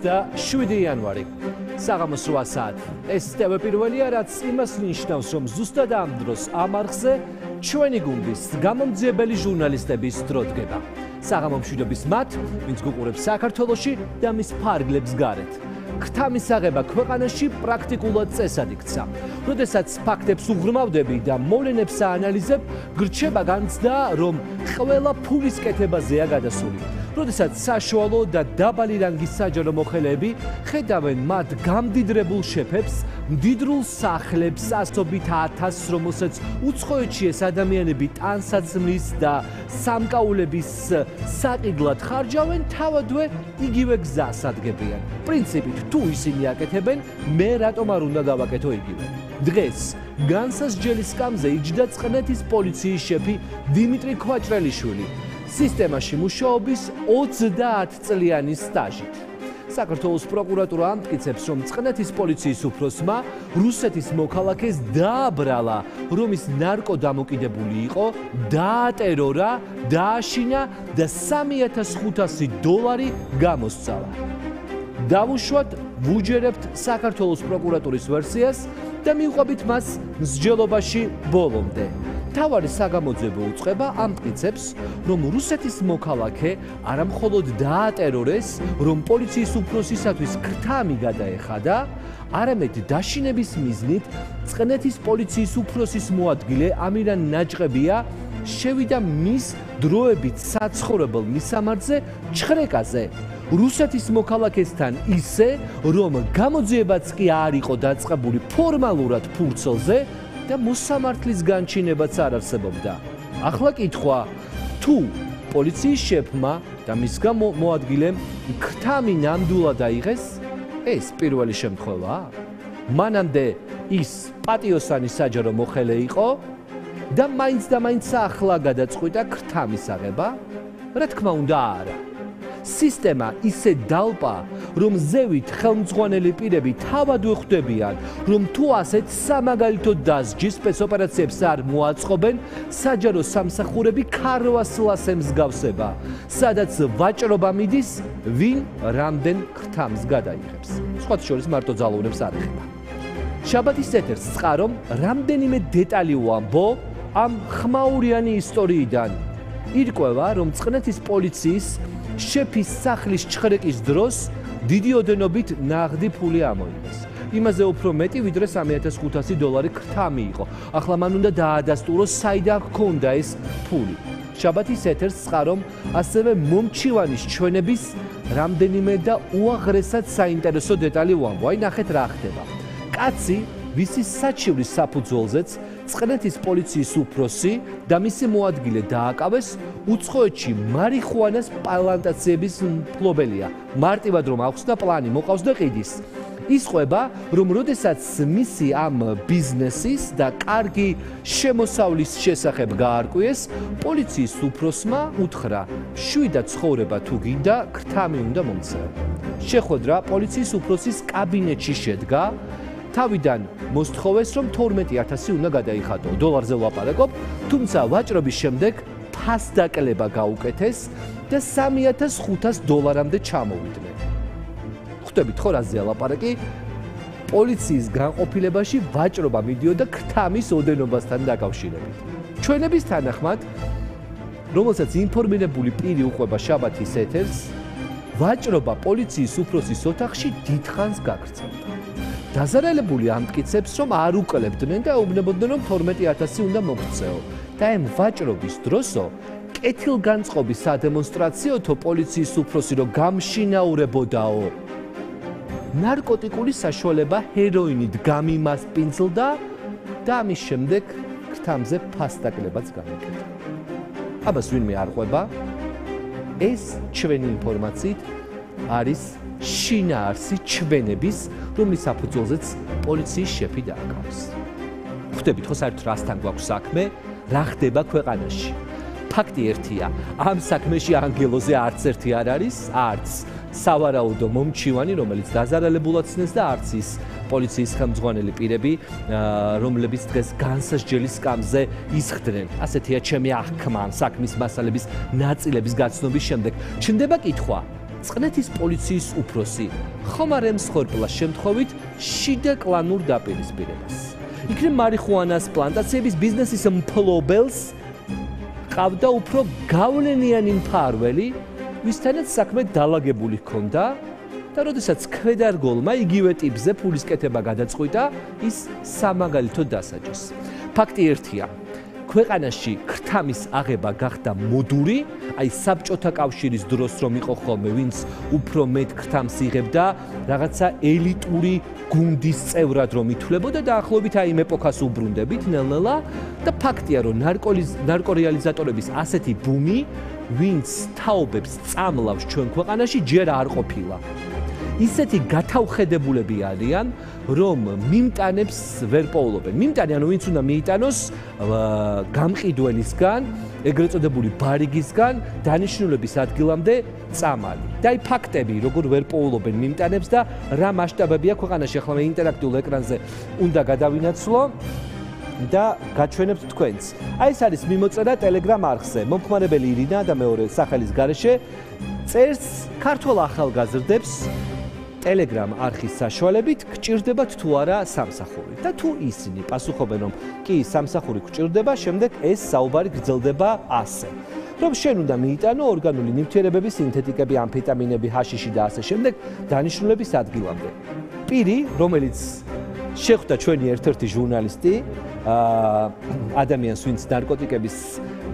27 იანვარი საღამოს 8 საათი. ეს TV პირველია, რაც იმას ნიშნავს, რომ ზუსტად ამ დროს ამ არხზე ჩვენი გუნდის გამომძიებელი ჟურნალისტების დრო დგება. საღამო მშვიდობის მათ, ვინც გუყურებს საქართველოსში და მის ფარგლებს გარეთ. ქთამისაღება ქვეყანაში პრაქტიკულად წესად იქცა. როდესაც ფაქტებს უღრმავდები და მოვლენებს აანალიზებ, გრჩება განცდა, რომ ყველა ფულის კეთებაზეა გადასული. როდესაც საშუალო და დაბალი რანგის საჯარო მოხელეები ხედავენ მათ გამდიდრებულ შეფებს, მდიდრულ სახლებს, ასობით ათასს, რომელსაც უცხოეთში ეს ადამიანები ტანსაცმლის და სამკაულების საყიდლად ხარჯავენ, თავადვე იგივე გზას ადგებიან. პრინციპით, თუ ისინი აკეთებენ, მე რატომ არ უნდა გავაკეთო იგივე? დღეს განსასჯელის სკამზე იჯდა წყნეთის პოლიციის შეფი დიმიტრი ქვაჭრელიშვილი. სისტემაში მუშაობის 30 წლიანი სტაჟით. საქართველოს პროკურატურა ამტკიცებს, რომ წყნეთის პოლიციის უფროსმა რუსეთის მოქალაქეს დააბრალა, რომ ის ნარკოდამოკიდებული იყო, დაატერორა, დააშინა და 3500 დოლარი გამოსცალა. დავუშვათ, ვუჯერებთ საქართველოს პროკურატურის ვერსიას და მიყვებით მას მსჯელობაში ბოლომდე. თავარი საგამოძიებო უצება ამტკიცებს, რომ რუსეთის მოქალაქე არამხოლოდ დაატერორეს, რომ პოლიციის უფროსისათვის ქრთამი გადაეხადა, არამედ დაშინების მიზნით წყნეთის პოლიციის უფროსის მოადგილე ამირან ნაჭყებია შევიდა მის დროებით საცხოვრებელ მისამართზე ჩხრეკაზე. რუსეთის მოქალაქესთან ისე რომ გამოძიებაც კი არ იყო დაწყებული ფორმალურად ფურცელზე და მოსამართლის განჩინებაც არ არსებობდა. ახლა კითხვა: თუ პოლიციის შეფმა და მის გამოადგილემ ქრთამი ნამდვილად აიღეს, ეს პირველი შემთხვევაა? მანამდე ის პატიოსანი საჯარო მოხელე იყო და მაინც და მაინც ახლა გადაწყვიტა ქრთამის აღება? რა თქმა უნდა, არა. სისტემა ისე დალპა, რომ ზევით ხელმძღვანელი პირები თავადვე ხვდებიან, რომ თუ ასეთ სამაგალითო დასჯის სპეცოპერაციებს არ მოაწყობენ, საჯარო სამსახურები ქარვასლას ემსგავსება, სადაც ვაჭრობა მიდის, ვინ რამდენ ქრთამს გადაიღებს. სხვა შორის მარტო ძალოვნებს არ ეხება. შაბათის ეთერს წყარომ რამდენიმე დეტალი ვამბო ამ ხმაურიანი ისტორიიდან. ირკვევა, რომ წყნეთის პოლიციის შეფის სახლის ჩხრეკის დროს დიდი ოდენობით ნაღდი ფული ამოიღეს. იმაზე უფრო მეტი ვიდრე 3500 დოლარი ქრთამი იყო. ახლა მან უნდა დაადასტუროს საიდან ჰქონდა ეს ფული. შაბათის ეთერს წყარომ ასევე მომჩივანის ჩვენების რამდენიმე და უაღრესად საინტერესო დეტალი ვამბო. აი ნახეთ რა ხდება. კაცი ვისი საჩივრის საფუძველზეც წყნეთის პოლიციის უფროსი და მისი მოადგილე დააკავეს უცხოეთში მარიხუანას პლანტაციების მფლობელია. მარტივად რომ ახსნა პლანი მოყავს და ყიდის. ის ყვება, რომ როდესაც მისი ამ ბიზნესის და კარგი შემოსავლის შესახებ გაარკვიეს, პოლიციის უფროსმა უთხრა: "შვიდა ცხოვრება თუ გინდა, ქრთამი უნდა მომცე." შეხვედრა პოლიციის უფროსის კაბინეტში შედგა თავიდან მოსთხოვეს რომ 12000 უნდა გადაიხადო დოლარზე ვაპარაკობ თუმცა ვაჭრობის შემდეგ ფასდაკლება გაუკეთეს და 3500 დოლარამდე ჩამოვიდნენ. ხვდებით ხო რაზეა ლაპარაკი? პოლიციის განყოფილებაში ვაჭრობა მიდიოდა ქთამის ოდენობასთან დაკავშირებით. ჩვენების თანახმად რომელსაც ინფორმირებული პირი უყვება შაბათის ეთერს ვაჭრობა პოლიციის უფროსის ოთახში დიდხანს გაგრძელდა დაზარალებული ამტკიცებს, რომ არ უკლებდნენ და უბნებოდნენ, რომ 12000 უნდა მოქცეო. და ამ ვაჭრობის დროსო კეთილგანწყობის სადემონსტრაციოთო პოლიციის უფროსი რო გამშინაურებოდაო. ნარკოტიკული საშუალება ჰეროინით გამიმასპინძლდა და ამის შემდეგ ქთამზე ფასტაკლებაც გამიკეთა. აბას ვინმე არ ყვება? ეს ჩვენი ინფორმაციით არის შინაარსი ჩვენების რომლის საფუძველზეც პოლიციის შეფი დააკავეს. ხვდებით ხო საერთოდ რასთან გვაქვს საქმე? რა ხდება ქვეყანაში? ფაქტი ერთია, ამ საქმეში ანგელოზე არც ერთი არ არის, არც სავარაუდო მომჩივანი, რომელიც დაზარალებულად ცნეს და არც ის პოლიციის ხელმძღვანელი პირები, რომლებიც დღეს განსასჯელის სკამზე ისხდნენ. ასეთია ჩემი აღქმა საქმის მასალების ნაწილების გაცნობის შემდეგ. ჩნდება კითხვა, წყნეთის პოლიციის უფროსი ხომარემ სხორპლას შემთხვევით შიდა კლანურ დაპირისპირებას. იქნებ მარიხუანას პლანტაციების ბიზნესის მფლობელს ყავდა უფრო გავლენიანი მფარველი, ვისთანაც საქმე დაალაგებული ჰქონდა და როდესაც ქვედარგოლმა იგივე ტიპზე ფულის კეთება გადაწყვიტა, ის სამაგალითო დასაჯეს. ფაქტი ერთია, ქვეყანაში ქრთამის აღება გახდა მოდური, აი საბჭოთა კავშირის დროს რომ იყო ხოლმე, ვინც უფრო მეტ ქრთამს იღებდა, რაღაცა ელიტური გუნდის წევრად რომ ითვლებოდა და ახლობით აი ეპოქას უბრუნდებით ნელ-ნელა და ფაქტია რომ ნარკორეალიზატორების ასეთი ბუმი, ვინც თაობებს წამლავს ჩვენ ქვეყანაში, ჯერ არ ყოფილა. ისეთი გათავხედებულები არიან, რომ მიმტანებს ვერ პოულობენ. მიმტანი ანუ ვინც უნდა მიიტანოს გამყიდველისგან, ეგრეთ წოდებული ბარიგისგან დანიშნულების ადგილამდე წამალი. და აი ფაქტები, როგორ ვერ პოულობენ მიმტანებს და რა მასშტაბები აქვს ქვეყანაში, ახლა მე ინტერაქტიულ ეკრანზე უნდა გადავინაცვლო. და გაჩვენებთ თქვენს. აი ეს არის მიმოწერა Telegram არხზე. მომხმარებელი ირინა და მეორე სახელის garaშე წერს ქართულ ახალგაზრდებს Telegram არხის საშუალებით გჭირდებათ თუ არა სამსახური და თუ ისინი პასუხობენ რომ კი სამსახური გჭირდება, შემდეგ ეს საუბარი გრძელდება ასე. რომ შენ უნდა მიიტანო ორგანული ნივთიერებები, სინთეტიკები, ამფეტამინები, ჰაშიში და ასე შემდეგ დანიშნულების ადგილამდე. პირი, რომელიც შეხვდა ჩვენი ერთ-ერთი ჟურნალისტი, ადამიანს ვინც ნარკოტიკების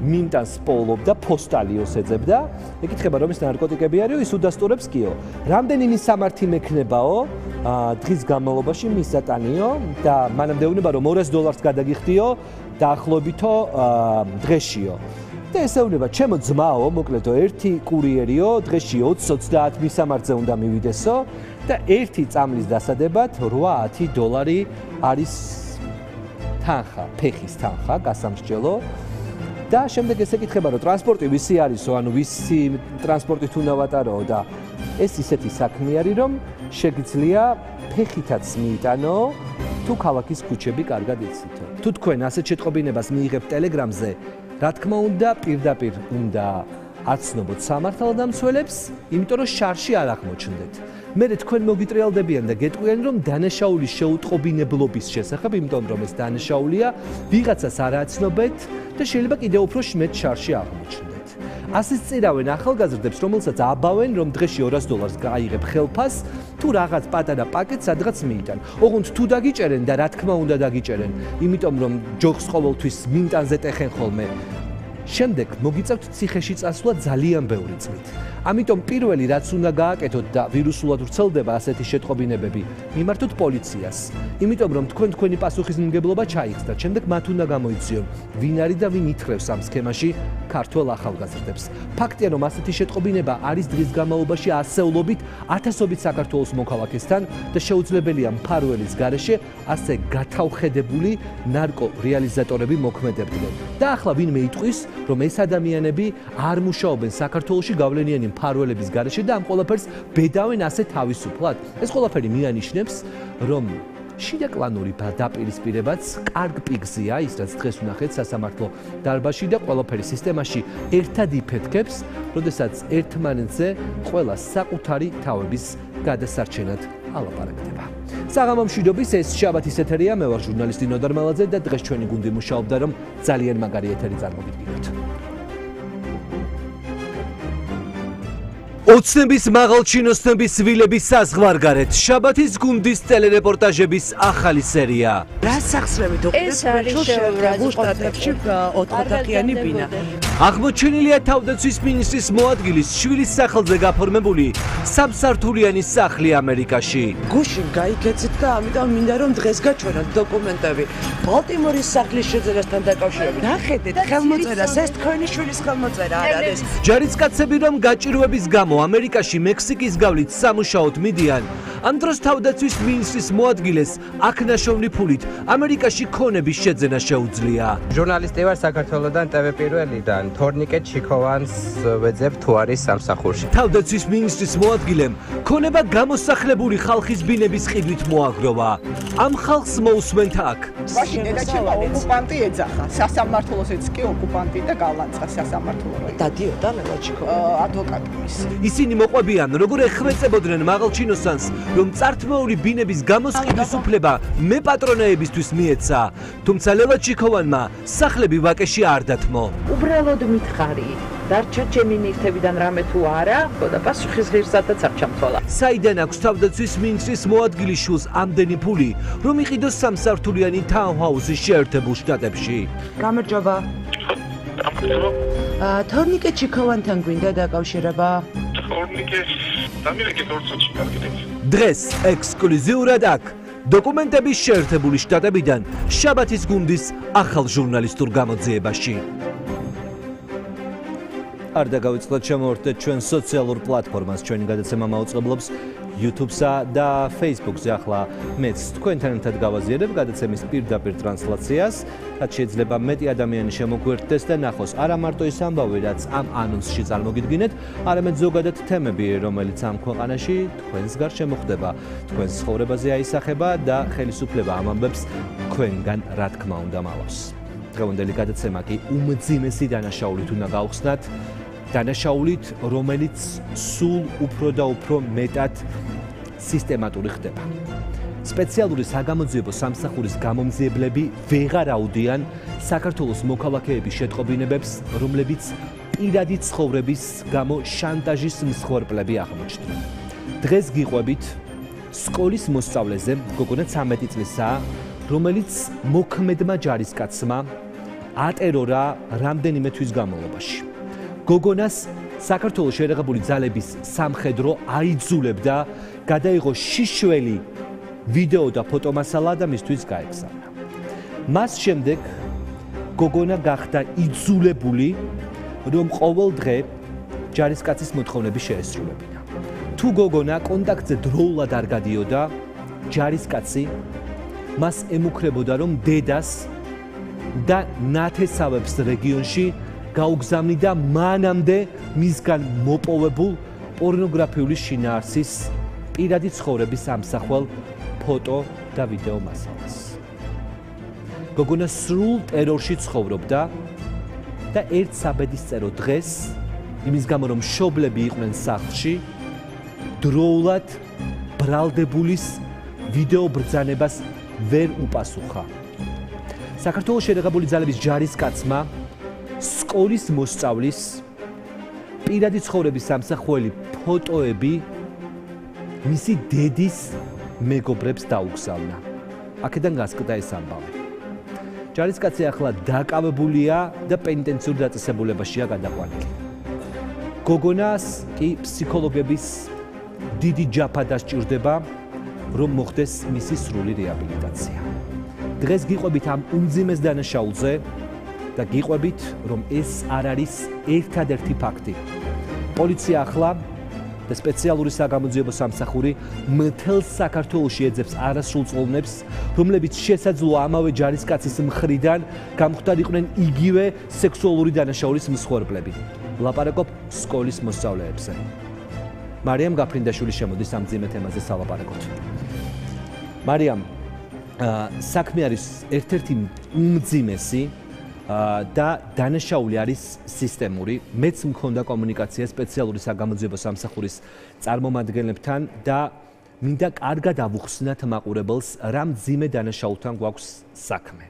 მინტანს პოულობდა, პოსტალიოს ეძებდა. ეკითხება რომ ეს ნარკოტიკები არისო, ის უდასტურებს კიო. რამდენი მისამართი მექნებაო? დღის განმავლობაში მისატანიო და მანამდე უნდა რომ 200 დოლარს გადაგიხდიო დაახლოებითო დღეშიო. და ესეუნება ჩემო ძმაო, მოკლედო, ერთი კურიერიო, დღეში 20-30 მისამართზე უნდა მივიდესო და ერთი წამლის დასადებად 8-10 დოლარი არის თანხა, ფეხის თანხა, გასამსჯელო. და შემდეგ ესე კითხება, რომ ტრანსპორტი ვისი არისო, ანუ ვისი ტრანსპორტით უნდა ვატაროო და ეს ისეთი საქმე არის, რომ შეგიძლია ფეხითაც მიიტანო, თუ ქალაქის ქუჩები კარგად იცითო. თუ თქვენ ასეთ შეტყობინებას მიიღებთ Telegram-ზე, რა თქმა უნდა, პირდაპირ უნდა აცნობოთ სამართალდამცველებს, იმიტომ რომ შარში არ აღმოჩნდეთ. მე თქვენ მოგიტრიალდებიან და გეტყვიან რომ დანაშაულის შეუტყობინებლობის შესახებ, იმიტომ რომ ეს დანაშაულია ვიღაცას არ აცნობეთ და შეიძლება კიდევ უფრო მეტ შარში აღმოჩნდეთ. ასე წირავენ ახალგაზრდებს, რომელსაც აბავენ, რომ დღეში 200 დოლარს გაიღებ ხელფას, თუ რაღაც პატარა პაკეტს სადღაც მიიტან. ოღონდ თუ დაგიჭერენ და რა თქმა უნდა დაგიჭერენ, იმიტომ რომ ჯოხს ყოველთვის მინტანზე ტეხენ ხოლმე. შემდეგ მოგიწევთ ციხეში წასვლა ძალიან ბევრი წლით. ამიტომ პირველი რაც უნდა გააკეთოთ და ვირუსულად ვრცელდება ასეთი შეტყობინებები, მიმართოთ პოლიციას. იმიტომ რომ თქვენ თქვენი პასუხისმგებლობა ჩაიხსნათ, შემდეგ მათ უნდა გამოიციონ, ვინ არის და ვინ ითხრევს ამ სქემაში ქართულ ახალგაზრდებს. ფაქტია რომ ასეთი შეტყობინება არის დღის განმავლობაში ასეულობით ათასობით საქართველოს მოქალაქესთან და შეუძლებელია მფარველის garaშე ასე გათავხედებული ნარკო რეალიზატორები მოქმედებდნენ. და ახლა ვინმე იტყვის, რომ ეს ადამიანები არ მუშაობენ საქართველოსი გავლენიანი მფარველების garaშე და ამ ყველაფერს ბედავენ ასე თავისუფლად. ეს ყველაფერი მიანიშნებს, რომ შიდა კლანური დაპირისპირებაც კარგ პიგზია, ის რაც დღეს ვნახეთ სასამართლო დარბაზში და ყველაფერი სისტემაში ერთად იფეთქებს, როდესაც ერთმანეთზე ყველა საკუთარი თავების გადასარჩენად ალაპარაკდება. საღამომშვიდობის ეს შაბათის ეთერია, მე ვარ ჟურნალისტი ნოდარ მალაძე და დღეს ჩვენი გუნდი მუშაობდა რომ ძალიან მაგარი ეთერი წარმოგიდგინოთ. ოცნების მაღალჩინოსნების ვილების საზღვარგარეთ შაბათის გუნდის ტელერეპორტაჟების ახალი სერია. რა სახსრებით ეს არის შეურაცხყოფებში ოთხოთახიანი ბინა. აღმოჩენილია თავდაცვის მინისტრის მოადგილის შვილის სახელზე გაფორმებული სამსართულიანი სახლი ამერიკაში. გუში გაიქეცით და ამიტომ მინდა რომ დღეს გაჩვენოთ დოკუმენტები ბალტიმორის სახლის შეძენასთან დაკავშირებით. ნახედეთ ხელმოწერას, ეს თქვენი შვილის ხელმოწერა არ არის. ჯარისკაცები რომ გაჭირვების გამო ამერიკაში მექსიკის გავლით სამუშაოდ მიდიან. ამ დროს თავდაცვის მინისტრის მოადგილეს აქ ნაშოვნი ფულით ამერიკაში ქონების შეძენა შეუძლია. ჟურნალისტი ვარ საქართველოსდან TV პირველიდან. თორნიკე ჩიქოვანს ვეძებ თუ არის სამსახურში. თავდაცვის მინისტრის მოადგილემ ქონება გამოსახლებული ხალხის ბინების ყიდვით მოაგროვა. ამ ხალხს მოусმენთ აქ. მაშინ დედაჩემ ოკუპანტი ეძახა. სასამართლოსიც კი ოკუპანტი და გალანცხა სასამართლო დადიოდა ლელაჩიკო ადვოკატი მისი ისინი მოყვებიან, როგორ ეხვეწებოდნენ მაღალჩინოსანს, რომ წართმეული ბინების გამოსყიდვის უფლება მე პატრონეებისთვის მიეცა, თუმცა ლელაჩიკოვანმა სახლები ვაკეში არ დათმო. უბრალოდ მითხარი დარჩა ჩემი ნივთებიდან რამე თუ არა და პასუხის ღირსადაც არ ჩამთვალა. საიდან აქვს თავდაცვის მინისტრის მოადგილი შულს ამდენი ფული, რომ იყიდოს სამსართულიანი ტაუნჰაუსის შეერთებულ შტატებში? გამარჯობა აა თორნიკე ჩიქოვანთან გვინდა დაკავშირება. თორნიკე დამირეკე თორცოჩი კარგით დღეს ექსკლუზიურად აქ დოკუმენტების შეერთებული შტატებიდან შაბათის გუნდის ახალ ჟურნალისტურ გამოძიებაში. არ დაგავიწყდეთ შემოვერთდეთ ჩვენ სოციალურ პლატფორმას. ჩვენი გადაცემა მაუწყებლობს YouTube-სა და Facebook-ზე ახლა მეც თქვენთან ერთად გავაზიარებ გადაცემის პირდაპირ ტრანსლაციას, რაც შეიძლება მეტი ადამიანი შემოგვერთდეს და ნახოს არა მარტო ის ამბავი, რაც ამ ანონსში წარმოგიდგინეთ, არამედ ზოგადად თემები, რომელიც ამ ქვეყანაში თქვენს გარშემო ხდება, თქვენს ცხოვრებაზე აისახება და ხელისუფლება ამ ამბებს თქვენგან რა თქმა უნდა მალავს. დღევანდელი გადაცემა კი უმძიმესი დანაშაულით უნდა გავხსნათ. დანაშაულით, რომელიც სულ უფრო და უფრო მეტად სისტემატური ხდება. სპეციალური საგამოძიებო სამსახურის გამომძიებლები ვეღარ აუდიან საქართველოს მოქალაქეების შეტყობინებებს, რომლებიც პირადი ცხოვრების გამო შანტაჟის მსხვერპლები აღმოჩნდნენ. დღეს გიყვებით სკოლის მოსწავლეზე, გოგონა 13 წლისაა, რომელიც მოქმედმა ჯარისკაცმა ატერორა რამდენიმე თვის განმავლობაში. გოგონას საქართველოს შეერთებული ძალების სამხედრო აიძულებდა გადაიღო შიშველი ვიდეო და ფოტომასალა და მისთვის გაეგზავნა. მას შემდეგ გოგონა გახდა იძულებული რომ ყოველ დღე ჯარისკაცის მოთხოვნები შეესრულებინა. თუ გოგონა კონტაქტზე დროულად არ გადიოდა, ჯარისკაცი მას ემუქრებოდა რომ დედას და ნათესავებს რეგიონში გაუგზავნიდა მანამდე მისგან მოპოვებულ პორნოგრაფიული შინაარსის პირადი ცხოვრების ამსახველ ფოტო და ვიდეო მასალას. გოგონა სრულ ტერორში ცხოვრობდა და ერთ საბედისწერო დღეს იმის გამო რომ შობლები იყვნენ სახლში დროულად ბრალდებულის ვიდეო ბრძანებას ვერ უპასუხა. საქართველოს შედეგებული ძალების ჯარისკაცმა სკოლის მოსწავლის პირადი ცხოვრების სამსახველი ფოტოები მისი დედის მეგობრებს დაუგზავნა. აქედან გასკდა ეს ამბავი. ჯარისკაცი ახლა დაკავებულია და პენიტენციურ დაწესებულებაშია გადაყვანილი. გოგონას კი ფსიქოლოგების დიდი ჯაფა დასჭირდება, რომ მოხდეს მისი სრული რეაბილიტაცია. დღეს გიყვებით ამ უმძიმეს დანაშაულზე, და გიყვებით, რომ ეს არ არის ერთადერთი ფაქტი. პოლიცია ახლა და სპეციალური საგამოძიებო სამსახური მთელ საქართველოში ეძებს არასრულ წოლნებს, რომლებიც შესაძლოა ამავე ჯარისკაცის მხრიდან გამხვდარიყვნენ იგივე სექსუალური დანაშაულის მსხვერპლები. ლაპარაკობ სკოლის მოსწავლეებზე. მარიამ გაფრინდაშვილი შემოდის ამ ძიმე თემაზე სალაპარაკოთ. მარიამ, საქმე არის ერთ-ერთი უმძიმესი და დანაშაული არის სისტემური. მეც მქონდა კომუნიკაცია სპეციალური საგამოძიებო სამსახურის წარმომადგენლებთან და მინდა კარგად ავუხსნათ მაყურებელს, რა მძიმე დანაშაულთან გვაქვს საქმე.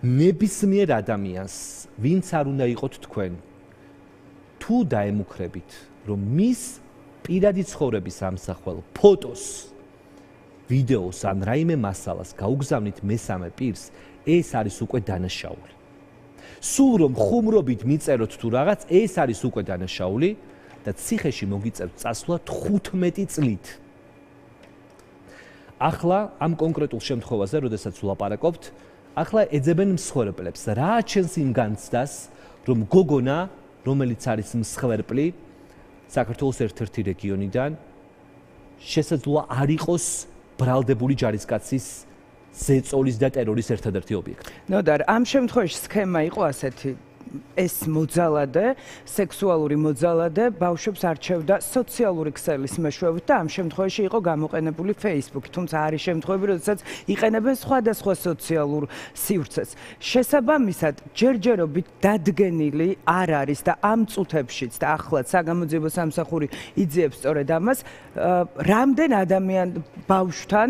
ნებისმიერ ადამიანს, ვინც არ უნდა იყოთ თქვენ, თუ დაემუქრებით, რომ მის პირადი ცხოვრების ამსახველ ფოტოს, ვიდეოს ან რაიმე მასალას გაუგზავნით მესამე პირს, ეს არის უკვე დანაშაული. სულ რომ ხუმრობით მიწეროთ თუ რაღაც, ეს არის უკვე დანაშაული და ციხეში მოგიწერთ წასვლა 15 წლით. ახლა ამ კონკრეტულ შემთხვევაზე, როდესაც ვლაპარაკობთ, ახლა ეძებენ მსხვერპლებს. რა ჩენს იმ განცდას, რომ გოგონა, რომელიც არის მსხვერპლი საქართველოს ერთ-ერთი რეგიონიდან, შესაძლოა არ იყოს ბრალდებული ჯარისკაცის ზეწოლის და ტერორის ერთადერთი ობიექტი. ნო და ამ შემთხვევაში სქემა იყო ასეთი ეს მოძალადე, სექსუალური მოძალადე ბავშვებს არჩევდა სოციალური ქსელის მეშვეობით და ამ შემთხვევაში იყო გამოყენებული Facebook-ი, თუმცა არის შემთხვევები, როდესაც იყენებენ სხვადასხვა სოციალურ სივრცეს. შესაბამისად, ჯერჯერობით დადგენილი არ არის და ამ წუთებშიც და ახლაც საგამოძიებო სამსახური იძიებს სწორედ ამას, რამდენ ადამიან ბავშვთან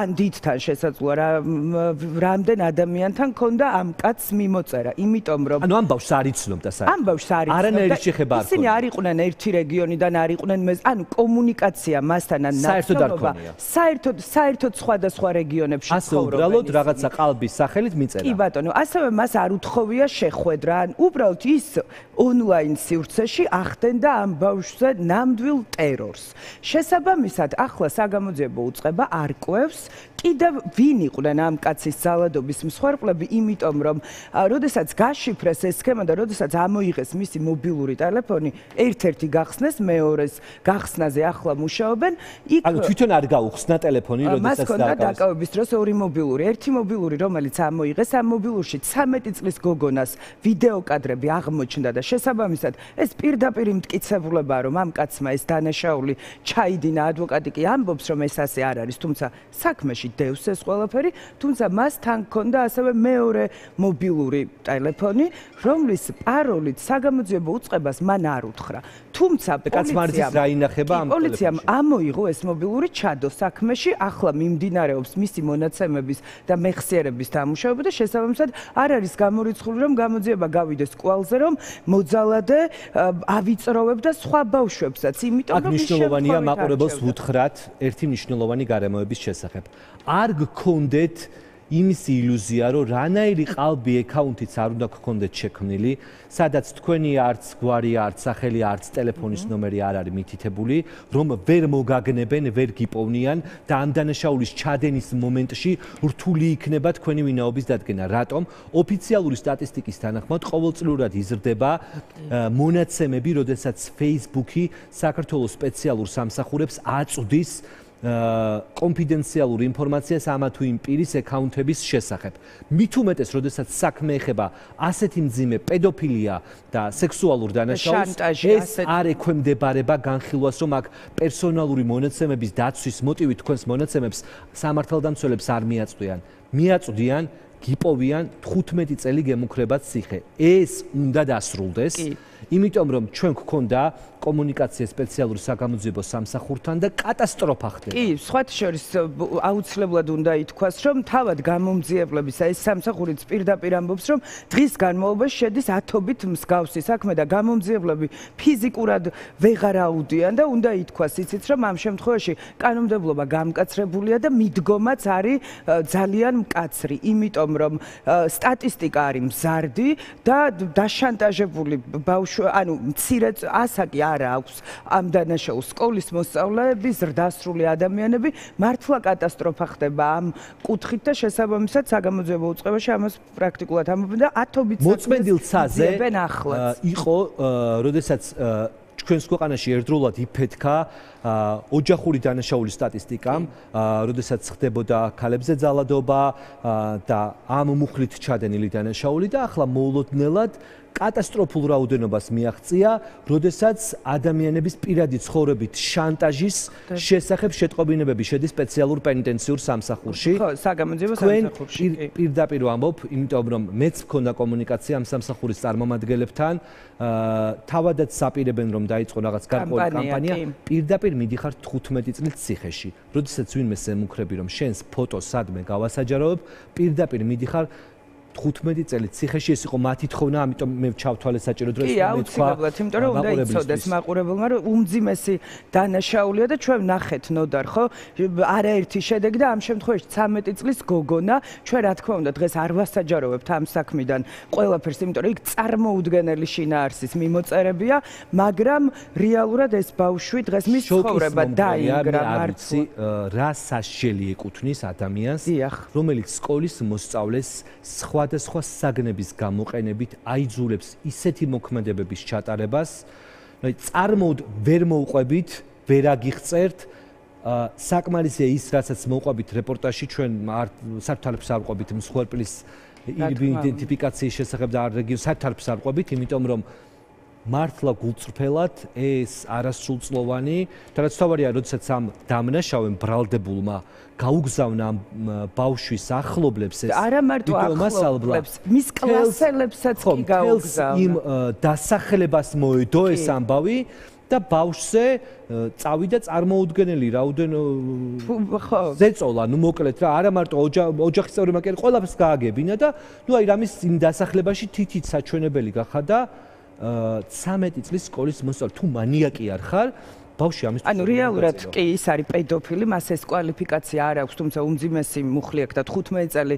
ან დიდთან შესაძლოა რა რამდენ ადამიანთან ქონდა ამ კაცს მიმოწერა, იმიტომ რომ ანუ ამ ბავშვს არ იცნობდა საერთოდ. ამ ბავშვს არ იცნობდა. არანაირი შეხება არ ისინი არ იყვნენ ერთი რეგიონიდან, არ იყვნენ მე, ანუ კომუნიკაცია მასთან ან არ ქონია. საერთოდ საერთოდ სხვადასხვა რეგიონებში ასე უბრალოდ რაღაცა ყალბის სახელით მიწერა. კი ბატონო, ასევე მას არ უთხოვია შეხვედრა, ან უბრალოდ ის ონლაინ სივრცეში ახდენდა ამ ბავშვზე ნამდვილ ტერორს. შესაბამისად, ახლა საგამოძიებო უწყება არკვევს კიდევ ვინ იყვნენ ამ კაცის ძალადობის მსხვერპლები, იმიტომ რომ როდესაც გაშიფრეს ეს სქემა და როდესაც ამოიღეს მისი მობილური ტელეფონი, ერთ-ერთი გახსნეს, მეორეს გახსნაზე ახლა მუშაობენ, იქ ანუ თვითონ არ გაუხსნა ტელეფონი, როდესაც მას ქონდა დაკავების დროს ორი მობილური, ერთი მობილური, რომელიც ამოიღეს, ამ მობილურში 13 წლის გოგონას ვიდეო კადრები აღმოჩნდა და შესაბამისად ეს პირდაპირ იმტკიცებულებაა, რომ ამ კაცმა ეს დანაშაული ჩაიდინა ადვოკატი კი ამბობს, რომ ეს ასე არ არის, თუმცა საქმეში დევს ეს ყველაფერი, თუმცა მას თან ქონდა ასევე მეორე მობილური ტელეფონი, რომლის პაროლით საგამოძიებო უწყებას მან არ უთხრა. თუმცა კაცმარძის რა ინახება ამ პოლიციამ ამოიღო ეს მობილური ჩადო საქმეში, ახლა მიმდინარეობს მისი მონაცემების და მეხსიერების დამუშავება და შესაბამისად არ არის გამორიცხული რომ გამოძიება გავიდეს კვალზე რომ მოძალადე ავიწროვებდა სხვა ბავშვებსაც, იმიტომ რომ მნიშვნელოვანია მაყურებელს უთხრათ ერთი მნიშვნელოვანი გარემოების შესახებ. არ გქონდეთ იმის ილუზია, რომ რანაირი ყალბი აკაუნთიც არ უნდა გქონდეთ შექმნილი, სადაც თქვენი არც გვარი, არც სახელი, არც ტელეფონის ნომერი არ არის მითითებული, რომ ვერ მოგაგნებენ, ვერ გიპოვნიან და ამ დანაშაულის ჩადენის მომენტში რთული იქნება თქვენი ვინაობის დადგენა. რატომ? ოფიციალური სტატისტიკის თანახმად ყოველწლიურად იზრდება მონაცემები, როდესაც Facebook-ი საქართველოს სპეციალურ სამსახურებს აწვდის კონფიდენციალურ ინფორმაციას ამა თუ იმ პირის აკაუნთების შესახებ. მით უმეტეს, როდესაც საქმე ეხება ასეთი მძიმე პედოფილია და სექსუალურ დანაშაულს, ეს არ ექვემდებარება განხილვას, რომ აქ პერსონალური მონაცემების დაცვის მოტივი თქვენს მონაცემებს სამართალდამცველებს არ მიაწვდიან. მიაწვდიან გიპოვიან 15 წელი გემუქრებად ციხე. ეს უნდა დასრულდეს. კი. იმიტომ რომ ჩვენ გქონდა კომუნიკაცია სპეციალური საგამოძიებო სამსახურთან და კატასტროფა ხდება. კი, სხვათა შორის აუცილებლად უნდა ითქვას, რომ თავად გამომძიებლების ეს სამსახურიც პირდაპირ ამბობს, რომ დღის განმავლობაში შედის ათობით მსგავსი საქმე და გამომძიებლები ფიზიკურად ვეღარ აუდიან და უნდა ითქვას იცით, რომ ამ შემთხვევაში კანონმდებლობა გამკაცრებულია და მიდგომაც არის ძალიან მკაცრი, იმიტომ რომ სტატისტიკა არის მზარდი და დაშანტაჟებული ბავშვი, ანუ მცირე ასაკი არა აქვს ამ დანაშაულს სკოლის მოსწავლეები, ზრდასრული ადამიანები, მართლა კატასტროფა ხდება ამ კუთხით და შესაბამისად საგამოძიებო უწყებაში ამას პრაქტიკულად ამბობენ და ათობით მოწმენდილ ცაზე იყო, როდესაც ჩვენს ქვეყანაში ერთდროულად იფეთქა ოჯახური დანაშაულის სტატისტიკამ, როდესაც ხდებოდა ქალებზე ძალადობა და ამ მუხლით ჩადენილი დანაშაული და ახლა მოულოდნელად კატასტროფულ რაოდენობას მიაღწია, როდესაც ადამიანების პირადი ცხოვრებით შანტაჟის შესახებ შეტყობინებები შედის სპეციალურ პენიტენციურ სამსახურში. ხო, საგამოძიებო სამსახურში. პირდაპირ ამბობ, იმიტომ რომ მეც მქონდა კომუნიკაცია ამ სამსახურის წარმომადგენლებთან, თავადაც საპირებენ რომ დაიწყო რაღაც გარკვეული კამპანია, პირდაპირ მიდიხარ 15 წლით ციხეში. როდესაც ვინმეს ემუქრები რომ შენს ფოტო სადმე გავასაჯაროებ, პირდაპირ მიდიხარ 15 წელი ციხეში ეს იყო მათი თხოვნა, ამიტომ მე ჩავთვალე საჭირო დროს მე თქვა. კი, აუცილებლად, იმიტომ რომ უნდა იცოდეს მაყურებელმა, რომ უმძიმესი დანაშაულია და ჩვენ ნახეთ ნოდარ, ხო? არაერთი შედეგი და ამ შემთხვევაში 13 წლის გოგონა, ჩვენ რა თქმა უნდა დღეს არ ვასაჯაროვებთ ამ საქმიდან ყველაფერს, იმიტომ რომ იქ წარმოუდგენელი შინაარსის მიმოწერებია, მაგრამ რეალურად ეს ბავშვი დღეს მის ცხოვრება დაინგრა მართლა. რა სასჯელი ეკუთვნის ადამიანს, რომელიც სკოლის მოსწავლეს სხვა სხვადასხვა საგნების გამოყენებით აიძულებს ისეთი მოქმედებების ჩატარებას, რომ წარმოდ ვერ მოუყვებით, ვერ აგიღწერთ საკმარისია ის, რასაც მოუყვებით რეპორტაჟში ჩვენ საერთოდ არ ვყვებით მსხვერპლის იდენტიფიკაციის შესახებ და რეგიონს საერთოდ არ ფსარყვებით, იმიტომ რომ მართლა გულწრფელად ეს არასრულწლოვანი, თორემ თავარია, როდესაც ამ დამნაშავემ ბრალდებულმა გაუგზავნა ბავშვის ახლობლებს ეს არა მარტო ახლობლებს, მის კლასელებსაც კი გაუგზავნა. იმ დასახლებას მოედო ეს ამბავი და ბავშვზე წავიდა წარმოუდგენელი რაუდენ ხო. ზეწოლა ნუ მოკლედ რა არა მარტო ოჯახის წევრებმა კი ყველაფერს გააგებინა და ნუ აი რამის იმ დასახლებაში თითით საჩვენებელი გახადა 13 წლის სკოლის მოსწავლე. თუ მანიაკი არ ხარ ბავშვი ამის ანუ რეალურად კი ის არის პედოფილი, მას ეს კვალიფიკაცია არ აქვს, თუმცა უმძიმესი მუხლი აქვს და 15 წელი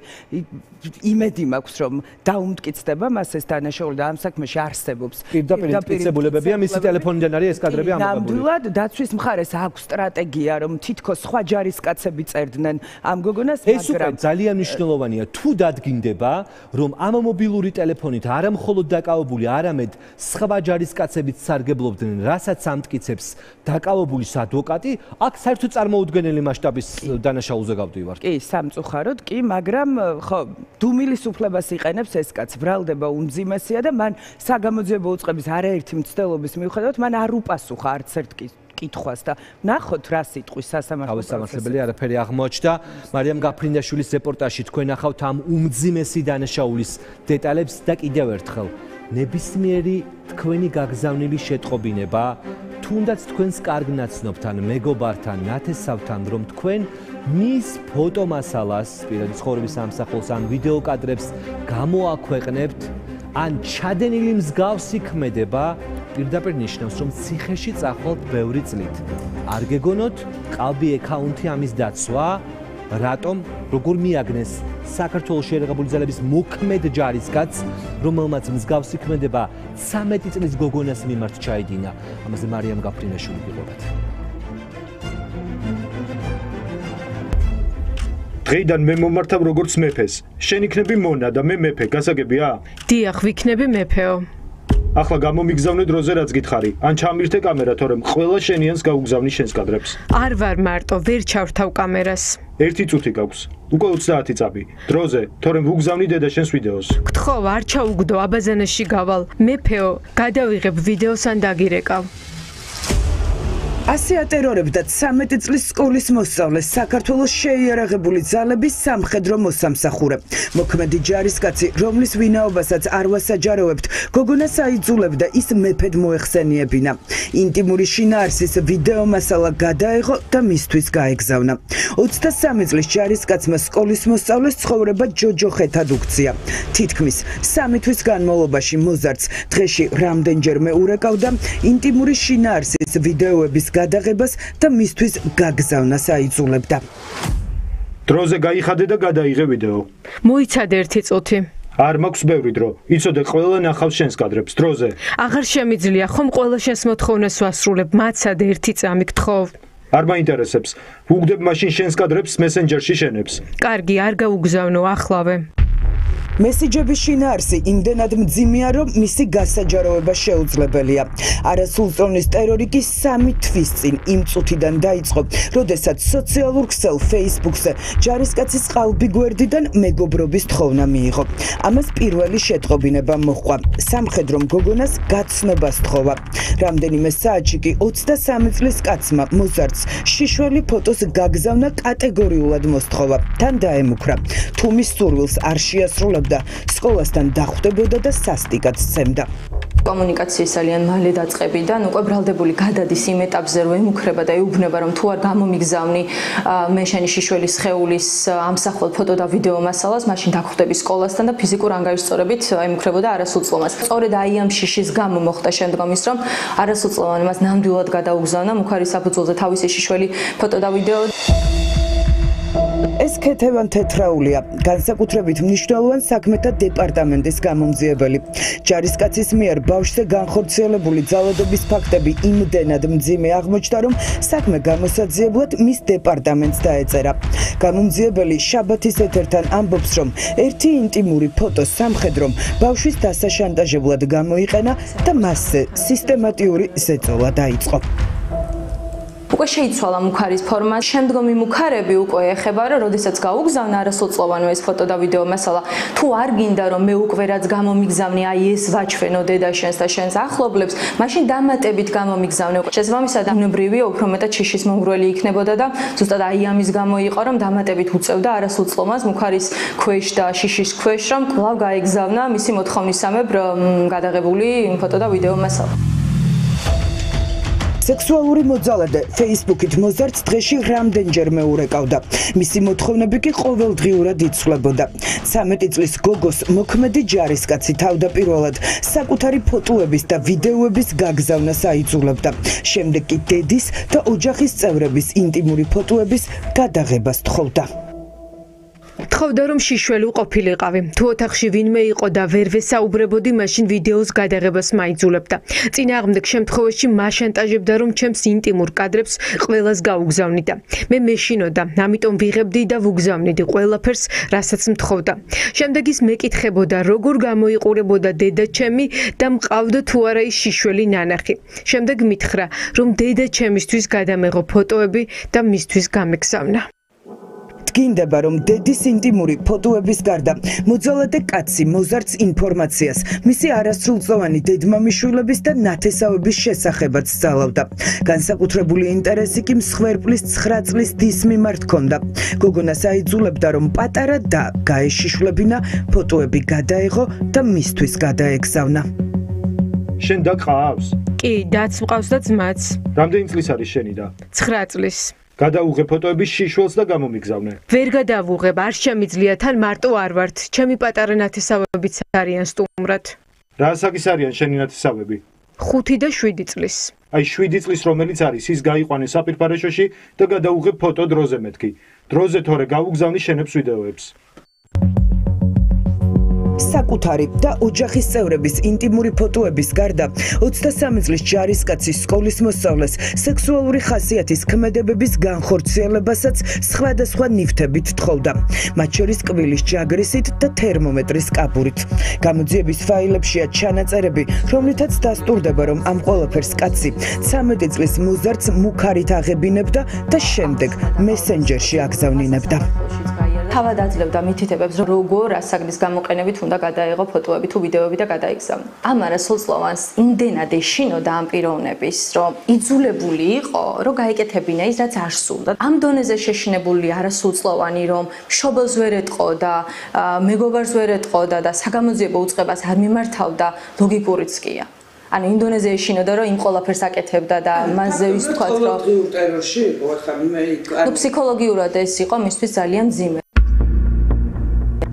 იმედი მაქვს, რომ დაუმტკიცდება მას ეს დანაშაული და ამ საქმეში არსებობს. პირდაპირ მტკიცებულებებია, მისი ტელეფონიდან არის ეს კადრები ამოღებული. ნამდვილად დაცვის მხარეს აქვს სტრატეგია, რომ თითქოს სხვა ჯარისკაცები წერდნენ ამ გოგონას, მაგრამ ეს უკვე ძალიან მნიშვნელოვანია. თუ დადგინდება, რომ ამ მობილური ტელეფონით არა მხოლოდ დაკავებული, არამედ სხვა ჯარისკაცებიც სარგებლობდნენ, რასაც ამტკიცებს დაკავებული ადვოკატი, აქ საერთოდ წარმოუდგენელი მასშტაბის დანაშაულზე გავდივართ. კი, სამწუხაროდ კი, მაგრამ ხო, დუმილის უფლებას იყენებს ეს კაც, ბრალდება უმძიმესია და მან საგამოძიებო უწყების არაერთი მცდელობის მიუხედავად, მან არ უპასუხა არც ერთ კითხვას და ნახოთ რა სიტყვის სასამართლო თავისუფლებელი არაფერი აღმოჩნდა. მარიამ გაფრინდაშვილის რეპორტაჟში თქვენ ახავთ ამ უმძიმესი დანაშაულის დეტალებს და კიდევ ერთხელ ნებისმიერი თქვენი გაგზავნილი შეტყობინება თუნდაც თქვენს კარგ ნაცნობთან, მეგობართან, ნათესავთან, რომ თქვენ მის ფოტომასალას, პირადი ცხოვრების ამსახველს ან ვიდეო კადრებს გამოაქვეყნებთ, ან ჩადენილი მსგავსი ქმედება პირდაპირ ნიშნავს, რომ ციხეში წახვალთ ბევრი წლით. არ გეგონოთ ყალბი აკაუნთი ამის დაცვა, რატომ? როგორ მიაგნეს საქართველოს შეერაღებული ძალების მოქმედ ჯარისკაც რომელმაც მსგავსი ქმედება 13 წლის გოგონას მიმართ ჩაიდინა ამაზე მარიამ გაფრინაშვილი გიყურებთ დღეიდან მე მომართავ როგორც მეფეს. შენ იქნები მონა და მე მეფე გასაგებია? დიახ ვიქნები მეფეო ახლა გამომიგზავნე დროზე რაც გითხარი. ან ჩამირთე კამერა, თორემ ყველა შენიანს გაუგზავნი შენს კადრებს. არ ვარ მარტო, ვერ ჩავრთავ კამერას. ერთი წუთი გაქვს. უკვე 30 წამი. დროზე, თორემ ვუგზავნი დედა შენს ვიდეოს. გთხოვ, არ ჩაუგდო აბაზანაში გავალ. მეფეო, გადავიღებ ვიდეოს ან დაგირეკავ. ასე ატერორებდა 13 წლის სკოლის მოსწავლეს საქართველოს შეიარაღებული ძალების სამხედრო მოსამსახურე. მოქმედი ჯარისკაცი, რომლის ვინაობასაც არ ვასაჯაროებთ, გოგონას აიძულებდა ის მეფედ მოეხსენიებინა. ინტიმური შინაარსის ვიდეო მასალა გადაეღო და მისთვის გაეგზავნა. 23 წლის ჯარისკაცმა სკოლის მოსწავლეს ცხოვრება ჯოჯოხეთად უქცია. თითქმის 3 თვის განმავლობაში მოზარდს დღეში რამდენჯერმე ურეკავდა ინტიმური შინაარსის ვიდეოების გადაღებას და მისთვის გაგზავნას აიძულებდა. დროზე გაიხადე და გადაიღე ვიდეო. მოიცადე ერთი წუთი. არ მაქვს ბევრი დრო. იცოდე ყველა ნახავს შენს კადრებს დროზე. აღარ შემიძლია ხომ ყველა შენს მოთხოვნას ვასრულებ. მაცადე ერთი წამი გთხოვ. არ მაინტერესებს. ვუგდებ მაშინ შენს კადრებს მესენჯერში შენებს. კარგი, არ გაუგზავნო ახლავე. მესიჯების შინაარსი იმდენად მძიმეა, რომ მისი გასაჯაროება შეუძლებელია. არასულწონის ტერორი კი 3 თვის წინ იმ წუთიდან დაიწყო, როდესაც სოციალურ ქსელ Facebook-ზე ჯარისკაცის ყალბი გვერდიდან მეგობრობის თხოვნა მიიღო. ამას პირველი შეტყობინება მოჰყვა. სამხედრო გოგონას გაცნობას თხოვა. რამდენიმე საათში კი 23 წლის კაცმა მოზარდს შიშველი ფოტოს გაგზავნა კატეგორიულად მოსთხოვა. თან დაემუქრა. თუ მის სურვილს არ შეასრულა და სკოლასთან დახვდებოდა და სასტიკად სცემდა. კომუნიკაციის ძალიან მალე დაწყებიდან უკვე ბრალდებული გადადის იმ ეტაპზე, რომ ემუქრება და ეუბნება, რომ თუ არ გამომიგზავნი მე შენი შიშველის ხეულის ამსახველ ფოტო და ვიდეო მასალას, მაშინ დახვდები სკოლასთან და ფიზიკურ ანგარიშწორებით ემუქრებოდა არასულწლოვანს. სწორედ აი ამ შიშის გამო მოხდა შემდგომ ის, რომ არასულწლოვანი მას ნამდვილად გადაუგზავნა მუქარი საფუძველზე თავისი შიშველი ფოტო და ვიდეო. ეს ქეთევან თეთრაულია, განსაკუთრებით მნიშვნელოვან საქმეთა დეპარტამენტის გამომძიებელი. ჯარისკაცის მიერ ბავშვზე განხორციელებული ძალადობის ფაქტები იმდენად მძიმე აღმოჩნდა, რომ საქმე გამოსაძიებლად მის დეპარტამენტს დაეწერა. გამომძიებელი შაბათის ეთერთან ამბობს, რომ ერთი ინტიმური ფოტო სამხედრომ ბავშვის დასაშანტაჟებლად გამოიყენა და მასზე სისტემატიური ზეწოლა დაიწყო. უკვე შეიცვალა მუქარის ფორმა. შემდგომი მუქარები უკვე ეხება, რომ როდესაც გაუგზავნა არასრულწლოვანო ეს ფოტო და ვიდეო მასალა, თუ არ გინდა რომ მე უკვე რაც გამომიგზავნე, აი ეს ვაჩვენო დედა შენს და შენს ახლობლებს, მაშინ დამატებით გამომიგზავნე. შესაბამისად, უნებრივია უფრო მეტად შიშის მომგვრელი იქნებოდა და ზუსტად აი ამის გამო იყო, რომ დამატებით უწევდა არასრულწლოვანს მუქარის ქვეშ და შიშის ქვეშ, რომ კვლავ გაეგზავნა მისი მოთხოვნისამებრ გადაღებული ფოტო და ვიდეო მასალა. სექსუალური მოძალადე Facebook-ით მოზარდს დღეში რამდენჯერმე ურეკავდა. მისი მოთხოვნები კი ყოველდღიურად იცვლებოდა. 13 წლის გოგოს მოქმედი ჯარისკაცი თავდაპირველად საკუთარი ფოტოების და ვიდეოების გაგზავნას აიძულებდა. შემდეგ კი დედის და ოჯახის წევრების ინტიმური ფოტოების გადაღებას თხოვდა. თხოვდა რომ შიშველი ყოფილიყავი. თუ ოთახში ვინმე იყო და ვერ ვესაუბრებოდი, მაშინ ვიდეოს გადაღებას მაიძულებდა. წინააღმდეგ შემთხვევაში მაშანტაჟებდა რომ ჩემს ინტიმურ კადრებს ყველას გაუგზავნიდა. მე მეშინოდა, ამიტომ ვიღებდი და ვუგზავნიდი ყველაფერს, რასაც მთხოვდა. შემდეგ ის მეკითხებოდა, როგორ გამოიყურებოდა დედა ჩემი და მყავდა თუ არა ის შიშველი ნანახი. შემდეგ მითხრა, რომ დედა ჩემისთვის გადამეღო ფოტოები და მისთვის გამეგზავნა. გინდება რომ დედის ინტიმური ფოტოების გარდა მოძალადე კაცი მოზარდს ინფორმაციას მისი არასრულწლოვანი დედმამიშვილების და ნათესავების შესახებაც ძალავდა განსაკუთრებული ინტერესი კი მსხვერპლის 9 წლის დის მიმართ ჰქონდა გოგონას აიძულებდა რომ პატარა და გაეშიშლებინა ფოტოები გადაეღო და მისთვის გადაეგზავნა შენ დაკავს? კი, დაც მყავს და ძმაც. რამდენი წლის არის შენი და? 9 წლის. გადაუღე ფოტოების შიშველს და გამომიგზავნე. ვერ გადავუღებ, არ შემიძლია თან მარტო არ ვართ. ჩემი პატარა ნათესავებიც არიან სტუმრად. რა საკის არიან შენი ნათესავები? 5 და 7 წლის. აი 7 წლის რომელიც არის, ის გაიყვანე საპირფარეშოში და გადაუღე ფოტო დროზე მეთქი. დროზე თორე გაუგზავნი შენებს ვიდეოებს. საკუთარი და ოჯახის წევრების ინტიმური ფოტოების გარდა 23 წლის ჯარისკაცის სკოლის მოსწავლეს სექსუალური ხასიათის ქმედებების განხორციელებასაც სხვადასხვა ნივთებით თხოვდა. მათ შორის კბილის ჯაგრისით და თერმომეტრის კაპურით გამოძიების ფაილებშია ჩანაწერები რომლითაც დასტურდება რომ ამ ყველაფერს კაცი 13 წლის მოზარდს მუქარით აღებინებდა და შემდეგ მესენჯერში აგზავნინებდა თავად აძლევდა მითითებებს როგორ ასაგნის გამოყენებით უნდა გადაეღო ფოტოები თუ ვიდეოები და გადაიგზავნა. ამ არასრულწლოვანს იმდენად ეშინოდა ამ პიროვნების, რომ იძულებული იყო, რომ გაიკეთებინა ის რაც არ სურდა. ამ დონეზე შეშინებული არასრულწლოვანი, რომ შობელს ვერ ეტყოდა, მეგობარს ვერ ეტყოდა და საგამოძიებო უწყებას არ მიმართავდა, ლოგიკურიც კია. ანუ ინდონეზიაში შინოდა რომ იმ ყოლაფერს აკეთებდა და მასზე ის თქვა რომ ტერორში იყო ხა მე იქ ანუ ფსიქოლოგიურად ეს იყო მისთვის ძალიან ძიმე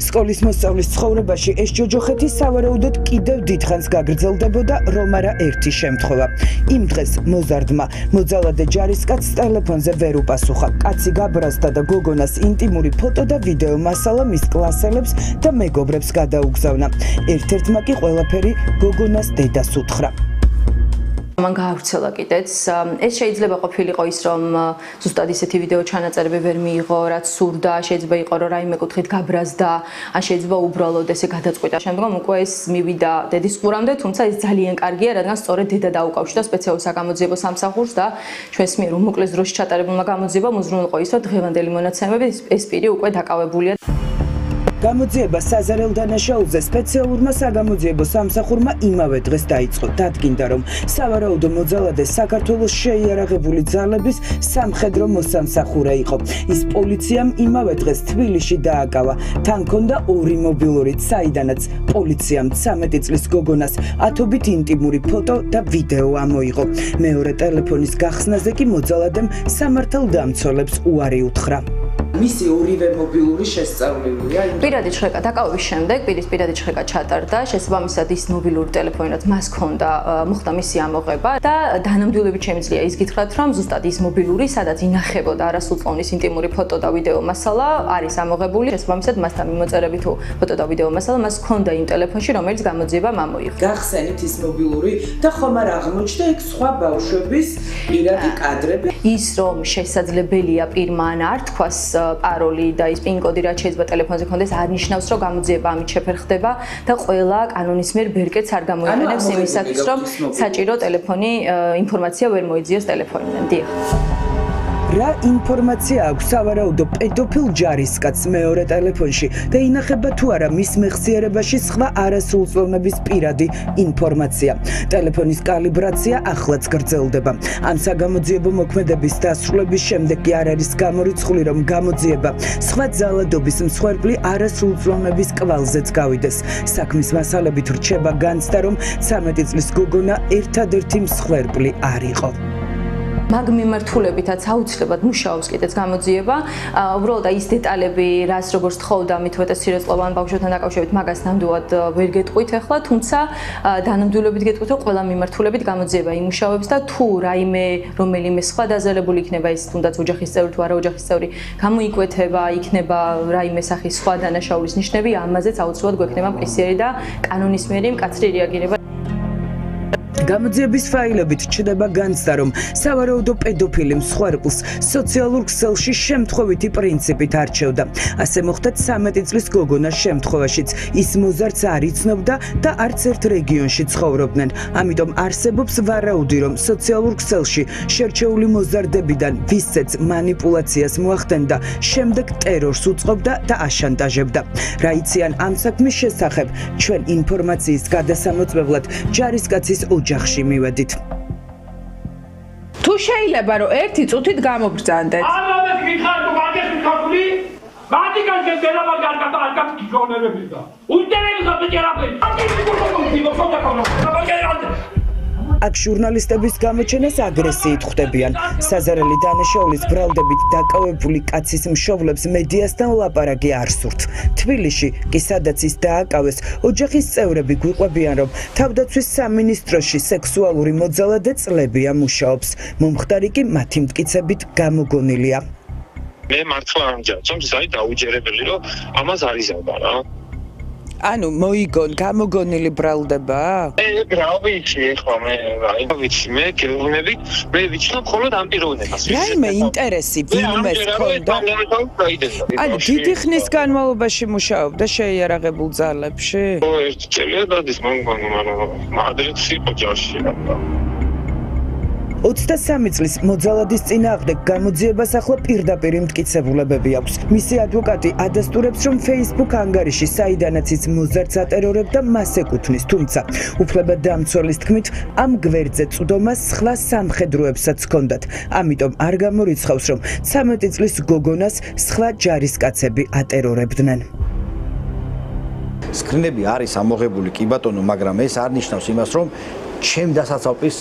სკოლის მოსწავლის ცხოვრებაში ეს ჯოჯოხეთი სავარაუდოდ კიდევ დიდხანს გაგრძელდებოდა, რომ არა ერთი შემთხვევა. იმ დღეს მოზარდმა მოძალადე ჯარისკაცს ტელეფონზე ვერ უპასუხა. კაცი გაბრაზდა და გოგონას ინტიმური ფოტო და ვიდეო მასალა მის კლასელებს და მეგობრებს გადაუგზავნა. ერთ-ერთმა კი ყველაფერი გოგონას დედას უთხრა. მან გაავრცელა კიდეც. ეს შეიძლება ყოფილიყო ის რომ ზუსტად ისეთი ვიდეო ჩანაწერები ვერ მიიღო რაც სურდა შეიძლება იყო რომ რაიმე კუთხით გაბრაზდა ან შეიძლება უბრალოდ ესე გადაწყვიტა. შემდგომ უკვე ეს მივიდა დედის ყურამდე თუმცა ეს ძალიან კარგია რადგან სწორედ დედა დაუკავშირდა სპეციალურ საგამოძიებო სამსახურს და ჩვენს მიერ უმოკლეს დროში ჩატარებულმა გამოძიებამ უზრუნველყო ის რომ დღევანდელი მონაცემები ეს პირი უკვე დაკავებულია გამოძიება საზარელ დანაშაულზე სპეციალურმა საგამოძიებო სამსახურმა იმავე დღეს დაიწყო. დადგინდა, რომ სავარაუდო მოძალადე საქართველოს შეიარაღებული ძალების სამხედრო მოსამსახურე იყო. ის პოლიციამ იმავე დღეს თბილისში დააკავა. თან ჰქონდა ორი მობილური, საიდანაც პოლიციამ 13 წლის გოგონას ათობით ინტიმური ფოტო და ვიდეო ამოიღო. მეორე ტელეფონის გახსნაზე კი მოძალადემ სამართალდამცველებს უარი უთხრა. მისი ორივე მობილური შესწავლილია. პირადი ჩხრეკა დაკავების შემდეგ პირის პირადი ჩხრეკა ჩატარდა, შესაბამისად ის მობილური ტელეფონი რაც მას ჰქონდა, მოხდა მისი ამოღება და დანამდვილებით შემიძლია ის გითხრათ, რომ ზუსტად ის მობილური, სადაც ინახებოდა არასრულწლოვნის ინტიმური ფოტო და ვიდეო მასალა, არის ამოღებული. შესაბამისად მასთან მიმოწერები თუ ფოტო და ვიდეო მასალა მას ჰქონდა იმ ტელეფონში, რომელიც გამოძიებამ ამოიღო. გახსენით ის მობილური და ხომ არ აღმოჩნდა იქ სხვა ბავშვების პირადი კადრები? ის რომ შესაძლებელია პირმა ან არ თქვას პაროლი და ის პინ კოდი რაც შეიძლება ტელეფონზე ქონდეს არ ნიშნავს რომ გამოძიება ამით შეფერხდება და ყველა კანონის მიერ ბერკეტს არ გამოიყენებს იმისათვის რომ საჭირო ტელეფონი ინფორმაცია ვერ მოიძიოს ტელეფონიდან. დიახ რა ინფორმაცია აქვს სავარაუდო პედოფილ ჯარისკაცს მეორე ტელეფონში და ინახება თუ არა მის მეხსიერებაში სხვა არასრულწლოვნების პირადი ინფორმაცია. ტელეფონის კალიბრაცია ახლაც გრძელდება. ამ საგამოძიებო მოქმედების დასრულების შემდეგ კი არ არის გამორიცხული, რომ გამოძიება სხვა ძალადობის მსხვერპლი არასრულწლოვნების კვალზეც გავიდეს. საქმის მასალებით რჩება განცდა, რომ 13 წლის გოგონა ერთადერთი მსხვერპლი არ იყო. მაგ მიმართულებითაც აუცილებლად მუშაობს კიდეც გამოძიება. უბრალოდ აი ის დეტალები, რაც როგორც თხოვდა უმეტეს სიროწყლოვან ბავშვებთან დაკავშირებით, მაგას ნამდვილად ვერ გეტყვით ახლა, თუმცა დანამდვილებით გეტყვით, რომ ყველა მიმართულებით გამოძიება იმუშავებს და თუ რაიმე რომელიმე სხვა დაზალებული იქნება ის თუნდაც ოჯახის წევრი თუ არა ოჯახის წევრი, გამოიკვეთება, იქნება რაიმე სახის სხვა დანაშაულის ნიშნები, ამაზეც აუცილებლად გვექნება პრესიერი და კანონის მიერი მკაცრი რეაგირება გამოძიების ფაილებით ჩნდება განცდა, რომ სავარაუდო პედოფილი მსხვერპლს სოციალურ ქსელში შემთხვევითი პრინციპით არჩევდა. ასე მოხდა 13 წლის გოგონას შემთხვევაშიც. ის მოზარდს არ იცნობდა და არც ერთ რეგიონში ცხოვრობდნენ. ამიტომ არსებობს ვარაუდი, რომ სოციალურ ქსელში შერჩეული მოზარდებიდან ვისცეც манипуляციას მოახდენდა, შემდეგ ტერორს უწყობდა და აშანტაჟებდა. რა იციან ამ საქმის შესახებ? ჩვენ ინფორმაციის გადასამოწმებლად ჯარისკაცის ოჯახს ოჯახში მივედით. თუ შეიძლება რომ ერთი წუთით გამობრძანდეთ. არა მე გიხარ თუ მაგას ხაფული? მათი კანკე დერაბა გარკატა არ გაქიქონერები და. უდერები გაბეჭერაფე. აკი გიგო გიგო ხოდა ხოდა. მაგერანტე. აქ ჟურნალისტების გამოჩენას აგრესიით ხვდებიან. საზარელი დანაშაულის ბრალდებით დაკავებული კაცის მშობლებს მედიასთან ლაპარაკი არ სურთ. თბილისში კი სადაც ის დააკავეს, ოჯახის წევრები გვიყვებიან, რომ თავდაცვის სამინისტროში სექსუალური მოძალადე წლებია მუშაობს. მომხდარი კი მათი მტკიცებით გამოგონილია. მე მართლა არ მჯერა, რომ დაუჯერებელი რომ ამას არიზავდა რა. ანუ მოიგონ გამოგონილი ბრალდება? ე გრავიჩი ხო მე აი ვიცი მე გეუბნები მე ვიცნობ ხოლმე ამ პიროვნებას რაიმე ინტერესი ვინმეს ქონდა ანუ დიდი ხნის განმავლობაში მუშაობდა შეიარაღებულ ძალებში? ო ერთ წელია დადის მოგონი მაგრამ მადრიდში იყო ჯარში რა 23 წლის მოძალადის წინააღმდეგ გამოძიებას ახლა პირდაპირ მტკიცებულებები აქვს. მისი ადვოკატი ადასტურებს, რომ Facebook ანგარიში საიდანაც ის მოზარდს ატერორებდა, მას ეკუთვნის, თუმცა უფლება დამცველის თქმით, ამ გვერდზე წვდომა სხვა სამხედროებსაც ჰქონდათ. ამიტომ არ გამორიცხავს, რომ 13 წლის გოგონას სხვა ჯარისკაცები ატერორებდნენ. სკრინები არის ამოღებული კი ბატონო, მაგრამ ეს არ ნიშნავს იმას, რომ ჩემ დასაცავპის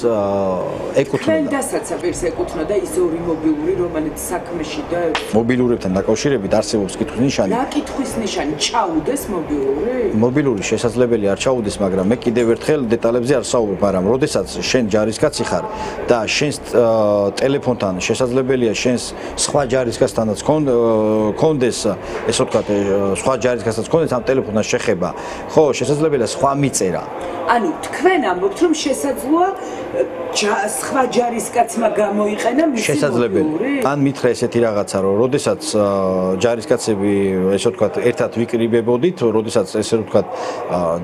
ეკუთვნოდა. ჩვენ დასაცავპის ეკუთვნოდა ის ორი მობილური, რომელიც საქმეში და მობილურებთან დაკავშირებით არსებობს კითხვის ნიშანი. რა კითხვის ნიშანი? ჩაუდეს მობილური? მობილური შესაძლებელი არ ჩაუდეს, მაგრამ მე კიდევ ერთხელ დეტალებზე არ საუბრობ, მაგრამ როდესაც შენ ჯარისკაცი ხარ და შენს ტელეფონთან შესაძლებელია შენს სხვა ჯარისკაცთანაც კონდეს, ესე ვთქვათ, სხვა ჯარისკაცთანაც კონდეს ამ ტელეფონთან შეხება. ხო, შესაძლებელია სხვა მიწერა. ანუ თქვენ ამბობთ, რომ შესაძლოა სხვა ჯარისკაცმა გამოიყენა მისი შესაძლებელი. ან მითხრა ესეთი რაღაცა, რომ როდესაც ჯარისკაცები, ესე ვთქვათ, ერთად ვიკრიბებოდით, როდესაც ესე ვთქვათ,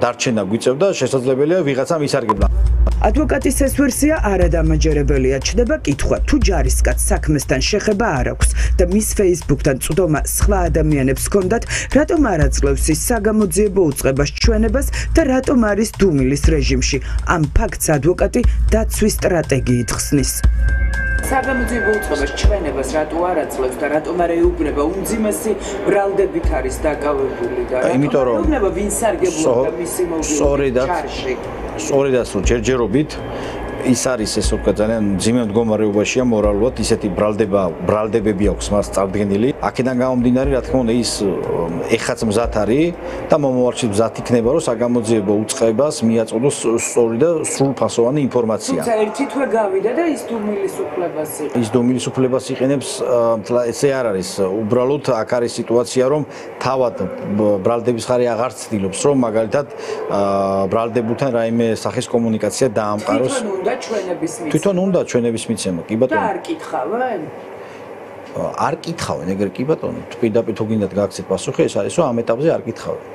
დარჩენა გვიწევდა, შესაძლებელია ვიღაცამ ისარგებლა. ადვოკატის ეს ვერსია არადამაჯერებელია. ჩდება კითხვა, თუ ჯარისკაც საქმესთან შეხება არ აქვს და მის Facebook-თან წვდომა სხვა ადამიანებს ჰქონდათ, რატომ არ აძლევს ის საგამოძიებო უწყებას ჩვენებას და რატომ არის დუმილის რეჟიმში? ამ ფაქტს ადვოკატი დაცვის სტრატეგიით ხსნის. საგამოძიებო უწყებას ჩვენებას რატო არ აძლევს და რატომ არ ეუბნება უმძიმესი ბრალდებით არის დაკავებული და იმიტომ რომ ეუბნება ვინ სარგებლობდა მისი მოგებული სწორედაც სწორედაც რომ ჯერჯერობით ის არის ეს უკვე ძალიან ძიმე მდგომარეობაშია მორალურად ისეთი ბრალდება ბრალდებები აქვს მას წარდგენილი. აქედან გამომდინარე რა თქმა უნდა ის ეხაც მზად არის და მომავალში მზად იქნება რომ საგამოძიებო უწყებას მიაწოდოს სწორი და სრულფასოვანი ინფორმაცია. თუმცა ერთი თვე გავიდა და ის დუმილის უფლებას იყენებს. ის დუმილის უფლებას იყენებს ესე არ არის. უბრალოდ აქ არის სიტუაცია რომ თავად ბრალდების ხარი აღარ ცდილობს რომ მაგალითად ბრალდებულთან რაიმე სახის კომუნიკაცია დაამყაროს. თვითონ უნდა ჩვენების მიცემა. თვითონ უნდა ჩვენების მიცემა, კი ბატონო. და არ კითხავენ? არ კითხავენ ეგრე კი ბატონო თვითდაპირ თუ გინდათ გაქცეთ პასუხი ეს არის რომ ამ ეტაპზე არ კითხავენ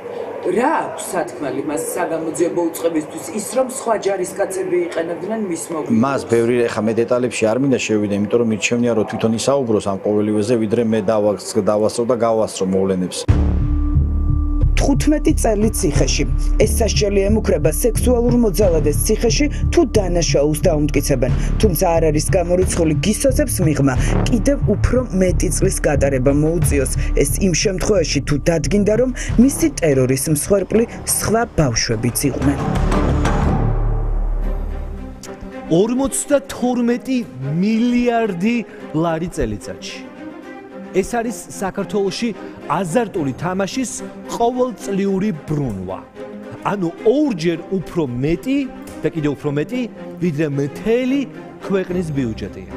რა აქვს სათქმელი მას საგამოძიებო უწყებისთვის ის რომ სხვა ჯარისკაცები იყენებდნენ მის მოგვითხრობას მას ბევრი ეხა მე დეტალებში არ მინდა შევიდე იმიტომ რომ მიჩვენია რომ თვითონ ისაუბროს ამ ყოველივეზე ვიდრე მე დავასწრო და გავასწრო მოვლენებს 15 წელი ციხეში. ეს სასჯელი ემუქრება სექსუალურ მოძალადეს ციხეში თუ დანაშაულს დაუმტკიცებენ. თუმცა არ არის გამორიცხული გისოზებს მიღმა კიდევ უფრო მეტი წლის გატარება მოუწიოს. ეს იმ შემთხვევაში თუ დადგინდა რომ მისი ტერორის მსხვერპლი სხვა ბავშვებიც იყვნენ. 52 მილიარდი ლარი წელიწადში. ეს არის საქართველოსი აზარტული თამაშის ყოველწლიური ბრუნვა. ანუ ორჯერ უფრო მეტი და კიდევ უფრო მეტი ვიდრე მთელი ქვეყნის ბიუჯეტია.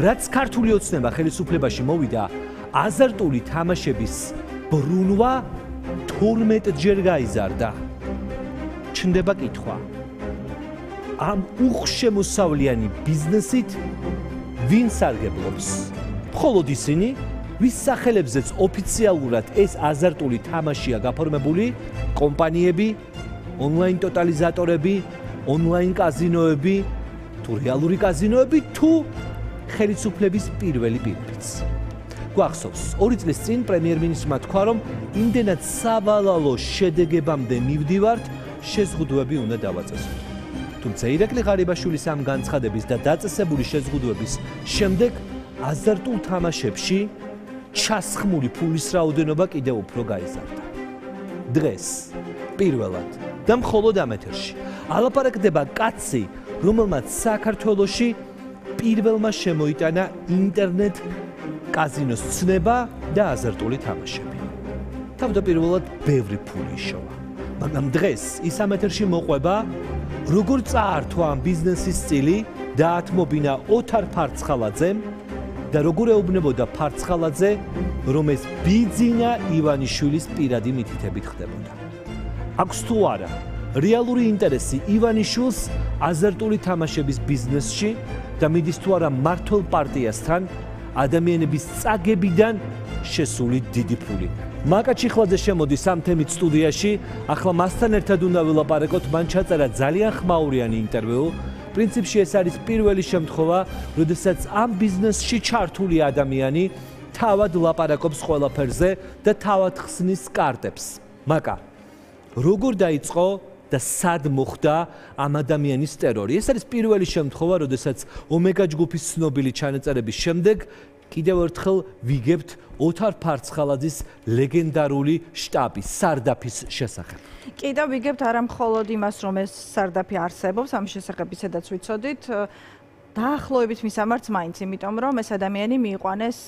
რაც ქართული ოცნება ხელისუფლებაში მოვიდა, აზარტული თამაშების ბრუნვა 12 ჯერ გაიზარდა. ჩნდება კითხვა. ამ უხშემოსავლიანი ბიზნესით ვინ სარგებლობს? მხოლოდ ისინი, ვის სახელებზეც ოფიციალურად ეს აზარტული თამაშია გაფორმებული კომპანიები, ონლაინ ტოტალიზატორები, ონლაინ კაზინოები, თუ რეალური კაზინოები, თუ ხელისუფლების პირველი პირებიც. გვახსოვს, ორი წლის წინ პრემიერ-მინისტრმა თქვა, რომ იმდენად სავალალო შედეგებამდე მივდივართ, შეზღუდვები უნდა დავაწესოთ. თუმცა ირაკლი ღარიბაშვილის ამ განცხადების და დაწესებული შეზღუდვების შემდეგ აზარტულ თამაშებში ჩასხმული ფულის რაოდენობა კიდევ უფრო გაიზარდა. დღეს პირველად და მხოლოდ ამ ეთერში ალაპარაკდება კაცი, რომელმაც საქართველოში პირველმა შემოიტანა ინტერნეტ კაზინოს ცნება და აზარტული თამაშები. თავდაპირველად ბევრი ფული იშოვა. მაგრამ დღეს ის ამ ეთერში მოყვება როგორ წაართვა ამ ბიზნესის სტილი და ათმობინა ოთარ ფარცხალაძემ და როგორ ეუბნებოდა ფარცხალაძე, რომ ეს ბიძინა ივანიშვილის პირადი მითითებით ხდებოდა. აქვს თუ არა რეალური ინტერესი ივანიშვილს აზარტული თამაშების ბიზნესში და მიდის თუ არა მართლ პარტიასთან ადამიანების წაგებიდან შესული დიდი ფული. მაკა ჩიხლაძე შემოდის ამ თემით სტუდიაში. ახლა მასთან ერთად უნდა ვილაპარაკოთ, მან ჩაწერა ძალიან ხმაურიანი ინტერვიუ. პრინციპში ეს არის პირველი შემთხვევა, როდესაც ამ ბიზნესში ჩართული ადამიანი თავად ლაპარაკობს ყველაფერზე და თავად ხსნის კარტებს. მაკა როგორ დაიწყო და სად მოხდა ამ ადამიანის ტერორი? ეს არის პირველი შემთხვევა, როდესაც ომეგა ჯგუფის ცნობილი ჩანაწერების შემდეგ კიდევ ერთხელ ვიგებთ ოთარ ფარცხალაძის ლეგენდარული შტაბის სარდაფის შესახებ. კიდევ ვიგებთ არა მხოლოდ იმას, რომ ეს სარდაფი არსებობს, ამ შესახებ ისედაც ვიცოდით, დაახლოებით მისამართს მაინც, იმიტომ რომ ეს ადამიანი მიიყვანეს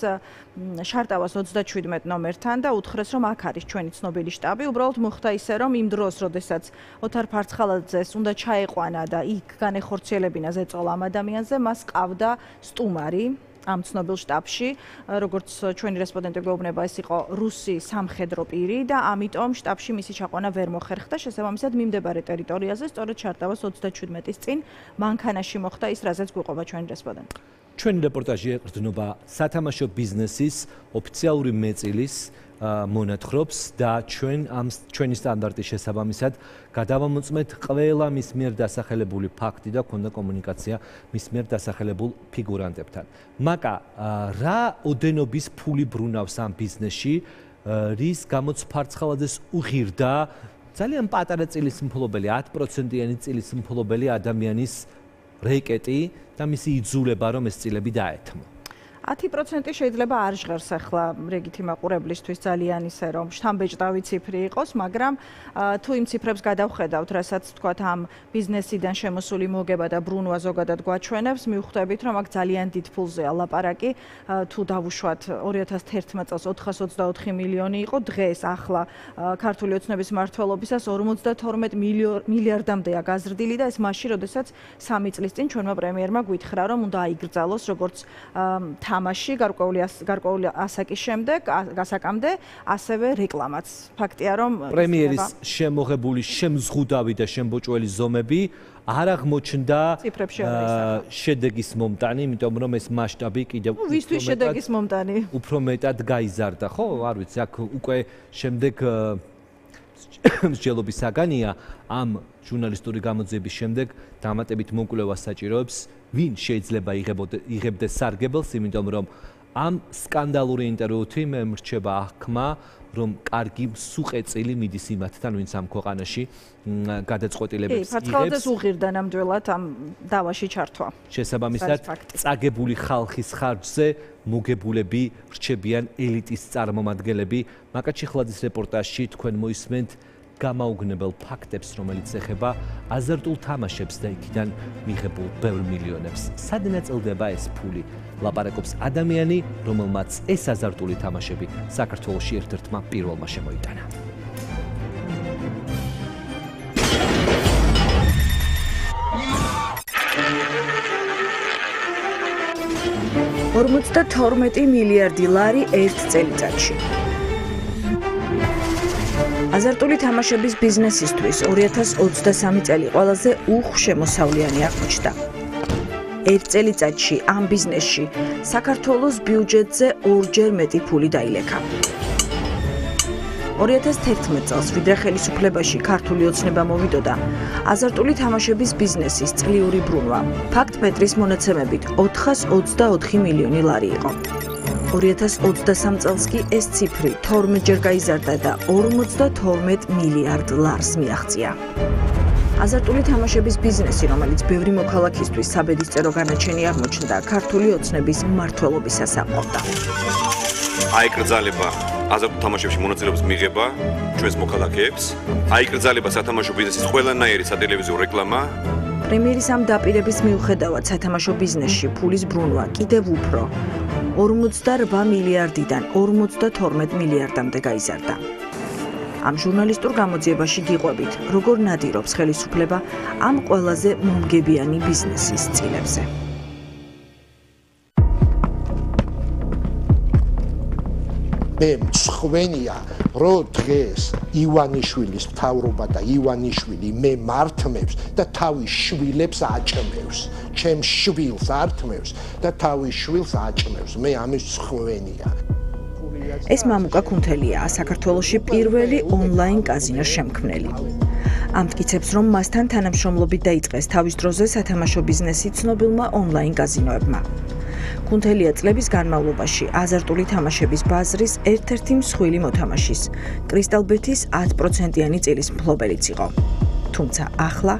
შარტავას 37 ნომერთან და უთხრეს, რომ აქ არის ჩვენი ცნობილი შტაბი. უბრალოდ მოხდა ისე, რომ იმ დროს, როდესაც ოთარ ფარცხალაძეს უნდა ჩაეყვანა და იქ განეხორციელებინა ზეწოლა ამ ადამიანზე, მას ყავდა სტუმარი, ამ ცნობილ შტაბში, როგორც ჩვენი რესპონდენტი გვეუბნება, ეს იყო რუსი სამხედრო პირი და ამიტომ შტაბში მისი ჩაყვანა ვერ მოხერხდა. შესაბამისად, მიმდებარე ტერიტორიაზე სწორედ ჩარტავას 37-ის წინ მანქანაში მოხდა ის, რაზეც გვიყვება ჩვენი რესპონდენტი. ჩვენი რეპორტაჟი ეყრდნობა სათამაშო ბიზნესის ოფიციალური მეწილის მონათხრობს და ჩვენ ამ ჩვენი სტანდარტის შესაბამისად გადავამოწმეთ ყველა მის მიერ დასახელებული ფაქტი და ქონდა კომუნიკაცია მის მიერ დასახელებულ ფიგურანტებთან. მაკა რა ოდენობის ფული ბრუნავს ამ ბიზნესში, რის გამოც ფარცხალაძეს უღირდა ძალიან პატარა წილის მფლობელი 10%-იანი წილის მფლობელი ადამიანის რეიკეტი და მისი იძულება რომ ეს წილები დაეთმო. 10% შეიძლება არ ჟღერს ახლა რეგითი მაყურებლისთვის ძალიან ისე რომ შთამბეჭდავი ციფრი იყოს, მაგრამ თუ იმ ციფრებს გადავხედავთ, რასაც თქვათ ამ ბიზნესიდან შემოსული მოგება და ბრუნვა ზოგადად გვაჩვენებს, მივხვდებით რომ აქ ძალიან დიდ ფულზეა ლაპარაკი. თუ დავუშვათ 2011 წელს 424 მილიონი იყო, დღეს ახლა ქართული ოცნების მართლობისას 52 მილიარდამდეა გაზრდილი და ეს მაშინ, როდესაც 3 წლის წინ ჩვენმა პრემიერმა გვითხრა რომ უნდა აიგრძალოს როგორც თამაში გარკვეული გარკვეული ასაკის შემდეგ, გასაკამდე, ასევე რეკლამაც. ფაქტია, რომ პრემიერის შემოღებული შემზღუდავი და შემბოჭველი ზომები არ აღმოჩნდა შედეგის მომტანი, იმიტომ რომ ეს მასშტაბი კიდევ ვისთვის შედეგის მომტანი? უფრო მეტად გაიზარდა, ხო? არ ვიცი, აქ უკვე შემდეგ მსჯელობის საგანია ამ ჟურნალისტური გამოძიების შემდეგ დამატებით მოკვლევას საჭიროებს ვინ შეიძლება იღებდეს სარგებელს იმიტომ რომ ამ სკანდალური ინტერვიუთი მე მრჩება ახმა რომ კარგი სუყეწილი მიდის იმათთან ვინც ამ ქვეყანაში გადაწყვეტილებებს იღებს. კი, ფათხოვდეს უღირდა ნამდვილად ამ დავაში ჩართვა. შესაბამისად, წაგებული ხალხის ხარჯზე მოგებულები რჩებიან ელიტის წარმომადგენლები. მაკაჩი ხლადის რეპორტაჟში თქვენ მოისმენთ გამაუგნებელ ფაქტებს, რომელიც ეხება აზარტულ თამაშებს და იქიდან მიღებულ ბევრ მილიონებს. სად ნაწილდება ეს ფული? ლაპარაკობს ადამიანი, რომელმაც ეს აზარტული თამაშები საქართველოსში ერთ-ერთმა პირველმა შემოიტანა. 52 მილიარდი ლარი ერთ წელიწადში. აზარტული თამაშების ბიზნესისთვის 2023 წელი ყველაზე უხშემოსავლიანი აღმოჩნდა. ერთ წელიწადში ამ ბიზნესში საქართველოს ბიუჯეტზე ორჯერ მეტი ფული დაილექა. 2011 წელს ვიდრე ხელისუფლებაში ქართული ოცნება მოვიდოდა აზარტული თამაშების ბიზნესის წლიური ბრუნვა. ფაქტ მეტრის მონაცემებით 424 მილიონი ლარი იყო. 2023 წელს კი ეს ციფრი 12ჯერ გაიზარდა და 52 მილიარდ ლარს მიაღწია. აზარტული თამაშების ბიზნესი, რომელიც ბევრი მოქალაქისთვის საბედისწერო განაჩენი აღმოჩნდა, ქართული ოცნების მმართველობისას აყვავდა. აიკრძალება აზარტულ თამაშებში მონაწილეობის მიღება ჩვენს მოქალაქეებს, აიკრძალება სათამაშო ბიზნესის ყველანაირი სატელევიზიო რეკლამა პრემიერის ამ დაპირების მიუხედავად სათამაშო ბიზნესში ფულის ბრუნვა კიდევ უფრო 48 მილიარდიდან 52 მილიარდამდე გაიზარდა. ამ ჟურნალისტურ გამოძიებაში გიყვებით, როგორ ნადირობს ხელისუფლება ამ ყველაზე მომგებიანი ბიზნესის წილებზე. მე მწხვენია, რომ დღეს ივანიშვილის მთავრობა და ივანიშვილი მე მართმევს და თავის შვილებს აჭმევს. ჩემს შვილს ართმევს და თავის შვილს აჭმევს. მე ამის მწხვენია. ეს მამუკა ქუნთელია, საქართველოსი პირველი ონლაინ კაზინოს შემქმნელი. ამტკიცებს, რომ მასთან თანამშრომლობით დაიწყეს თავის დროზე სათამაშო ბიზნესი ცნობილმა ონლაინ კაზინოებმა. კუნთელია წლების განმავლობაში აზარტული თამაშების ბაზრის ერთ-ერთი მსხვილი მოთამაშის კრისტალბეთის 10%-იანი წილის მფლობელიც იყო. თუმცა ახლა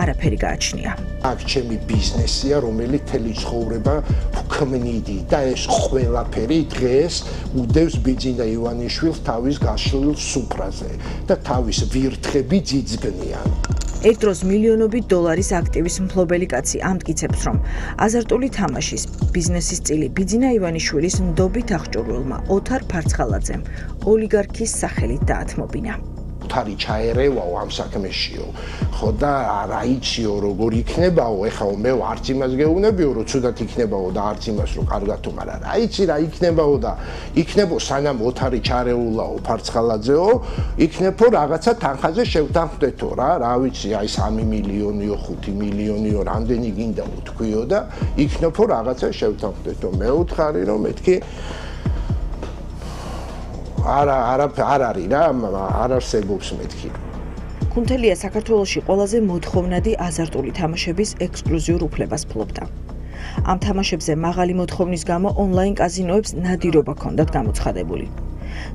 არაფერი გააჩნია. აქ ჩემი ბიზნესია, რომელიც თელი ცხოვრება ვქმნიდი და ეს ყველაფერი დღეს უდევს ბიძინა ივანიშვილს თავის გაშლილ სუფრაზე და თავის ვირთხები ძიძგნიან. ერთ დროს მილიონობით დოლარის აქტივის მფლობელი კაცი ამტკიცებს, რომ აზარტული თამაშის ბიზნესის წილი ბიძინა ივანიშვილის ნდობით აღჭურვილმა ოთარ ფარცხალაძემ ოლიგარქის სახელით დაათმობინა. თარი ჩაერევაო ამ საქმეშიო. ხო და რა იციო როგორ იქნებაო? ეხლა მე არც იმას გეუბნებიო რომ ცუდად იქნებაო და არც იმას რომ კარგად თუ მაგრამ რა იცი რა იქნებაო და იქნებო სანამ ოთარი ჩარეულაო ფარცხალაძეო იქნებო რაღაცა თანხაზე შევთანხმდეთო რა რა ვიცი აი 3 მილიონიო 5 მილიონიო რამდენი გინდაო თქვიო და იქნებო რაღაცა შევთანხმდეთო მე უთხარი რომ მეთქი არა არა არ არის რა არ არსებობს მეთქი. კუნთელია საქართველოსი ყველაზე მოთხოვნადი აზარტული თამაშების ექსკლუზიურ უფლებას ფლობდა. ამ თამაშებზე მაღალი მოთხოვნის გამო ონლაინ კაზინოებს ნადირობა ჰქონდათ გამოცხადებული.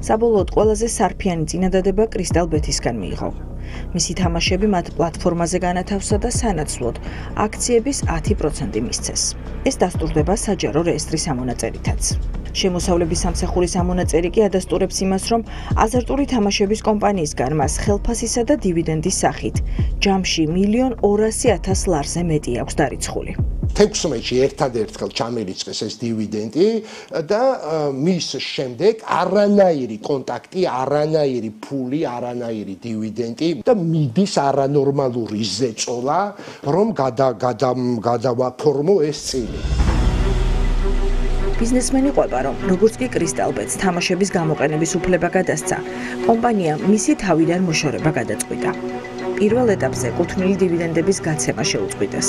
საბოლოოდ ყველაზე სარფიანი წინადადება კრისტალ ბეთისგან მიიღო მისი თამაშები მათ პლატფორმაზე განათავსა და სანაცვლოდ აქციების 10% მისცეს ეს დასტურდება საჯარო რეესტრის ამონაწერითაც შემოსავლების სამსახურის ამონაწერი კი ადასტურებს იმას, რომ აზარტული თამაშების კომპანიისგან მას ხელფასისა და დივიდენდის სახით ჯამში 1.200.000 ლარზე მეტი აქვს დარიცხული. 16-ში ერთადერთხელ ჩამერიწყეს ეს დივიდენდი და მის შემდეგ არანაირი კონტაქტი, არანაირი ფული, არანაირი დივიდენდი და მიდის არანორმალური ზეწოლა, რომ გადა გადავაფორმო ეს წილი. ბიზნესმენი ყვება, რომ როგორც კი კრისტალბეტს თამაშების გამოყენების უფლება გადასცა, კომპანიამ მისი თავიდან მოშორება გადაწყვიტა. პირველ ეტაპზე კუთვნილი დივიდენდების გაცემა შეუწყვიტეს.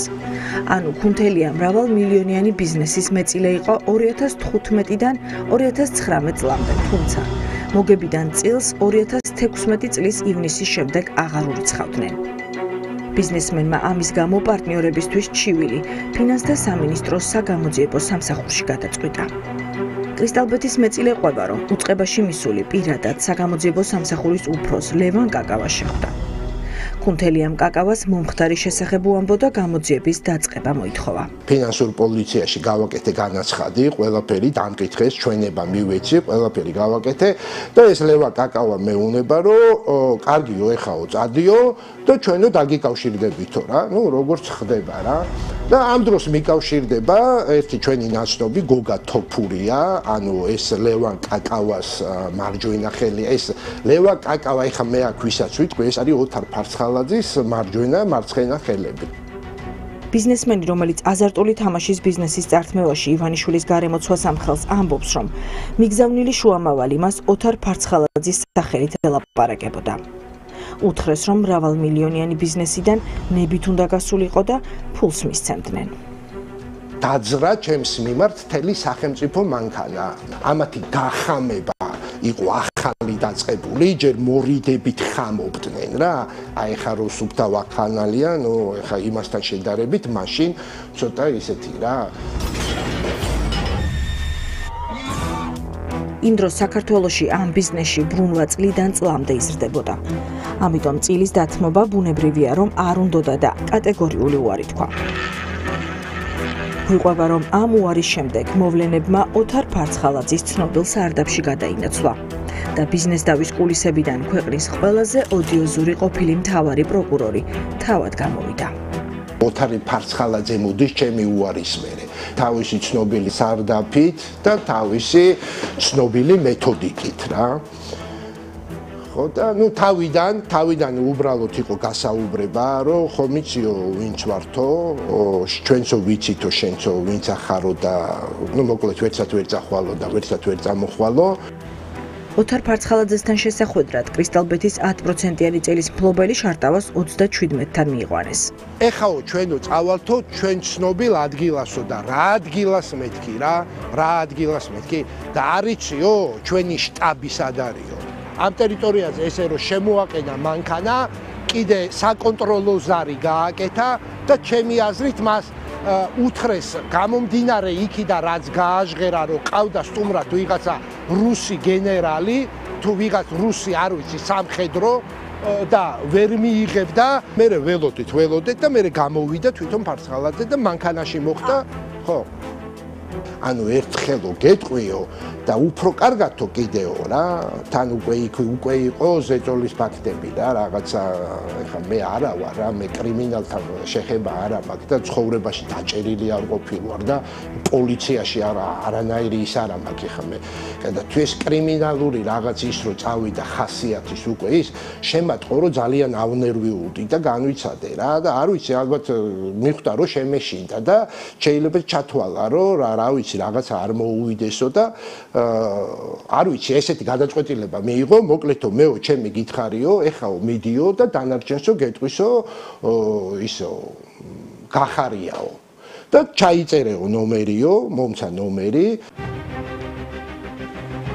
ანუ ქუნთელია მრავალ მილიონიანი ბიზნესის მეწილე იყო 2015-დან 2019 წლამდე, თუმცა მოგებიდან წილს 2016 წლის ივნისის შემდეგ აღარ ურიცხავდნენ. ბიზნესმენმა ამის გამო პარტნიორებისთვის ჩივილი ფინანსთა სამინისტროს საგამოძიებო სამსახურში გადაწყვიტა. კრისტალბეთის მეწილე ყვება, რომ უწყებაში მისული პირადად საგამოძიებო სამსახურის უფროს ლევან კაკავა შეხვდა. კუნთელიამ კაკავას მომხდარი შესახებ უამბო და გამოძიების დაწყება მოითხოვა. ფინანსურ პოლიციაში გავაკეთე განაცხადი, ყველაფერი დამკითხეს, ჩვენება მივეცი, ყველაფერი გავაკეთე და ეს ლევა კაკავა მეუნება, რომ კარგიო, ეხაო, წადიო და ჩვენო დაგიკავშირდებითო რა. ნუ როგორც ხდება რა. და ამ დროს მიკავშირდება ერთი ჩვენი ნაცნობი გოგა თოფურია, ანუ ეს ლევან კაკავას მარჯვენა ხელი, ეს ლევა კაკავა, ეხა მე აქ ვისაც ვიტყვი, ეს არის ოთარ ფარცხალაძის მარჯვენა მარცხენა ხელები. ბიზნესმენი, რომელიც აზარტული თამაშის ბიზნესის წართმევაში ივანიშვილის გარემოცვას ამხელს, ამბობს, რომ მიგზავნილი შუამავალი მას ოთარ ფარცხალაძის სახელით ელაპარაკებოდა. უთხრეს, რომ მრავალ მილიონიანი ბიზნესიდან ნებით უნდა გასულიყო და ფულს მისცემდნენ. დაძრა ჩემს მიმართ თელი სახელმწიფო მანქანა. ამათი გახამება იყო ახალი დაწყებული, ჯერ მორიდებით ხამობდნენ რა. აი ხა რო სუფთა ვახანალია, ნუ ხა იმასთან შედარებით, მაშინ ცოტა ისეთი რა. იმ დროს საქართველოში ამ ბიზნესში ბრუნვა წლიდან წლამდე იზრდებოდა. ამიტომ წილის დათმობა ბუნებრივია, რომ არ უნდოდა და კატეგორიული უარი თქვა. ვიყვება, რომ ამ უარის შემდეგ მოვლენებმა ოთარ ფარცხალაძის ცნობილ სარდაფში გადაინაცვლა და ბიზნესდავის კულისებიდან ქვეყნის ყველაზე ოდიოზური ყოფილი მთავარი პროკურორი თავად გამოვიდა. ოთარი ფარცხალაძე მოდის ჩემი უარის მერე. თავისი ცნობილი სარდაფით და თავისი ცნობილი მეთოდიკით რა. ხო და ნუ თავიდან თავიდან უბრალოდ იყო გასაუბრება რომ ხომ იციო ვინც ვართო ჩვენცო ვიცითო შენცო ვინც ახარო და ნუ მოკლედ ვერცად ვერ წახვალო და ვერცად ვერ წამოხვალო. ოთარ ფარცხალაძესთან შესახვედრად კრისტალბეთის 10%-იანი წელის მფლობელი შარტავას 37-თან მიიყვანეს. ეხაო ჩვენო წავალთო ჩვენ ცნობილ ადგილასო და რა ადგილას მეთქი რა, რა ადგილას მეთქი და არიციო ჩვენი შტაბის ადარიო. ამ ტერიტორიაზე ესე რომ შემოაყენა მანქანა, კიდე საკონტროლო ზარი გააკეთა და ჩემი აზრით მას უთხრეს გამომდინარე იქიდან რაც გააჟღერა რომ ყავდა სტუმრად ვიღაცა რუსი გენერალი თუ ვიღაც რუსი არ ვიცი სამხედრო და ვერ მიიღებდა მე ველოდით ველოდეთ და მე გამოვიდა თვითონ ფარცხალაძე და მანქანაში მოხდა ხო. ანუ ერთხელო გეტყვიო და უფრო კარგათო კიდეო რა თან უკვე იქ უკვე იყო ზეწოლის ფაქტები და რაღაცა ეხა მე არა ვარ რა მე კრიმინალთან შეხება არა მაქვს და ცხოვრებაში დაჭერილი არ ყოფილი ვარ და პოლიციაში არა არანაირი ის არა მაქვს ეხა მე. და თუ ეს კრიმინალური რაღაც ის რო წავიდა ხასიათის უკვე ის შემატყო რომ ძალიან ავნერვიულდი და განვიცადე რა და არ ვიცი ალბათ მიხვდა რომ შემეშინდა და შეიძლება ჩათვალა რომ რა ვიცი რაღაცა არ მოუვიდესო და არ ვიცი ესეთი გადაწყვეტილება მეიღო მოკლედო მეო ჩემი გითხარიო ეხაო მიდიო და დანარჩენსო გეტყვისო ისო გახარიაო. და ჩაიწერეო ნომერიო მომცა ნომერი.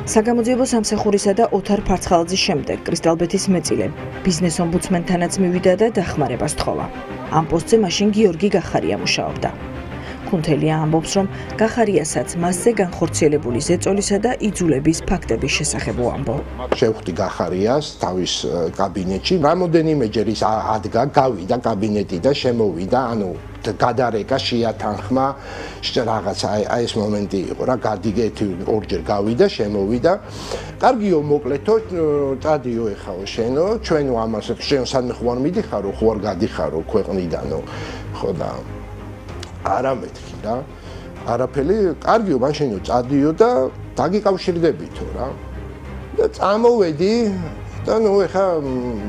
საგამოძიებო სამსახურისა და ოთარ ფარცხალაძის შემდეგ კრისტალბეთის მეწილე. ბიზნეს ომბუდსმენთანაც მივიდა და დახმარებას თხოვა ამ პოსტზე მაშინ გიორგი გახარია მუშაობდა ქუნთელია ამბობს, რომ გახარიასაც მასზე განხორციელებული ზეწოლისა და იძულების ფაქტების შესახებ უამბო. შევხვდი გახარიას თავის კაბინეტში. რამოდენიმეჯერ ის ადგა გავიდა კაბინეტიდან შემოვიდა, ანუ გადარეკა შეათანხმა რაღაც აი ეს მომენტი იყო რა გადიგეთი ორჯერ გავიდა შემოვიდა კარგიო მოკლეთო წადიო ეხაო შენო ჩვენო ამას შენ სამი ხوار მიდიხარო ხوار გადიხარო ქვეყნიდანო ხო და არა მეთქი რა. არაფერი, კარგიო, მან შენო წადიო და დაგიკავშირდებითო რა. და წამოვედი და ნუ ეხა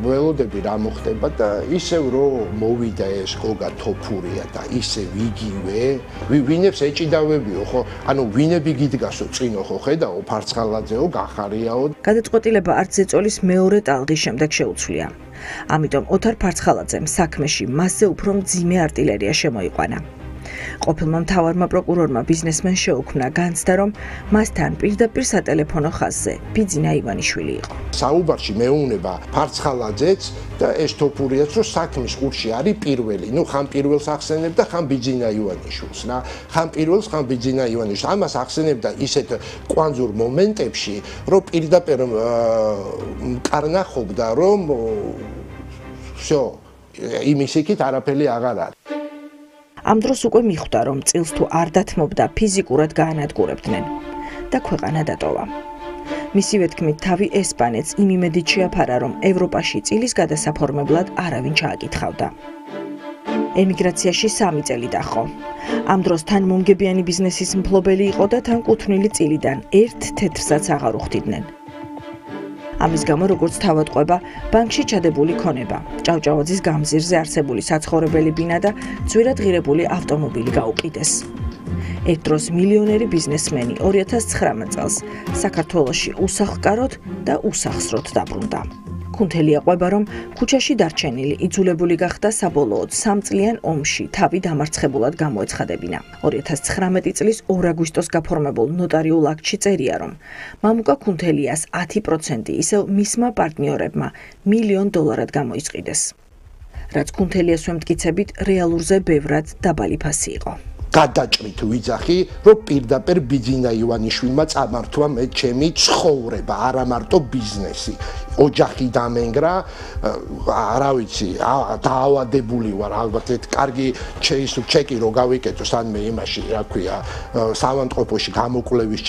ველოდები რა მოხდება და ისევ რომ მოვიდა ეს გოგა თოფურია და ისევ იგივე ვინებს ეჭიდავებიო ხო ანუ ვინები გიდგასო წინო ხო ხედაო ფარცხალაძეო გახარიაო გადაწყვეტილება არც ეწოლის მეორე ტალღის შემდეგ შეუცვლია ამიტომ ოთარ ფარცხალაძემ საქმეში მასზე უფრო მძიმე артиლერია შემოიყვანა ყოფილმა მთავარმა პროკურორმა ბიზნესმენ შეუქმნა განცდა რომ მასთან პირდაპირ სატელეფონო ხაზზე ბიძინა ივანიშვილი იყო. საუბარში მეუნება ფარცხალაძეც და ეს თოფურიაც რომ საქმის ყურში არის პირველი. ნუ ხან პირველს ახსენებ და ხან ბიძინა ივანიშვილს რა. ხან პირველს ხან ბიძინა ივანიშვილს. ამას ახსენებდა ისეთ კვანძურ მომენტებში, რომ პირდაპირ კარნახობდა რომ всё იმის იქით არაფერი აღარ არის. ამ დროს უკვე მიხვდა, რომ წილს თუ არ დათმობდა, ფიზიკურად გაანადგურებდნენ და ქვეყანა დატოვა. მისივე თქმით, თავი ესპანეთს იმ იმედით შეაფარა, რომ ევროპაში წილის გადასაფორმებლად არავინ ჩააკითხავდა. ემიგრაციაში 3 წელი დახო. ამ დროს თან მომგებიანი ბიზნესის მფლობელი იყო და თან კუთვნილი წილიდან ერთ თეთრსაც აღარ უხდიდნენ. ამის გამო როგორც თავადყვება ბანკში ჩადებული ქონება. ჭავჭავაძის გამზირზე არსებული საცხოვრებელი ბინა და ძვირად ღირებული ავტომობილი გაუყიდეს ერთ დროს მილიონერი ბიზნესმენი 2019 წელს საქართველოში უსახკაროდ და უსახსროდ დაბრუნდა კუნთელი აყვება რომ ქუჩაში დარჩენილი იძულებული გახდა საბოლოოდ სამწლიან ომში თავი დამარცხებულად გამოეცხადებინა. 2019 წლის 2 აგვისტოს გაფორმებულ ნოტარიულ აქტში წერია რომ მამუკა კუნთელიას 10% ისევ მისმა პარტნიორებმა მილიონ დოლარად გამოიყიდეს რაც კუნთელიას ვემტკიცებით რეალურზე ბევრად დაბალი ფასი იყო გადაჭრით ვიძახი, რომ პირდაპირ ბიძინა ივანიშვილმა წამართვა მე ჩემი ცხოვრება, არა მარტო ბიზნესი. ოჯახი დამენგრა, არა ვიცი, დაავადებული ვარ, ალბათ ეს კარგი ჩეის ჩეკი რო გავიკეთო სანმე იმაში, რა ქვია, სამანტყოფოში გამოკვლევის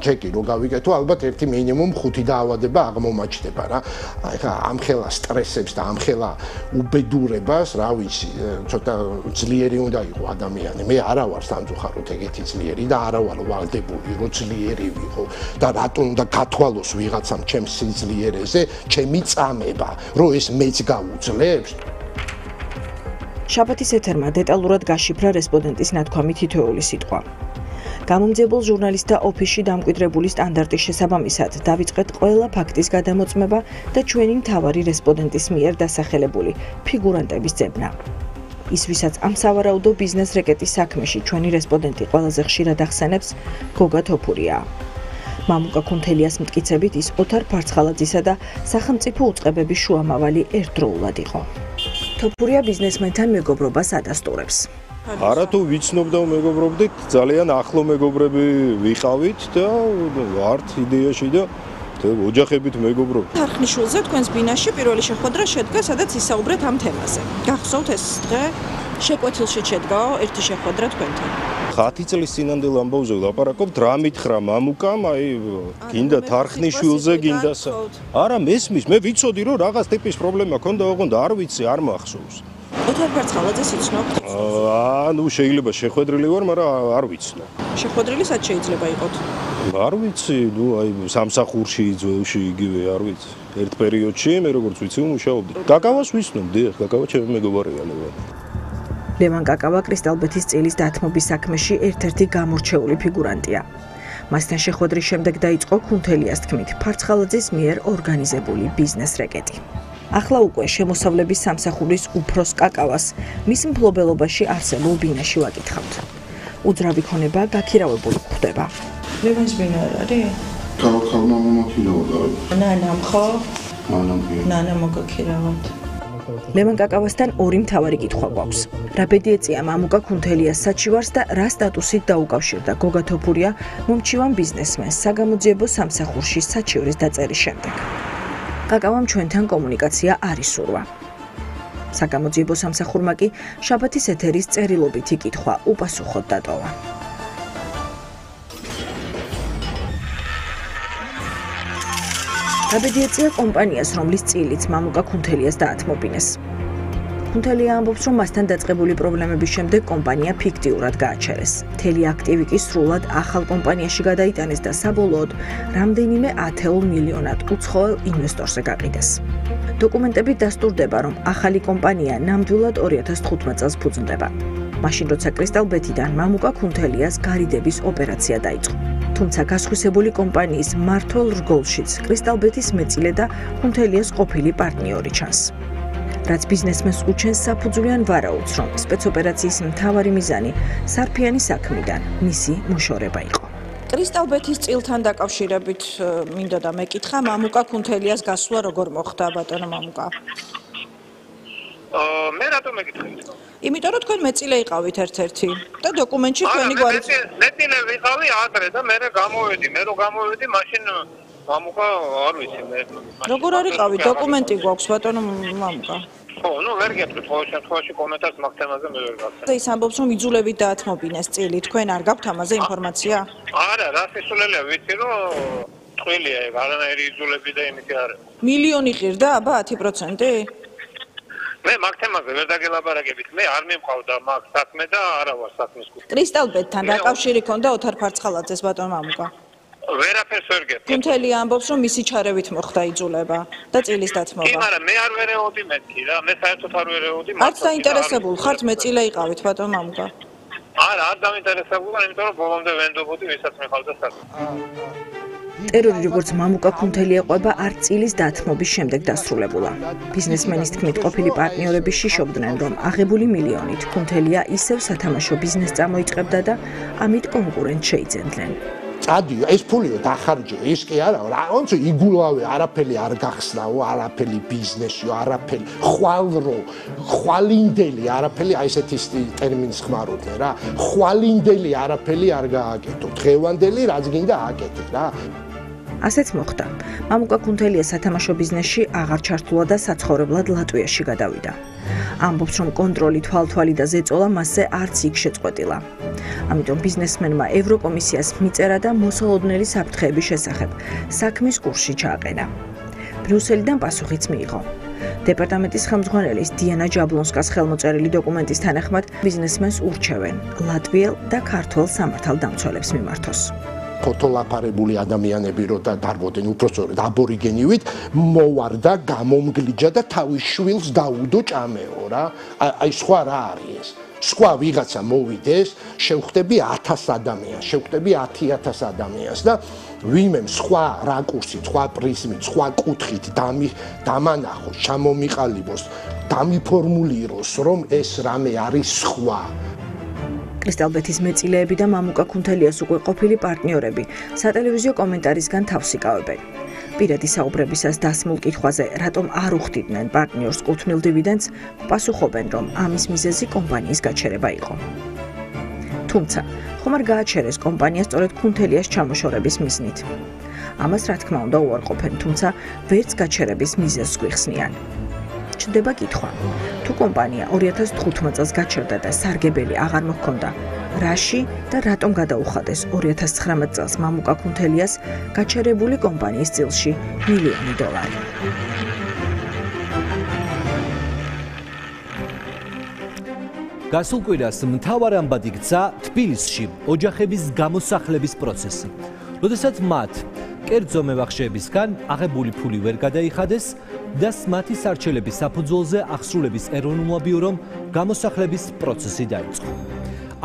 ჩეკი რო გავიკეთო, ალბათ ერთი მინიმუმ 5 დაავადება აღმომაჩნდება რა. აი ხა ამ ხელა სტრესებს და ამ ხელა უბედურებას, რა ვიცი, ცოტა ძლიერი უნდა იყოს ადამიანი. მე არა ვარ სამწუხაროდ ეგეთი ძლიერი და არა ვარ ვალდებული, რო ძლიერი ვიყო და რატომ უნდა გათვალოს ვიღაცამ ჩემს სიძლიერეს ასე ჩემი წამება, რომ ეს მეც გაუძლებს. შაბათის ეთერმა დეტალურად გაშიფრა რესპონდენტის ნათქვამი თითოეული სიტყვა. გამომძიებულ ჟურნალისტთა ოფისში დამკვიდრებული სტანდარტის შესაბამისად დავიწყეთ ყველა ფაქტის გადამოწმება და ჩვენი მთავარი რესპონდენტის მიერ დასახელებული ფიგურანტების ძებნა. ის ვისაც ამ სავარაუდო ბიზნეს რეკეტის საქმეში ჩვენი რესპონდენტი ყველაზე ხშირად ახსენებს, გოგა თოფურია. მამუკა კუნთელიას მტკიცებით ის ოთარ ფარცხალაძისა და სახელმწიფო უწყებების შუამავალი ერთდროულად იყო. თოფურია ბიზნესმენთან მეგობრობას ადასტურებს. არა თუ ვიცნობ და მეგობრობდით, ძალიან ახლო მეგობრები ვიყავით და ვართ იდეაში და ოჯახებით მეგობრობთ. არხნიშვილზე თქვენს ბინაში პირველი შეხვედრა შედგა, სადაც ისაუბრეთ ამ თემაზე. გახსოვთ ეს დღე? შეკვეთილში შედგაო ერთი შეხვედრა თქვენთან. 10 წლის წინანდელ ამბავზე ვლაპარაკობთ, რა მითხრა მამუკამ, აი გინდა თარხნიშვილზე, გინდა არა მესმის, მე ვიცოდი რომ რაღაც ტიპის პრობლემა ქონდა, ოღონდ არ ვიცი, არ მახსოვს. ოთარ ფარცხალაძეს იცნობთ? აა, ნუ შეიძლება შეხვედრილი ვარ, მაგრამ არ ვიცნობ. შეხვედრილი სად შეიძლება იყოთ? არ ვიცი, ნუ აი სამსახურში, ძველში იგივე, არ ვიცი. ერთ პერიოდში მე როგორც ვიცი, მუშაობდი. გაკავას ვიცნობ, დიახ, გაკავა ჩემი მეგობარია, ნუ. ლევან კაკავა კრისტალბეთის წილის დათმობის საქმეში ერთ-ერთი გამორჩეული ფიგურანტია. მასთან შეხვედრის შემდეგ დაიწყო ქუნთელიას თქმით ფარცხალაძის მიერ ორგანიზებული ბიზნეს რეკეტი. ახლა უკვე შემოსავლების სამსახურის უფროს კაკავას მის მფლობელობაში არსებულ ბინაში ვაკითხავთ. უძრავი ქონება გაქირავებული გვხვდება. ლევანს ბინა არის? კაკავა მომაქირავდა. ნანა მხო? ნანა კი. ნანა მოგაქირავოთ. ლევან კაკავასთან ორი მთავარი კითხვა გვაქვს. რა ბედიეწია მამუკა ქუნთელიას საჩივარს და რა სტატუსით დაუკავშირდა გოგა თოფურია მომჩივან ბიზნესმენს საგამოძიებო სამსახურში საჩივრის დაწერის შემდეგ. კაკავამ ჩვენთან კომუნიკაცია არის სურვა. საგამოძიებო სამსახურმა კი შაბათის ეთერის წერილობითი კითხვა უპასუხოდ დატოვა. გაბედიეწია კომპანიას, რომლის წილიც მამუკა ქუნთელიას დაათმობინეს. ქუნთელია ამბობს, რომ მასთან დაწყებული პრობლემების შემდეგ კომპანია ფიქტიურად გააჩერეს. მთელი აქტივი კი სრულად ახალ კომპანიაში გადაიტანეს და საბოლოოდ რამდენიმე 10 მილიონად უცხოელ ინვესტორზე გაყიდეს. დოკუმენტებით დასტურდება, რომ ახალი კომპანია ნამდვილად 2015 წელს ფუძნდება. მაშინ როცა კრისტალბეთიდან მამუკა ქუნთელიას გარიდების ოპერაცია დაიწყო. თუმცა გასხვისებული კომპანიის მართლ რგოლშიც კრისტალბეთის მეწილე და ქუნთელიას ყოფილი პარტნიორი ჩანს. რაც ბიზნესმენს უჩენს საფუძვლიან ვარაუდს, რომ სპეცოპერაციის მთავარი მიზანი სარფიანი საქმიდან მისი მოშორება იყო. კრისტალბეთის წილთან დაკავშირებით მინდა და მეკითხა მამუკა ქუნთელიას გასვლა როგორ მოხდა ბატონო მამუკა? აა მე რატომ მეკითხეთ? იმიტომ რომ თქვენ მეწილე იყავით ერთ-ერთი და დოკუმენტში თქვენი გვარი მეწილე ვიყავი ადრე და მე გამოვედი, მე რო გამოვედი, მაშინ მამუკა არ ვიცი მე. როგორ არიყავი დოკუმენტი გვაქვს ბატონო მამუკა? ხო, ну, ვერ გეტყვით, ყოველ შემთხვევაში კომენტარს მაგ თემაზე მე ვერ გასცემ. და ის ამბობს, რომ იძულებით დაათმობინეს წილი, თქვენ არ გაქვთ ამაზე ინფორმაცია? არა, რა სისულელია, ვიცი რომ ტყილია ეგ, არანაირი იძულები და იმითი არ. მილიონი ღირდა, აბა 10%? მე მაგ თემაზე ვერ დაგელაპარაკებით. მე არ მიმყავდა მაგ საქმე და არა ვარ საქმის კუთხე. კრისტალბეთთან დაკავშირი ქონდა ოთარ ფარცხალაძეს ბატონ მამუკა. ვერაფერს ვერ გეტყვი. კუნთელი ამბობს, რომ მისი ჩარევით მოხდა იძულება და წილის დათმობა. კი, მაგრამ მე არ ვერეოდი მეთქი რა, მე საერთოდ არ ვერეოდი. არც დაინტერესებულ ხართ მეწილე იყავით ბატონ მამუკა. არა, არ დაინტერესებულა, იმიტომ რომ ბოლომდე ვენდობოდი, ვისაც მიყავდა საქმე. ტერორი როგორც მამუკა ქუნთელი ეყვება არ წილის დათმობის შემდეგ დასრულებულა. ბიზნესმენის თქმით, ყოფილი პარტნიორები შიშობდნენ, რომ აღებული მილიონით ქუნთელია ისევ სათამაშო ბიზნესს წამოიწყებდა და ამით კონკურენტ შეიძენდნენ. წადიო, ეს ფულიო დახარჯე, ეს კი არა, რა, ონცო იგულავე, არაფერი არ გახსნაო, არაფერი ბიზნესიო, არაფერი ხვალრო, ხვალინდელი, არაფერი აი ესეთი ტერმინს ხმარობდნენ რა. ხვალინდელი არაფერი არ გააკეთო. დღევანდელი რაც გინდა აკეთე რა. ასეც მოხდა. მამუკა კუნთელია სათამაშო ბიზნესში აღარ ჩართულა და საცხოვრებლად ლატვიაში გადავიდა. ამბობს, რომ კონტროლი თვალთვალი და ზეწოლა მასზე არც იქ შეწყვეტილა. ამიტომ ბიზნესმენმა ევროკომისიას მიწერა და მოსალოდნელი საფრთხეების შესახებ საქმის კურსში ჩააყენა. ბრიუსელიდან პასუხიც მიიღო. დეპარტამენტის ხელმძღვანელის დიანა ჯაბლონსკას ხელმოწერილი დოკუმენტის თანახმად ბიზნესმენს ურჩევენ ლატვიელ და ქართულ სამართალდამცველებს მიმართოს. ფოთოლაფარებული ადამიანები რო და დარბოდნენ უпроსწორედ აბორიგენივით მოვარდა გამომგლიჯა და თავის შვილს დაუდო ჭამეო რა აი სხვა რა არის ეს სხვა ვიღაცა მოვიდეს, შევხვდები 1000 ადამიანს, შევხვდები 10000 ადამიანს და ვიმემ სხვა რაკურსით, სხვა პრიზმით, სხვა კუთხით დამანახოს, ჩამომიყალიბოს, დამიფორმულიროს, რომ ეს რამე არის სხვა. კრისტალბეთის მეწილეები და მამუკა ქუნთელიას უკვე ყოფილი პარტნიორები სატელევიზიო კომენტარისგან თავს იკავებენ. პირადი საუბრებისას დასმულ კითხვაზე, რატომ არ უხდიდნენ პარტნიორს კუთვნილ დივიდენდს, პასუხობენ, რომ ამის მიზეზი კომპანიის გაჩერება იყო. თუმცა, ხომ არ გააჩერეს კომპანია სწორედ ქუნთელიას ჩამოშორების მიზნით? ამას რა თქმა უნდა უარყოფენ, თუმცა ვერც გაჩერების მიზეზს გვიხსნიან. ჩნდება კითხვა. თუ კომპანია 2015 წელს გაჩერდა და სარგებელი აღარ მოხონდა, რაში და რატომ გადაუხადეს 2019 წელს მამუკა ქუნთელიას გაჩერებული კომპანიის წილში მილიონი დოლარი? გასულ კვირას მთავარ ამბად იქცა თბილისში ოჯახების გამოსახლების პროცესი. როდესაც მათ კერძო მევახშეებისგან აღებული ფული ვერ გადაიხადეს და მათი სარჩელების საფუძველზე ახსრულების ეროვნულმა ბიურომ გამოსახლების პროცესი დაიწყო.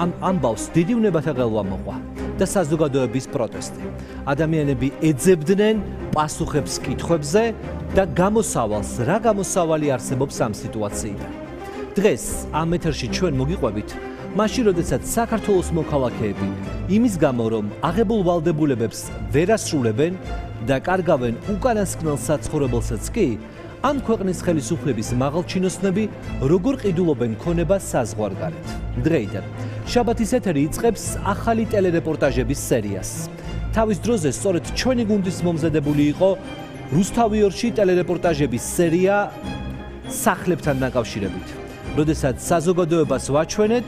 ამ ამბავს დიდი უნებათა ღელვა მოყვა და საზოგადოების პროტესტი. ადამიანები ეძებდნენ პასუხებს კითხვებზე და გამოსავალს, რა გამოსავალი არსებობს ამ სიტუაციიდან. დღეს ამ ეთერში ჩვენ მოგიყვებით მაშინ როდესაც საქართველოს მოქალაქეები იმის გამო რომ აღებულ ვალდებულებებს ვერ ასრულებენ და კარგავენ უკანასკნელ საცხოვრებელსაც კი ან ქვეყნის ხელისუფლების მაღალჩინოსნები როგორ ყიდულობენ ქონებას საზღვარგარეთ. დღეიდან შაბათის ეთერი იწყებს ახალი ტელერეპორტაჟების სერიას. თავის დროზე სწორედ ჩვენი გუნდის მომზადებული იყო რუსთავიორში ტელერეპორტაჟების სერია სახლებთან დაკავშირებით. როდესაც საზოგადოებას ვაჩვენეთ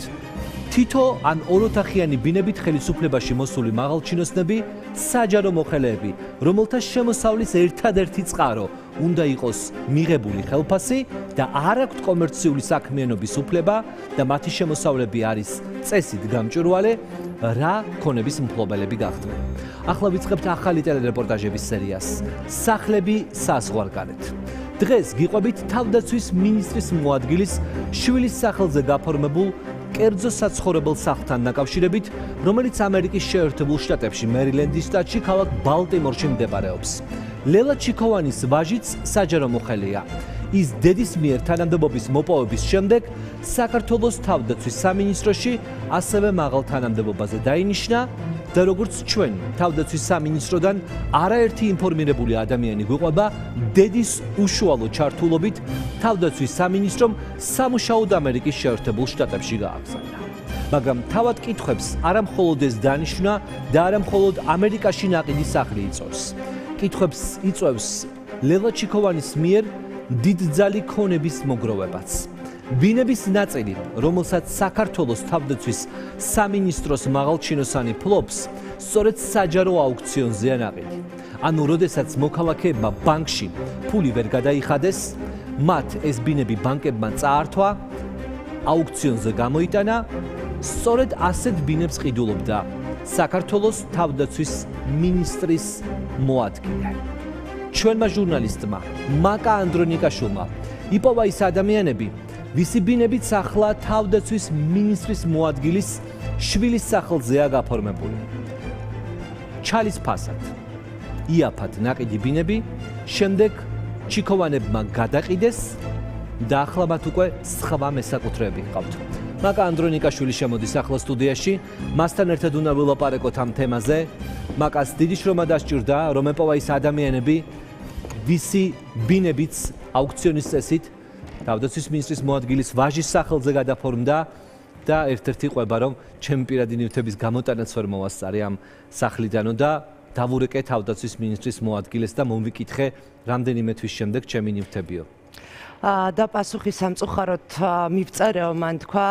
თითო ან ოროთახიანი ბინებით ხელისუფლებაში მოსული მაღალჩინოსნები, საჯარო მოხელეები, რომელთა შემოსავლის ერთადერთი წყარო უნდა იყოს მიღებული ხელფასი და არ აქვთ კომერციული საქმიანობის უფლება და მათი შემოსავლები არის წესით გამჭვირვალე, რა ქონების მფლობელები გახდნენ. ახლა ვიწყებთ ახალი ტელერეპორტაჟების სერიას. სახლები საზღვარგარეთ. დღეს გიყვებით თავდაცვის მინისტრის მოადგილის შვილის სახელზე გაფორმებულ კერძო საცხოვრებელ სახლთან დაკავშირებით, რომელიც ამერიკის შეერთებულ შტატებში მერილენდის შტატში ქალაქ ბალტიმორში მდებარეობს. ლელა ჩიქოვანის ვაჟიც საჯარო მოხელეა. ის დედის მიერ თანამდებობის მოპოვების შემდეგ საქართველოს თავდაცვის სამინისტროში ასევე მაღალ თანამდებობაზე დაინიშნა და როგორც ჩვენ თავდაცვის სამინისტროდან არაერთი ინფორმირებული ადამიანი გვიყვება დედის უშუალო ჩართულობით თავდაცვის სამინისტრომ სამუშაოდ ამერიკის შეერთებულ შტატებში გააგზავნა. მაგრამ თავად კითხვებს არამხოლოდ ეს დანიშნა და არამხოლოდ ამერიკაში ნაყიდი სახლი იწოვს. კითხებს იწევს ლელა ჩიკოვანის მიერ დიდძალი ქონების მოგროვებაც. ბინების ნაწილი, რომელსაც საქართველოს თავდაცვის სამინისტროს მაღალჩინოსანი ფლობს, სწორედ საჯარო აუქციონზეა ნაყიდი. ანუ, როდესაც მოქალაქეებმა ბანკში ფული ვერ გადაიხადეს, მათ ეს ბინები ბანკებმა წაართვა, აუქციონზე გამოიტანა, სწორედ ასეთ ბინებს ყიდულობდა საქართველოს თავდაცვის მინისტრის მოადგილე. ჩვენმა ჟურნალისტმა მაკა ანდრონიკაშვილმა იპოვა ის ადამიანები, ვისიბინებიც ახლა თავდაცვის მინისტრის მოადგილის შვილის სახელზეა გაფორმებული. ჩალის ფასად იაფად ნაკიდი ბინები შემდეგ ჩიქოვანებმა გადაყიდეს და ახლა მათ უკვე სხვა მესაკუთრეები ჰყავთ. მაკა ანდრონიკაშვილი შემოდის ახლა სტუდიაში. მასთან ერთად უნდა ვილაპარაკოთ ამ თემაზე. მაკას დიდი შრომა დასჭირდა, რომ ეპოვა ის ადამიანები, ვისი ბინებიც აუქციონის წესით თავდაცვის მინისტრის მოადგილის ვაჟის სახელზე გადაფორმდა და ერთ-ერთი ყვება რომ ჩემი პირადი ნივთების გამოტანაც ვერ მოვასწარე ამ სახლიდანო და დავურეკე თავდაცვის მინისტრის მოადგილეს და მომვიკითხე რამდენიმე თვის შემდეგ ჩემი ნივთებიო. და პასუხი სამწუხაროდ მივწერეო მან თქვა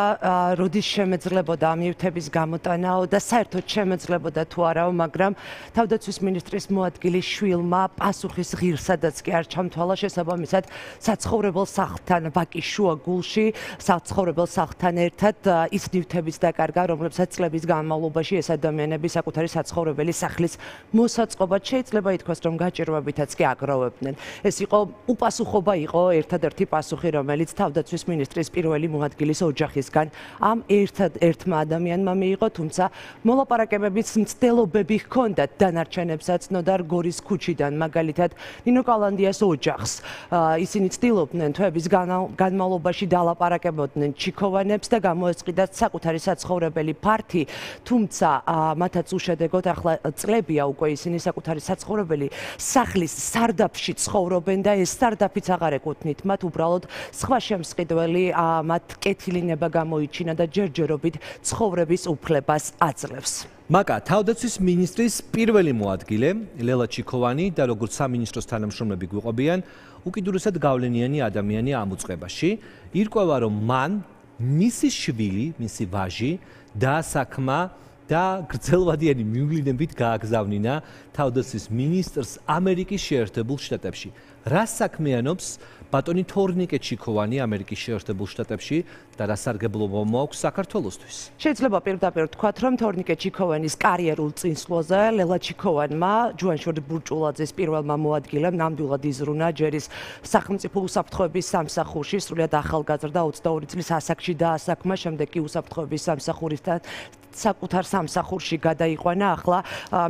როდის შემეძლებოდა ამიუთების გამოტანაო და საერთოდ შემეძლებოდა თუ არაო მაგრამ თავდაცვის მინისტრის მოადგილის შვილმა პასუხის ღირსადაც კი არ ჩამთვალა შესაბამისად საცხოვრებელ სახლთან ვაკის შუა გულში საცხოვრებელ სახლთან ერთად ის ნივთების დაკარგა რომლებსაც წლების განმავლობაში ეს ადამიანები საკუთარი საცხოვრებელი სახლის მოსაწყობად შეიძლება ითქვას რომ გაჭირვებითაც კი აგროვებდნენ. ეს იყო უპასუხობა იყო ერთადერთი ერთი პასუხი, რომელიც თავდაცვის მინისტრის პირველი მოადგილის ოჯახისგან ამ ერთად ერთმა ადამიანმა მიიღო, თუმცა მოლაპარაკებების მცდელობები ჰქონდათ დანარჩენებსაც ნოდარ გორის ქუჩიდან, მაგალითად, ნინო კალანდიას ოჯახს. ისინი ცდილობდნენ თვეების განმავლობაში დალაპარაკებოდნენ ჩიქოვანებს და გამოეწყიდათ საკუთარი საცხოვრებელი ფართი, თუმცა მათაც უშედეგოდ ახლა წლებია უკვე ისინი საკუთარი საცხოვრებელი სახლის სარდაფში ცხოვრობენ და ეს სარდაფიც აღარ ეკუთვნით. მათ უბრალოდ სხვა შემსყიდველი მათ კეთილინება გამოიჩინა და ჯერჯერობით ცხოვრების უფლებას აძლევს. მაკა თავდაცვის მინისტრის პირველი მოადგილე ლელა ჩიქოვანი და როგორც სამინისტროს თანამშრომლები გვიყვებიან, უკიდურესად გავლენიანი ადამიანი ამუწყებაში, ირკვევა რომ მან მისი შვილი, მისი ვაჟი დაასაქმა და გრძელვადიანი მივლინებით გააგზავნა თავდაცვის მინისტრს ამერიკის შეერთებულ შტატებში. რა საქმიანობს ბატონი თორნიკე ჩიქოვანი ამერიკის შეერთებულ შტატებში და რა სარგებლობა მოაქვს საქართველოსთვის. შეიძლება პირდაპირ თქვათ, რომ თორნიკე ჩიქოვანის კარიერულ წინსვლაზე ლელა ჩიქოვანმა ჯუანშორ ბურჭულაძის პირველმა მოადგილემ ნამდვილად იზრუნა ჯერის სახელმწიფო უსაფრთხოების სამსახურში, სრულიად ახალგაზრდა 22 წლის ასაკში დაასაქმა, შემდეგ კი უსაფრთხოების სამსახურისთან საკუთარ სამსახურში გადაიყვანა. ახლა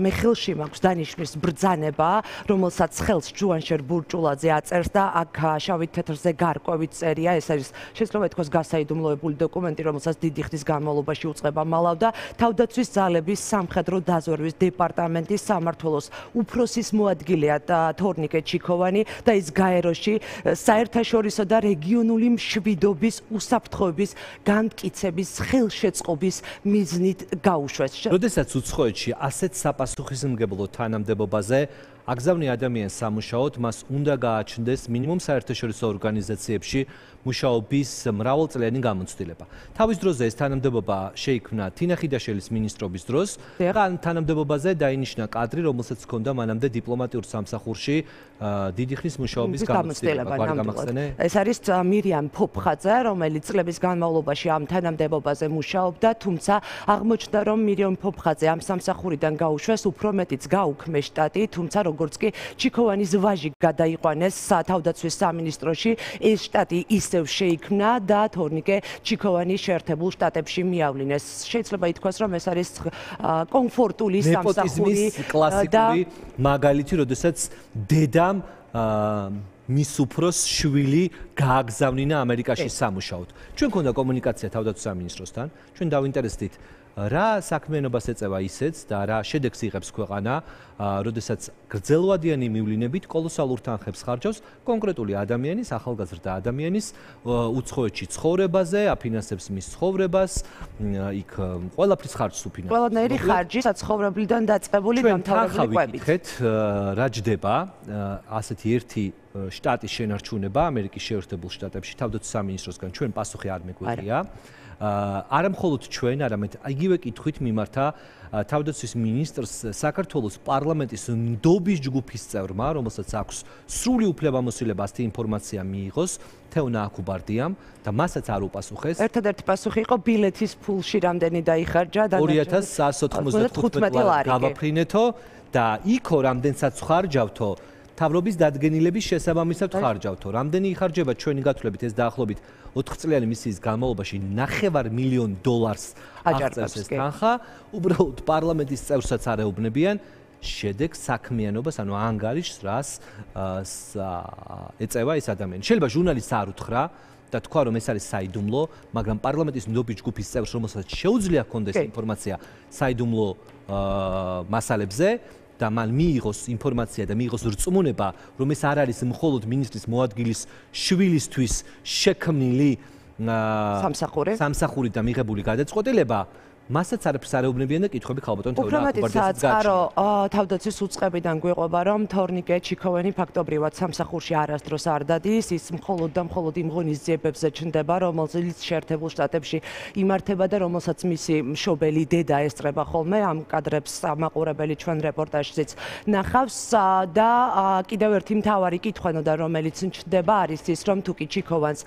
მე ხელში მაქვს დანიშნვის ბრძანება რომელსაც ხელს ჯუანშერ ბურჭულაძე აწერს და აქ შავით თეთრზე გარკვევი წერია. ეს არის შეიძლება ითქვას გასაიდუმლოებული დოკუმენტი რომელსაც დიდი ხნის განმავლობაში უწყება მალავდა. თავდაცვის ძალების სამხედრო დაზვერვის დეპარტამენტის სამართლოს უფროსის მოადგილეა თორნიკე ჩიქოვანი და ის გაეროში საერთაშორისო და რეგიონული მშვიდობის უსაფრთხოების განმტკიცების ხელშეწყობის მიზნით გაუშვეს. როდესაც უცხოეთში ასეთ საპასუხისმგებლო თანამდებობაზე აგზავნი ადამიანს სამუშაოდ, მას უნდა გააჩნდეს მინიმუმ საერთაშორისო ორგანიზაციებში მუშაობის მრავალწლიანი გამოცდილება. თავის დროზე ეს თანამდებობა შეიქმნა თინა ხიდაშელის ministrobis დროს. ხან თანამდებობაზე დაინიშნა კადრი, რომელსაც ჰქონდა მანამდე დიპლომატიურ სამსახურში დიდი ხნის მუშაობის გამოცდილება. ეს არის მირიამ ფოფხაძე, რომელიც წლების განმავლობაში ამ თანამდებობაზე მუშაობდა, თუმცა აღმოჩნდა, რომ მირიამ ფოფხაძე ამ სამსახურიდან გაუშვეს, უფრო მეტიც გაუქმეს შტატი, თუმცა როგორც კი ჩიქოვანის ვაჟი გადაიყვანეს თავდაცვის სამინისტროში, ეს შტატი ის ისევ შეიქმნა და თორნიკე ჩიქოვანი შეერთებულ შტატებში მიავლინეს. შეიძლება ითქვას, რომ ეს არის კომფორტული სამსახური და მაგალითი, როდესაც დედამ მის უფროს შვილი გააგზავნა ამერიკაში სამუშაოდ. ჩვენ ქონდა კომუნიკაცია თავდაცვის სამინისტროსთან. ჩვენ დავინტერესდით რა საქმიანობას ეწევა ისეც და რა შედეგს იღებს ქვეყანა, როდესაც გრძელვადიანი მივლინებით კოლოსალურ თანხებს ხარჯავს კონკრეტული ადამიანის, ახალგაზრდა ადამიანის უცხოეთში ცხოვრებაზე, აფინანსებს მის ცხოვრებას, იქ ყველაფრის ხარჯს უფინანსებს. ყველანაირი ხარჯი საცხოვრებლიდან დაწყებული დამთავრებული ყვებით. ხეთ რა ჯდება ასეთი ერთი შტატის შენარჩუნება ამერიკის შეერთებულ შტატებში თავდაცვის სამინისტროსგან ჩვენ პასუხი არ მეგვიყვია. არა მხოლოდ ჩვენ, არამედ იგივე კითხვით მიმართა თავდაცვის მინისტრს საქართველოს პარლამენტის ნდობის ჯგუფის წევრმა, რომელსაც აქვს სრული უფლებამოსილება ასეთი ინფორმაცია მიიღოს, თეონა აკუბარდიამ და მასაც არ უპასუხეს. ერთადერთი პასუხი იყო ბილეთის ფულში რამდენი დაიხარჯა და 2195 ლარი გავაფრინეთო და იქო რამდენსაც ხარჯავთო თავრობის დადგენილების შესაბამისად ხარჯავთო. რამდენი იხარჯება ჩვენი გათვლებით ეს დაახლოებით 4 წლიანი მისიის განმავლობაში 9 მილიონ დოლარს აღწევს ეს თანხა. უბრალოდ პარლამენტის წევრსაც არეუბნებიან შედეგ საქმიანობას, ანუ ანგარიშს, რას ეწევა ეს ადამიანი. შეიძლება ჟურნალისტს არ უთხრა და თქვა რომ ეს არის საიდუმლო, მაგრამ პარლამენტის ნდობის ჯგუფის წევრს რომელსაც შეუძლია ჰქონდეს ინფორმაცია საიდუმლო მასალებზე, და მან მიიღოს ინფორმაცია და მიიღოს რწმუნება, რომ ეს არ არის მხოლოდ ministris მოადგილის შვილისთვის შექმნილი სამსახური? სამსახური და მიღებული გადაწყვეტილება, მასაც არაფერს არ ეუბნებიან და კითხები ხალბატონ თეორია გაჩნდა. უფრო მეტიც საწყარო თავდაცვის უწყებიდან გვიყვება რომ თორნიკე ჩიქოვენი ფაქტობრივად სამსახურში არასდროს არ დადის, ის მხოლოდ და მხოლოდ იმ ღონისძიებებზე ჩნდება, რომელზეც შეერთებულ შტატებში იმართება და რომელსაც მისი მშობელი დედა ესწრება ხოლმე. ამ კადრებს ამაყურებელი ჩვენ რეპორტაჟშიც ნახავს. და კიდევ ერთი მთავარი კითხვანო და რომელიც ჩნდება არის ის რომ თუკი ჩიქოვანს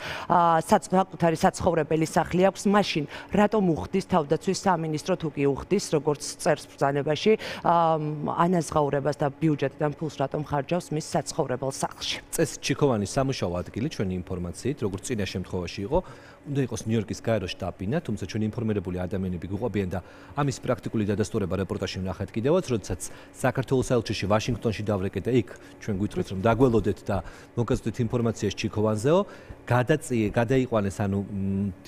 საცხოვრებელი საცხოვრებელი სახლი აქვს, მაშინ რატომ უხდის თავდაცვის სამინისტრო თუ კი უხდის როგორც წერს ბრძანებაში ანაზღაურებას და ბიუჯეტიდან ფულს რატომ ხარჯავს მის საცხოვრებელ სახლში? წეს ჩიქოვანის სამუშაო ადგილი ჩვენი ინფორმაციით როგორც წინა შემთხვევაში იყო უნდა იყოს ნიუ-იორკის გაერო შტაბინა, თუმცა ჩვენი ინფორმირებული ადამიანები გვიყვებიან და ამის პრაქტიკული დადასტურება რეპორტაჟში ვნახეთ კიდევაც, როდესაც საქართველოს ელჩიში ვაშინგტონში დავრეკეთ და იქ ჩვენ გვითხრით რომ დაგველოდეთ და მოგაწოდეთ ინფორმაციას ჩიქოვანზეო, გადაწიე, გადაიყვანეს ანუ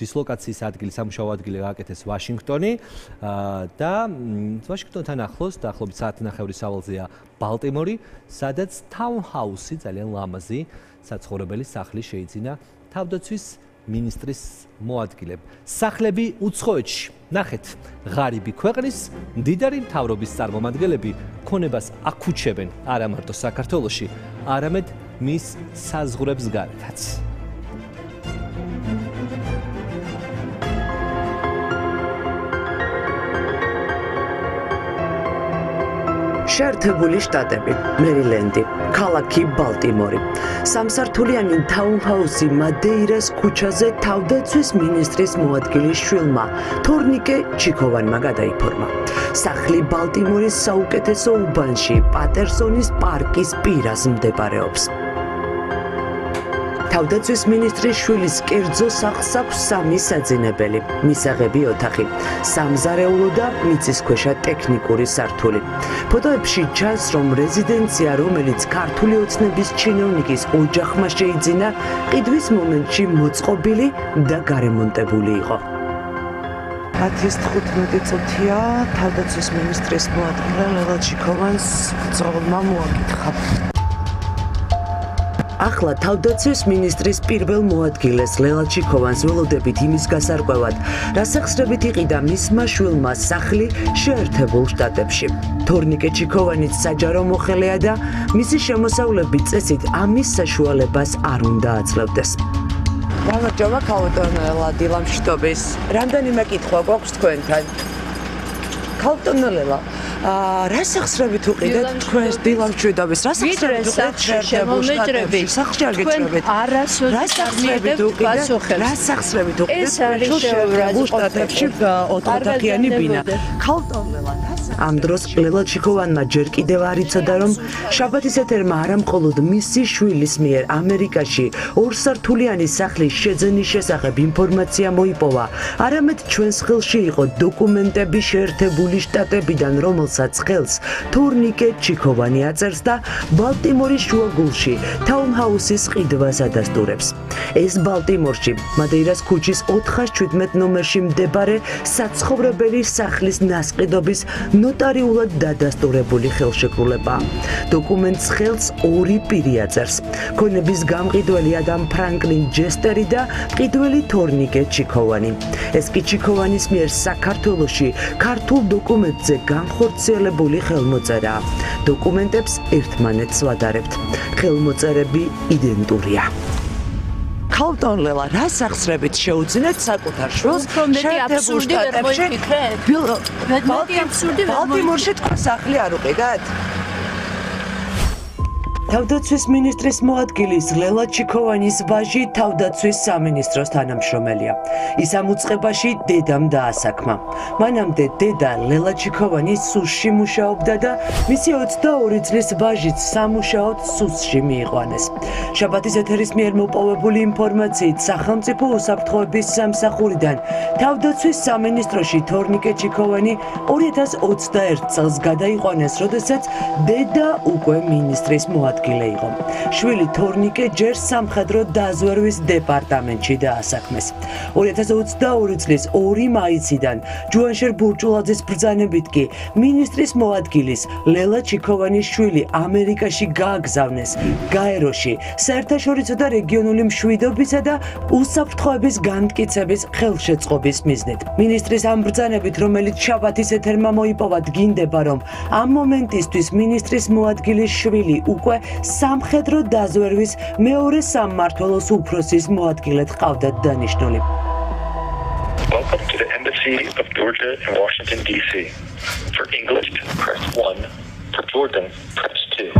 დისლოკაციის ადგილი, სამუშაო ადგილი გააკეთეს ვაშინგტონი და ვაშინგტონთან ახლოს, დაახლოებით საათნახევრის სავალზეა ბალტიმორი, სადაც ტაუნჰაუსი ძალიან ლამაზი საცხოვრებელი სახლი შეიძინა თავდაცვის ministris მოადგილებ. სახლები უცხოეთში. ნახეთ, ღარიბი ქვეყნის მდიდარი მთავრობის წარმომადგენლები ქონებას აკუჩებენ არა მარტო საქართველოში, არამედ მის საზღვრებს გარეთაც. შეერთებული შტატები, მერილენდი, ქალაქი ბალტიმორი. სამსართულიანი ტაუნჰაუსი მადეირას ქუჩაზე თავდაცვის მინისტრის მოადგილის შვილმა, თორნიკე ჩიქოვანმა გადაიფორმა. სახლი ბალტიმორის საუკეთესო უბანში, პატერსონის პარკის პირას მდებარეობს. თავდაცვის მინისტრის შვილის კერძო სახლს აქვს სამი საძინებელი, მისაღები ოთახი, სამზარეულო და მიწისქვეშა ტექნიკური სართული. ფოტოებში ჩანს, რომ რეზიდენცია, რომელიც ქართული ოცნების ჩინოვნიკის ოჯახმა შეიძინა, ყიდვის მომენტში მოწყობილი და გარემონტებული იყო. 15 წუთია თავდაცვის მინისტრის მოადგილე ლელა ჩიქოვანს ძრომა მოაკითხა. ახლა თავდაცვის ministris პირველ მოადგილეს ლელა ჩიქოვანს ველოდებით იმის გასარკვევად, რასახსრებით იყიდა მისმა შვილმა სახლი შეერთებულ შტატებში. თორნიკე ჩიქოვანიც საჯარო მოხელეა და მისი შემოსავლები წესით ამის საშუალებას არ უნდა აძლევდეს. გამარჯობა ქალტონელა დილამშვიდობის. რამდენიმე კითხვა გვაქვს თქვენთან. ქალტონელა აა რა სახსრებით უყიდეთ თქვენს დილამშვიდობის? რა სახსრებით უყიდეთ შემომეჭრებით? სახში არ გეჭრებით. არასოდეს სახსრებით უყიდეთ? რა სახსრებით უყიდეთ? ეს არის შეურაზ შტატებში ოთხოთახიანი ბინა. ქალტონელა ამ დროს ლელა ჩიქოვანმა ჯერ კიდევ არ იცოდა რომ შაბათის ეთერმა არა მხოლოდ მისი შვილის მიერ ამერიკაში ორსართულიანი სახლის შეძენის შესახებ ინფორმაცია მოიპოვა, არამედ ჩვენს ხელში იყო დოკუმენტები შეერთებული შტატებიდან, რომელსაც ხელს თურნიკე ჩიქოვანი აწერს და ბალტიმორის შუაგულში თაუნჰაუსის ყიდვას ადასტურებს. ეს ბალტიმორში, მადეირას ქუჩის 417 ნომერში მდებარე საცხოვრებელი სახლის ნასყიდობის ნოტარიულად დადასტურებული ხელშეკრულება. დოკუმენტს ხელს ორი პირი აწერს. ქონების გამყიდველი ადამ ფრანკლინ ჯესტერი და მყიდველი თორნიკე ჩიქოვანი. ეს კი ჩიქოვანის მიერ საქართველოსში ქართულ დოკუმენტზე განხორციელებული ხელმოწერა. დოკუმენტებს ერთმანეთს ვადარებთ. ხელმოწერები იდენტურია. ქალტონ ლელა რა სახსრებით შეუძინეთ საკუთარ შვილს? შეერთებულ შტატებში ბალტიმორში თქვენ სახლი არ უყიდათ თავდაცვის ministris მოადგილის ლელა ჩიქოვანის ვაჟი თავდაცვის სამინისტროს თანამშრომელია. ის ამუწყებაში დედამ დაასაქმა. მანამდე დედა ლელა ჩიქოვანი სუსში მუშაობდა და მისი 22 წლის ვაჟიც სამუშაოდ სუსში მიიყვანეს. შაბათის ეთერის მიერ მოპოვებული ინფორმაციით სახელმწიფო უსაფრთხოების სამსახურიდან თავდაცვის სამინისტროში თორნიკე ჩიქოვანი 2021 წელს გადაიყვანეს, როდესაც დედა უკვე ministris მოადგილის ადგილე იყო. შვილი თორნიკე ჯერ სამხედრო დაზვერვის დეპარტამენტში დაასაქმეს. 2022 წლის 2 მაისიდან ჯუანშერ ბურჭულაძის ბრძანებით კი ministris მოადგილის ლელა ჩიქოვანის შვილი ამერიკაში გააგზავნეს გაეროში საერთაშორისო და რეგიონული მშვიდობისა და უსაფრთხოების განმტკიცების ხელშეწყობის მიზნით. ministris ამ ბრძანებით, რომელიც შაბათის ეთერმა მოიპოვა, დგინდება, რომ ამ მომენტისთვის ministris მოადგილის შვილი უკვე სამხედრო დაზვერვის მეორე სამმართველოს უფროსის მოადგილედ ყავდათ დანიშნული. Welcome to the Embassy of Georgia in Washington DC. For English, press 1. For Jordan, press 2.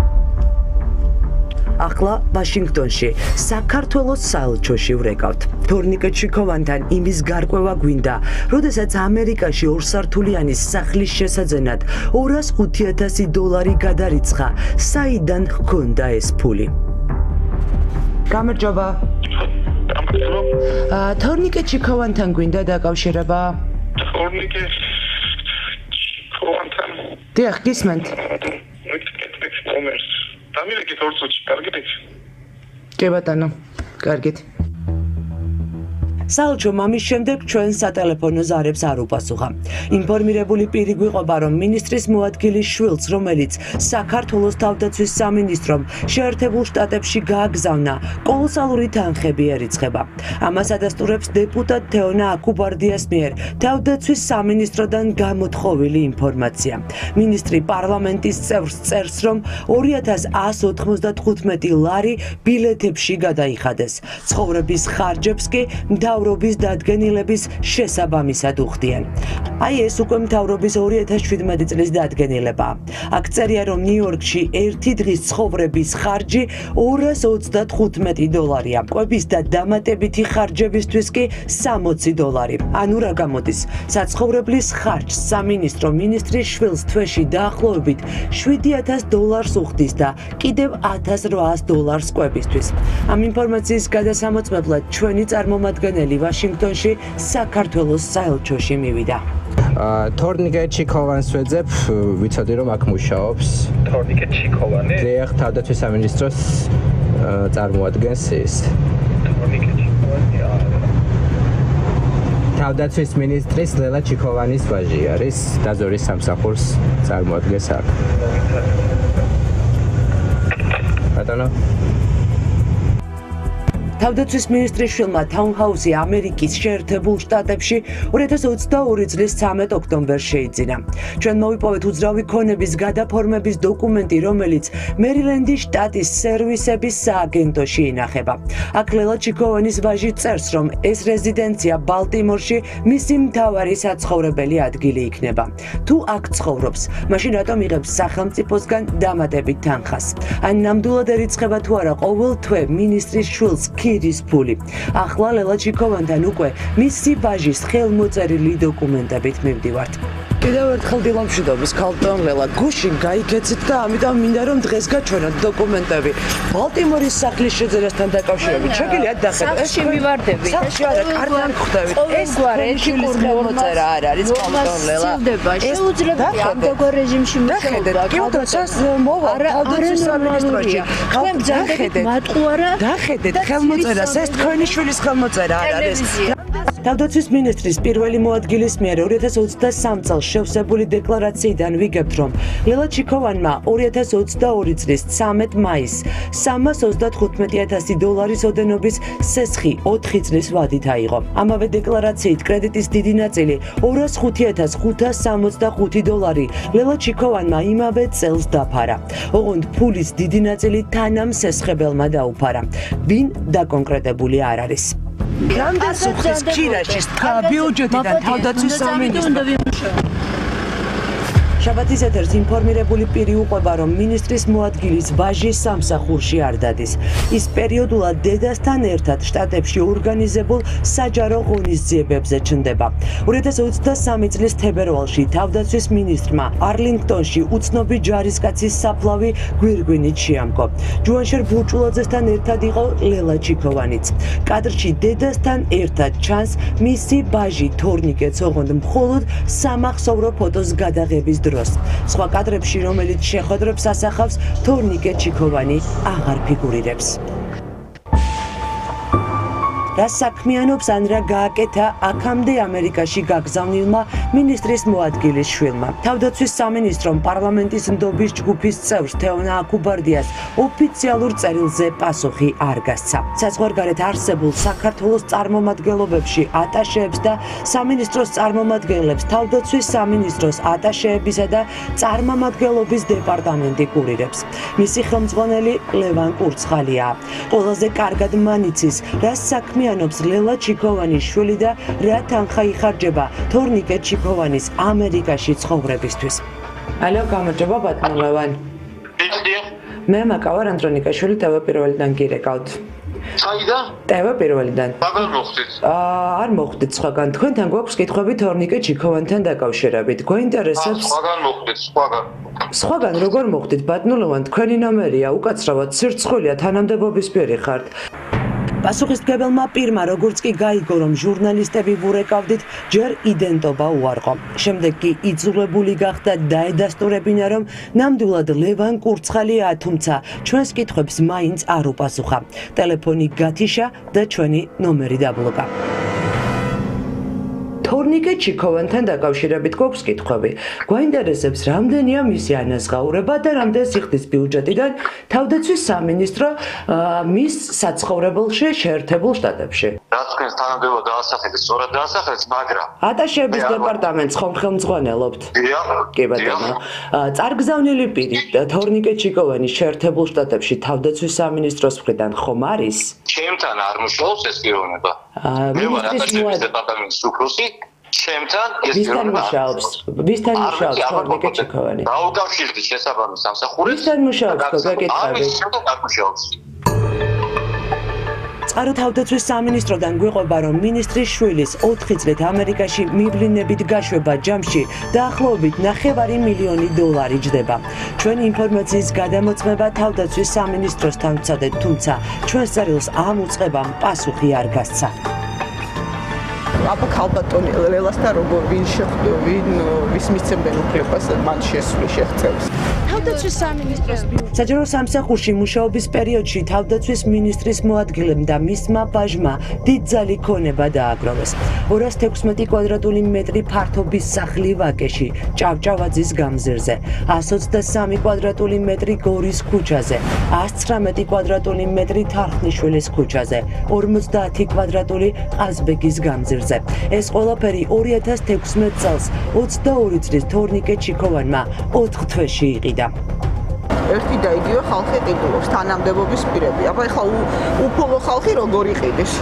ახლა ვაშინგტონში საქართველოს საელჩოში ვრეკავთ. თორნიკე ჩიქოვანთან იმის გარკვევა გვინდა, როდესაც ამერიკაში ორსართულიანი სახლის შესაძენად 205000 დოლარი გადარიცხა, საიდან ჰქონდა ეს ფული. გამარჯობა. აა თორნიკე ჩიქოვანთან გვინდა დაკავშირება? თორნიკე ჩიქოვანთან. დიახ, გისმენთ. დამილეკით ორ წუთში, კარგით? კი ბატონო, კარგით. საალჩო მამის შემდეგ ჩვენ სატელეფონო ზარებს არ უპასუხა. ინფორმირებული პირი გვიყვება, რომ ministris მოადგილის შვილს, რომელიც საქართველოს თავდაცვის სამინისტრომ შეერთებულ შტატებში გააგზავნა, კონსულური თანხები ერიცხება. ამას ადასტურებს დეპუტატ თეონა აკუბარდიას მიერ თავდაცვის სამინისტროდან გამოთხოვილი ინფორმაცია. ministri პარლამენტის წევრს წერს, რომ 2195 ლარი ბილეთებში გადაიხადეს. ცხოვრების ხარჯებს კი მთავრობის დადგენილების შესაბამისად უხდიან. აი ეს უკვე მთავრობის 2017 წლის დადგენილება. აქ წერია რომ ნიუ-იორკში ერთი დღის ცხოვრების ხარჯი 235 დოლარია. კვების და დამატებითი ხარჯებისთვის კი 60 დოლარი. ანუ რა გამოდის? საცხოვრებლის ხარჯს სამინისტრო მინისტრის შვილს თვეში დაახლოებით 7000 დოლარს უხდის და კიდევ 1800 დოლარს კვებისთვის. ამ ინფორმაციის გადასამოწმებლად ჩვენი წარმომადგენელი მმართველი ვაშინგტონში საქართველოს საელჩოში მივიდა. თორნიკე ჩიქოვანს ვეძებ, ვიცოდი რომ აქ მუშაობს. თორნიკე ჩიქოვანი? დიახ, თავდაცვის სამინისტროს წარმოადგენს ის. თორნიკე ჩიქოვანი არა. თავდაცვის მინისტრის ლელა ჩიქოვანის ვაჟი არის, დაზორის სამსახურს წარმოადგენს აქ. ბატონო თავდაცვის მინისტრის შვილმა თაუნჰაუსი ამერიკის შეერთებულ შტატებში 2022 წლის 13 ოქტომბერს შეიძინა. ჩვენ მოვიპოვეთ უძრავი ქონების გადაფორმების დოკუმენტი, რომელიც მერილენდის შტატის სერვისების სააგენტოში ინახება. აქ ლელა ჩიკოვანის ვაჟი წერს, რომ ეს რეზიდენცია ბალტიმორში მისი მთავარი საცხოვრებელი ადგილი იქნება. თუ აქ ცხოვრობს, მაშინ რატომ იღებს სახელმწიფოსგან დამატებით თანხას? ან ნამდვილად ერიცხება თუ არა ყოველ თვე მინისტრის შვილს ქირის ფული. ახლა ლელა ჩიკოვანთან უკვე მისი ვაჟის ხელმოწერილი დოკუმენტებით მივდივართ. კიდევ ერთხელ დილამშვიდობის ქალტონ ლელა გუშინ გაიქეცით და ამიტომ მინდა რომ დღეს გაჩვენოთ დოკუმენტები. ბალტიმორის სახლის შეძენასთან დაკავშირებით შეგიძლია დახედოთ ეს მივარდები. სახში არა კარგად ხვდებით ეს გვარენშილის ხელმოწერა არ არის ქალტონ ლელა. შეუძლებელი ამ როგორ რეჟიმში მუშაობდა კილტოცას მოვა თავდაცვის სამინისტროში. თქვენ ბძანდებით მატყუარა დახედეთ ხელმოწერას ეს თქვენი შვილის ხელმოწერა არ არის თავდაცვის მინისტრის პირველი მოადგილის მიერ 2023 წელს შევსებული დეკლარაციიდან ვიგებთ, რომ ლელა ჩიკოვანმა 2022 წლის 13 მაისს 325000 დოლარის ოდენობის სესხი 4 წლის ვადით აიღო. ამავე დეკლარაციით კრედიტის დიდი ნაწილი 205565 დოლარი ლელა ჩიკოვანმა იმავე წელს დაფარა. ოღონდ ფულის დიდი ნაწილი თანამ სესხებელმა დაუფარა. ვინ დაკონკრეტებული არ არის. რამდენ სუხის ქირაში სთა ბიუჯეტიდან თავდაცვის სამინისტრო შაბათის ეთერს ინფორმირებული პირი უყვება, რომ მინისტრის მოადგილის ვაჟი სამსახურში არ დადის. ის პერიოდულად დედასთან ერთად შტატებში ორგანიზებულ საჯარო ღონისძიებებზე ჩნდება. 2023 წლის თებერვალში თავდაცვის მინისტრმა არლინგტონში უცნობი ჯარისკაცის საფლავი გვირგვინით შეამკო. ჯუანშერ ბურჭულაძესთან ერთად იყო ლელა ჩიკოვანიც. კადრში დედასთან ერთად ჩანს მისი ვაჟი თორნიკეც, ოღონდ მხოლოდ სამახსოვრო ფოტოს გადაღების დროს. დროს. სხვა კადრებში, რომელიც შეხვედრებს ასახავს, თორნიკე ჩიქოვანი აღარ ფიგურირებს. რა საქმიანობს ან რა გააკეთა აქამდე ამერიკაში გაგზავნილმა მინისტრის მოადგილის შვილმა. თავდაცვის სამინისტრომ პარლამენტის ნდობის ჯგუფის წევრ თეონა აკუბარდიას ოფიციალურ წერილზე პასუხი არ გასცა. საზღვარგარეთ არსებულ საქართველოს წარმომადგენლობებში ატაშეებს და სამინისტროს წარმომადგენლებს თავდაცვის სამინისტროს ატაშეებისა და წარმომადგენლობის დეპარტამენტი კურირებს. მისი ხელმძღვანელი ლევან კურცხალია. ყველაზე კარგად მანიცის, რა საქმე ადამიანობს ლელა ჩიკოვანის შვილი და რა თანხა იხარჯება თორნიკე ჩიკოვანის ამერიკაში ცხოვრებისთვის. ალო, გამარჯობა ბატონო ლევან. მე მაკავარ ანდრონიკაშვილი ტევე პირველიდან გირეკავთ. საიდა? ტევე პირველიდან. მაგალ მოხდით? აა, არ მოხდით სხვაგან. თქვენთან გვაქვს კითხვები თორნიკე ჩიკოვანთან დაკავშირებით. გვაინტერესებს? სხვაგან მოხდით, სხვაგან. სხვაგან როგორ მოხდით ბატონო ლევან? თქვენი ნომერია უკაცრავად სირცხვილია თანამდებობის პირი ხართ. პასუხისმგებელმა პირმა როგორც კი გაიგო რომ ჟურნალისტები ვურეკავდით ჯერ იდენტობა უარყო. შემდეგ კი იძულებული გახდა დაედასტურებინა რომ ნამდვილად ლევან კურცხალია თუმცა ჩვენს კითხვებს მაინც არ უპასუხა. ტელეფონი გათიშა და ჩვენი ნომერი დაბლოკა თორნიკე ჩიქოვანთან დაკავშირებით გვაქვს კითხვები. გვაინტერესებს, რამდენია მისი ანაზღაურება და რამდენ სიხდის ბიუჯეტიდან თავდაცვის სამინისტრო მის საცხოვრებელში შეერთებულ შტატებში. რა თქვენს თანამდებობა დაასახელეთ, სწორად დაასახელეთ, მაგრამ ატაშების დეპარტამენტს ხომ ხელმძღვანელობთ? კი ბატონო. წარგზავნილი პირი თორნიკე ჩიქოვანი შეერთებულ შტატებში თავდაცვის სამინისტროს მხრიდან ხომ არის? ჩემთან არ მუშაობს ეს პიროვნება. მე ვარ ატაშების დეპარტამენტის უფროსი ჩემთან ეს ვისთან მუშაობს? ვისთან მუშაობს თორნიკე ჩიქოვანი? დაუკავშირდი შესაბამის სამსახურს. ვისთან მუშაობს გეკითხები? არის ჩემთან არ მუშაობს. წყარო თავდაცვის სამინისტროდან გვიყვება, რომ მინისტრის შვილის 4 წლით ამერიკაში მივლინებით გაშვება ჯამში დაახლოებით 9 მილიონი დოლარი ჯდება. ჩვენი ინფორმაციის გადამოწმება თავდაცვის სამინისტროსთან ვცადეთ, თუმცა ჩვენ წერილს ამ უწყებამ პასუხი არ გასცა. აბა ქალბატონი ლელასთან როგორ ვინ ვინ ვის მიცემენ უფლებას მან შესული შეღწევს? თავდაცვის სამინისტროს საჯარო სამსახურში მუშაობის პერიოდში თავდაცვის მინისტრის მოადგილემ და მისმა ბაჟმა დიდძალი ქონება დააგროვეს. 216 კვადრატული მეტრი ფართობის სახლი ვაკეში ჭავჭავაძის გამზირზე 123 კვადრატული მეტრი გორის ქუჩაზე 119 კვადრატული მეტრი თარხნიშვილის ქუჩაზე 50 კვადრატული ყაზბეგის გამზირზე ეს ყველაფერი 2016 წელს 22 წლის თორნიკე ჩიქოვანმა 4 თვეში იყიდა ერთი და იგივე ხალხი ყიდულობს თანამდებობის პირები. აბა ეხლა უფულო ხალხი როგორ იყიდეს?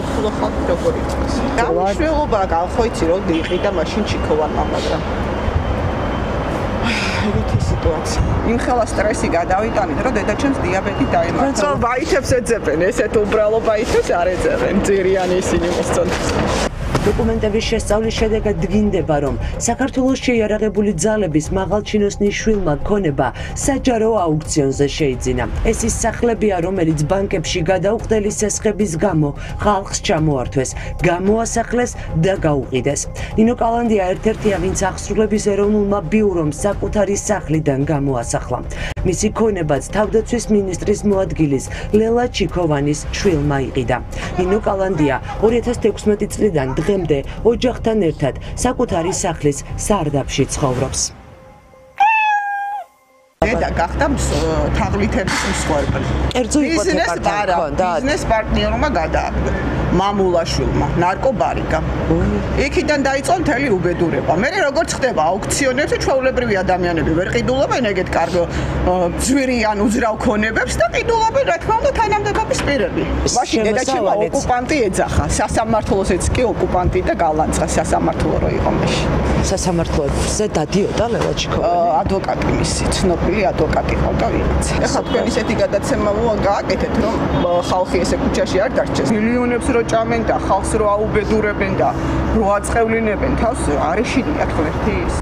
უფულო ხალხი როგორ იყიდეს? გამშვეობა ხო იცი რომ დიყიდა მაშინ ჩიქოვანმა, მაგრამ ეგეთი სიტუაცია. იმ ხელა სტრესი გადავიტანეთ, რომ დედაჩემს დიაბეტი დაემართა. ხო, ბაითებს ეძებენ, ესეთ უბრალო ბაითებს არ ეძებენ, ძირიანი ისინი მოსწონს. დოკუმენტების შესწავლის შედეგად დგინდება, რომ საქართველოს შეიარაღებული ძალების მაღალჩინოსნის შვილმა ქონება საჯარო აუქციონზე შეიძინა. ეს ის სახლებია, რომელიც ბანკებში გადაუხდელი სესხების გამო ხალხს ჩამოართვეს, გამოასახლეს და გაუყიდეს. ნინო კალანდია ერთ-ერთია, ვინც აღსრულების ეროვნულმა ბიურომ საკუთარი სახლიდან გამოასახლა. მისი ქონებაც თავდაცვის ministris მოადგილის ლელა ჩიქოვანის შვილმა იყიდა. ნინო კალანდია 2016 წლიდან დღე დღემდე ოჯახთან ერთად საკუთარი სახლის სარდაფში ცხოვრობს. და გახდა თაღლითების მსხვერპლი. კერძო იპოთეკა ჰქონდა. ბიზნეს პარტნიორმა გადააგდა. მამულაშვილმა, ნარკობარიკა. იქიდან დაიწყო მთელი უბედურება. მე როგორც ხდება აუქციონებში ჩვეულებრივი ადამიანები ვერ ყიდულობენ ეგეთ კარგ ძვირიან უძრავ ქონებებს და ყიდულობენ რა თქმა უნდა თანამდებობის პირები. მაშინ დედაჩემ ოკუპანტი ეძახა, სასამართლოსეც კი ოკუპანტი და გალანცხა სასამართლო რო იყო მეში. სასამართლოზე დადიოდა ლელაჩიკო. ადვოკატი მისი, ცნობილი ადვოკატი ხო და ვიღაც. ეხლა თქვენ ისეთი გადაცემა გააკეთეთ რომ ხალხი ესე ქუჩაში არ დარჩეს. მილიონებს რო ჭამენ და ხალხს რო აუბედურებენ და რო აწევლინებენ თავს არის შინია თქვენი ის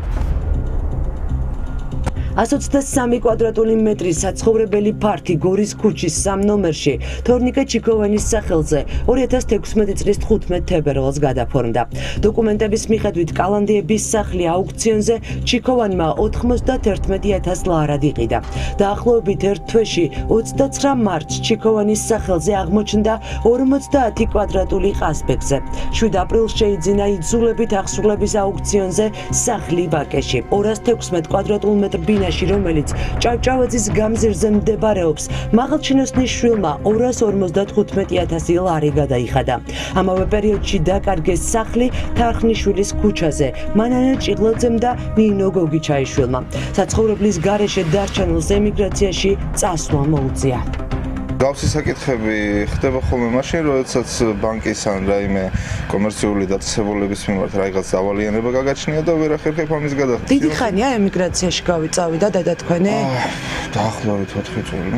123 კვადრატული მეტრის საცხოვრებელი ფართი გორის ქუჩის 3 ნომერში თორნიკე ჩიქოვანის სახელზე 2016 წლის 15 თებერვალს გადაფორმდა. დოკუმენტების მიხედვით კალანდიების სახლი აუქციონზე ჩიქოვანმა 91000 ლარად იყიდა. დაახლოებით ერთ თვეში 29 მარტს ჩიქოვანის სახელზე აღმოჩნდა 50 კვადრატული ყაზბეგზე. 7 აპრილს შეიძინა იძულებით აღსრულების აუქციონზე სახლი ვაკეში 216 კვადრატულ მეტრ ბინაში, რომელიც ჭავჭავაძის გამზირზე მდებარეობს, მაღალჩინოსნის შვილმა 255.000 ლარი გადაიხადა. ამავე პერიოდში დაკარგეს სახლი თარხნიშვილის ქუჩაზე, მანანა ჭიღლაძემ და ნინო გოგიჩაიშვილმა. საცხოვრებლის გარეშე დარჩენილს ემიგრაციაში წასვლა მოუწია. გავსი საკითხები ხდება ხოლმე მაშინ, როდესაც ბანკის ან რაიმე კომერციული დაწესებულების მიმართ რაიღაც დავალიანება გაგაჩნია და ვერ ახერხებ ამის გადახდას. დიდი ხანია ემიგრაციაში გავიწავიდა დედა თქვენი? დაახლოებით 4 წელი,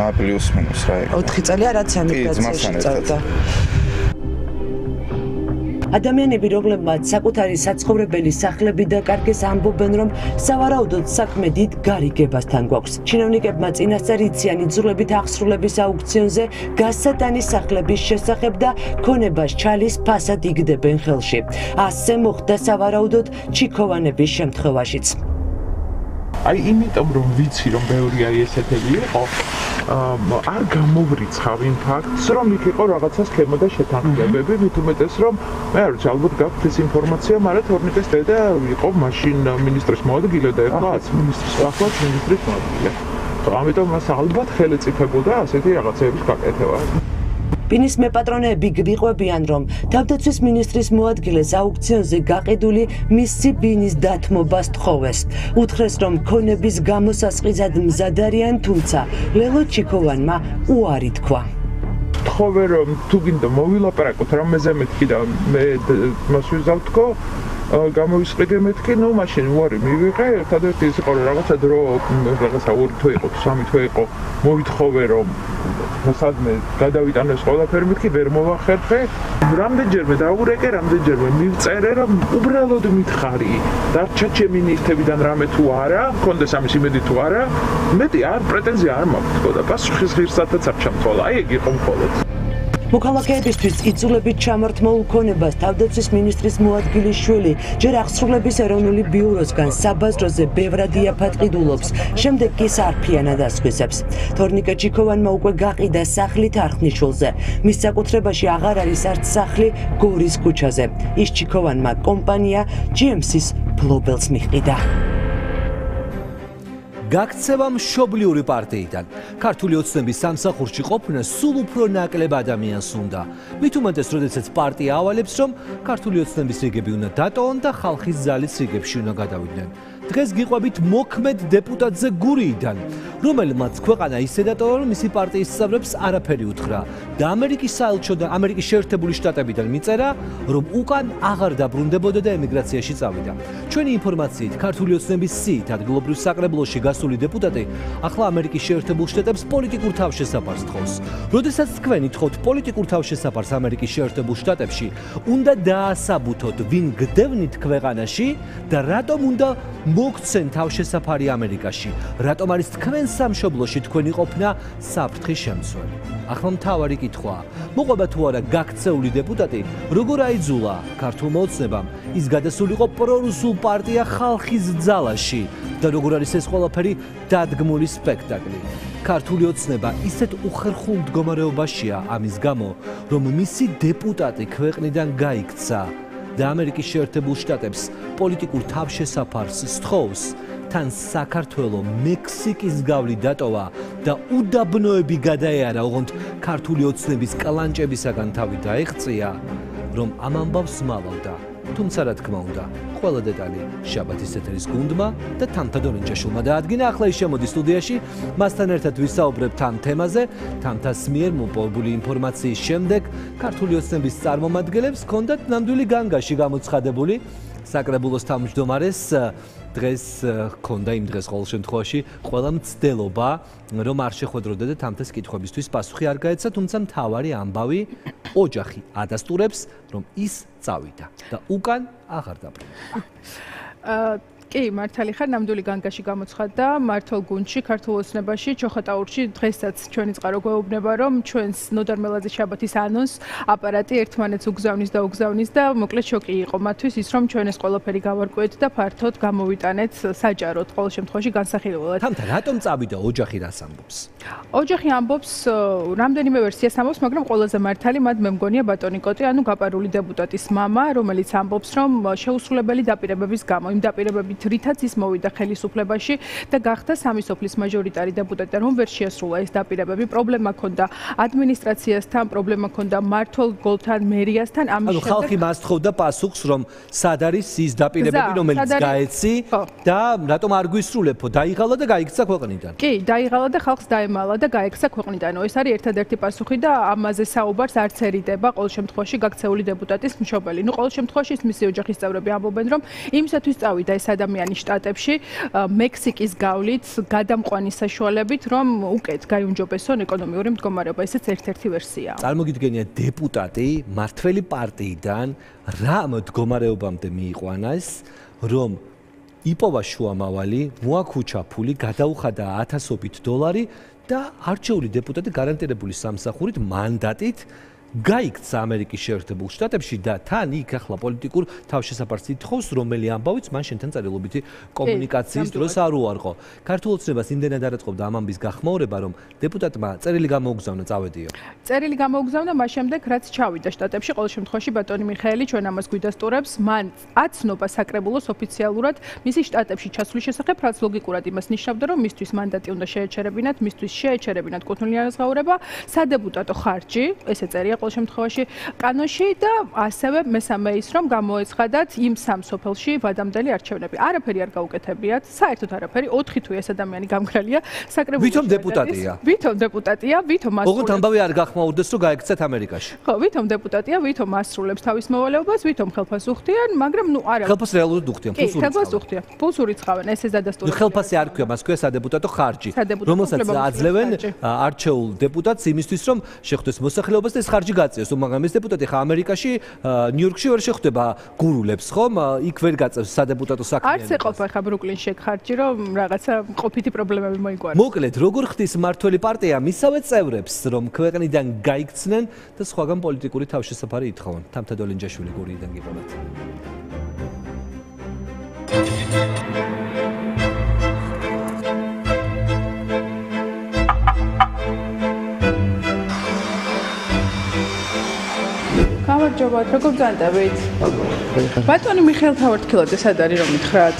ა პლუს მინუს რა იქნება. 4 წელია რაც ემიგრაციაში წავიდა. ადამიანები, რომლებმაც საკუთარი საცხოვრებელი სახლები დაკარგეს, ამბობენ, რომ სავარაუდოდ საქმე დიდ გარიგებასთან გვაქვს. ჩინოვნიკებმა წინასწარ იციან იძულებით აღსრულების აუქციონზე გასატანის სახლების შესახებ და ქონებას ჩალის ფასად იგდებენ ხელში. ასე მოხდა სავარაუდოდ ჩიქოვანების შემთხვევაშიც. აი იმიტომ რომ ვიცი რომ ბევრი აი ესეთები იყო არ გამოვრიცხავ იმ ფაქტს რომ იქ იყო რაღაცა სქემა და შეთანხმებები. მით უმეტეს რომ მე არ ვიცი ალბათ გაქვთ ეს ინფორმაცია მაგრამ თორნიკეს დედა იყო მაშინ ministris მოადგილე და ეხლა ministris ახლა ministris მოადგილე. ამიტომ მას ალბათ ხელეწიფებოდა ასეთი რაღაცების გაკეთება ბინის მეპატრონეები გვიყვებიან, რომ თავდაცვის ministris მოადგილეს აუქციონზე გაყიდული მისი ბინის დათმობას თხოვეს. უთხრეს, რომ ქონების გამოსასყიდად მზადარიან, თუმცა ლელო ჩიქოვანმა უარი თქვა. თხოვე რომ თუ გინდა მოვილაპარაკოთ რამეზე მეთქი და მე მას ვიზავთქო გამოვისყიდე მეთქი, ნუ მაშინ უარი მივიღე, ერთადერთი ის იყო რაღაცა დრო რაღაცა ორი თვე იყო, სამი თვე იყო, მოვითხოვე რომ მოსადმე გადავიტანოს ყველაფერი მეთქი ვერ მოვახერხე. რამდენჯერმე დაურეკე, რამდენჯერმე მივწერე რომ უბრალოდ მითხარი. დარჩა ჩემი ნიერთებიდან რამე თუ არა, კონდეს ამის იმედი თუ არა, მეტი არ პრეტენზია არ მაქვს, თქო და პასუხის ღირსათაც არ ჩამთვალა. აი ეგ იყო მხოლოდ. მოქალაქეებისთვის იწულებით ჩამართმულ ქონებას თავდაცვის მინისტრის მოადგილის შვილი ჯერ აღსრულების ეროვნული ბიუროსგან საბაზროზე ბევრად იაფატყიდულობს, შემდეგ კი სარფიანად ასხვისებს. თორნიკა ჩიქოვანმა უკვე გაყიდა სახლი თარხნიშვილზე. მის საკუთრებაში აღარ არის არც სახლი გორის ქუჩაზე. ის ჩიქოვანმა კომპანია GMC-ს ბლობელს მიჰყიდა. გაქცევა მშობლიური პარტიიდან. ქართული ოცნების სამსახურში ყოფნა სულ უფრო ნაკლებ ადამიანს უნდა. მით უმეტეს, როდესაც პარტია ავალებს, რომ ქართული ოცნების რიგები უნდა დატოვონ და ხალხის ძალის რიგებში უნდა გადავიდნენ. დღეს გიყვებით მოქმედ დეპუტატზე გურიიდან, რომელმაც ქვეყანა ისე დატოვა, რომ მისი პარტიის წევრებს არაფერი უთხრა და ამერიკის საელჩო და ამერიკის შეერთებული შტატებიდან მიწერა, რომ უკან აღარ დაბრუნდებოდა და ემიგრაციაში წავიდა. ჩვენი ინფორმაციით, ქართული ოცნების სიით ადგილობრივ საკრებულოში გასული დეპუტატი ახლა ამერიკის შეერთებულ შტატებს პოლიტიკურ თავშესაფარს თხოვს. როდესაც თქვენ ითხოვთ პოლიტიკურ თავშესაფარს ამერიკის შეერთებულ შტატებში, უნდა დაასაბუთოთ, ვინ გდევნით ქვეყანაში და რატომ უნდა მოგცენ თავშესაფარი ამერიკაში. რატომ არის თქვენ სამშობლოში თქვენი ყოფნა საფრთხის შემცველი? ახლა მთავარი კითხვაა: მოყვება თუ არა გაქცეული დეპუტატი, როგორ აიძულა ქართულმა ოცნებამ ის გადასულიყო პრორუსულ პარტია ხალხის ძალაში და როგორ არის ეს ყველაფერი დადგმული სპექტაკლი? ქართული ოცნება ისეთ უხერხულ მდგომარეობაშია ამის გამო, რომ მისი დეპუტატი ქვეყნიდან გაიქცა. და ამერიკის შეერთებულ შტატებს პოლიტიკურ თავშესაფარს სთხოვს თან საქართველოს მექსიკის გავლი დატოვა და უდაბნოები გადაეარა ოღონდ ქართული ოცნების კალანჭებისაგან თავი დაეღწია რომ ამ ამბავს მალავდა თუმცა რა თქმა უნდა, ყველა დეტალი შაბათის ეთერის გუნდმა და თამთადორენ ჩაშულმა დაადგინა. ახლა ის შემოდის სტუდიაში, მასთან ერთად ვისაუბრებთ ამ თემაზე. თამთას მიერ მოპოვებული ინფორმაციის შემდეგ, ქართული ოცნების წარმომადგენლებს ჰქონდათ ნამდვილი განგაში გამოცხადებული საკრებულოს თავმჯდომარეს დღეს ჰქონდა იმ დღეს ყოველ შემთხვევაში ყველა მცდელობა რომ არ შეხვედროდა და თამთეს კითხვებისთვის პასუხი არ გაეცა თუმცა მთავარი ამბავი ოჯახი ადასტურებს რომ ის წავიდა და უკან აღარ დაბრუნდა აა კი, მართალი ხარ, ნამდვილი განგაში გამოცხადდა მართალ გუნდში, ქართულ ოცნებაში, ჩოხატაურში დღესაც ჩვენი წყარო გვეუბნება, რომ ჩვენს ნოდარ მელაძე შაბათის ანონს აპარატი ერთმანეთს უგზავნის და უგზავნის და მოკლედ შოკი იყო მათთვის ის, რომ ჩვენ ეს ყველაფერი გავარკვეთ და ფართოდ გამოვიტანეთ საჯაროდ ყოველ შემთხვევაში განსახილველად. თამთა, რატომ წავიდა ოჯახი რას ამბობს? ოჯახი ამბობს რამდენიმე ვერსიას ამბობს, მაგრამ ყველაზე მართალი მათ მე მგონია ბატონი კოტი, ანუ გაპარული დეპუტატის მამა, რომელიც ამბობს, რომ შეუსრულებელი დაპირებების გამო, იმ დაპირებებით რითაც ის მოვიდა ხელისუფლებაში და გახდა სამი სოფლის მაჟორიტარი დეპუტატი, რომ ვერ შეასრულა ეს დაპირებები. პრობლემა ქონდა ადმინისტრაციასთან, პრობლემა ქონდა მართლ გოლთან მერიასთან. ამის შემდეგ ხალხი მას თხოვდა პასუხს, რომ სად არის ის დაპირებები, რომელიც გაეცი და რატომ არ გვისრულებო? დაიღალა და გაიქცა ქვეყნიდან. კი, დაიღალა და ხალხს დაემალა და გაიქცა ქვეყნიდან. ეს არის ერთადერთი პასუხი და ამაზე საუბარს არცერიდება ყოველ შემთხვევაში გაქცეული დეპუტატის მშობელი. ნუ ყოველ შემთხვევაში ის მისი ოჯახის წევრები ამბობენ, რომ იმისათვის წავიდა ეს ადამიანი ადამიანის შტატებში მექსიკის გავლით გადამყვანის საშუალებით რომ უკეთ გაიუნჯობესონ ეკონომიური მდგომარეობა ესეც ერთ-ერთი ვერსიაა წარმოგიდგენია დეპუტატი მართველი პარტიიდან რა მდგომარეობამდე მიიყვანა ეს რომ იპოვა შუამავალი მოაქუჩა ფული გადაუხადა ათასობით დოლარი და არჩეული დეპუტატი გარანტირებული სამსახურით მანდატით გაიქცა ამერიკის შეერთებულ შტატებში და თან იქ ახლა პოლიტიკურ თავშესაფარს ითხოვს, რომელი ამბავიც მან შენთან წერილობითი კომუნიკაციის დროს არ უარყო. ქართულ ოცნებას იმდენად არაწყობდა ამ ამბის გახმაურება, რომ დეპუტატმა წერილი გამოუგზავნა წავედიო. წერილი გამოუგზავნა მას შემდეგ, რაც ჩავიდა შტატებში, ყოველ შემთხვევაში ბატონი მიხეელი ჩვენ ამას გვიდასტურებს, მან აცნობა საკრებულოს ოფიციალურად მისი შტატებში ჩასვლის შესახებ, რაც ლოგიკურად იმას ნიშნავდა, რომ მისთვის მანდატი უნდა შეეჩერებინათ, მისთვის შეეჩერებინათ კუთვნილი არასღაურება, სადეპუტატო ხარჯი, ესე წერია ყოველ შემთხვევაში კანონში და ასევე მესამე ის რომ გამოეცხადათ იმ სამ სოფელში ვადამდელი არჩევნები. არაფერი არ გაუკეთებიათ, საერთოდ არაფერი. 4 თუ ეს ადამიანი გამგრალია საკრებულოში. ვითომ დეპუტატია? ვითომ დეპუტატია, ვითომ ასრულებს. ოღონდ ამბავი არ გახმაურდეს რომ გაიქცეთ ამერიკაში. ხო, ვითომ დეპუტატია, ვითომ ასრულებს თავის მოვალეობას, ვითომ ხელფას უხდიან, მაგრამ ნუ არა. ხელფას რეალურად უხდიან, ფულს ურიცხავენ. ხელფას უხდიან. ფულს ურიცხავენ, ეს ეს დადასტურებული. ნუ ხელფასი არ ქვია, მას ქვია სადეპუტატო ხარჯი. რომელსაც აძლევენ არჩეულ დეპუტატს იმისთვის რომ შეხვდეს მოსახლეობას და ეს ხარჯი ხარჯი გაწევს, მაგრამ ეს დეპუტატი ხა ამერიკაში ნიუ-იორკში ვერ შეხვდება გურულებს, ხომ? იქ ვერ გაწევს სადეპუტატო საქმიანობას. არც ეყოფა ხა ბრუკლინში ხარჯი, რომ რაღაცა ყოფითი პრობლემები მოიგვაროს. მოკლედ, როგორ ხდის მართველი პარტია მისავე წევრებს, რომ ქვეყნიდან გაიქცნენ და სხვაგან პოლიტიკური თავშესაფარი ითხოვონ? თამთადოლინჯაშვილი გურიიდან გიყოლათ. გამარჯობა, როგორ განდებით? ბატონი მიხეილ თავართქილაძე სად არის რომ მითხრათ?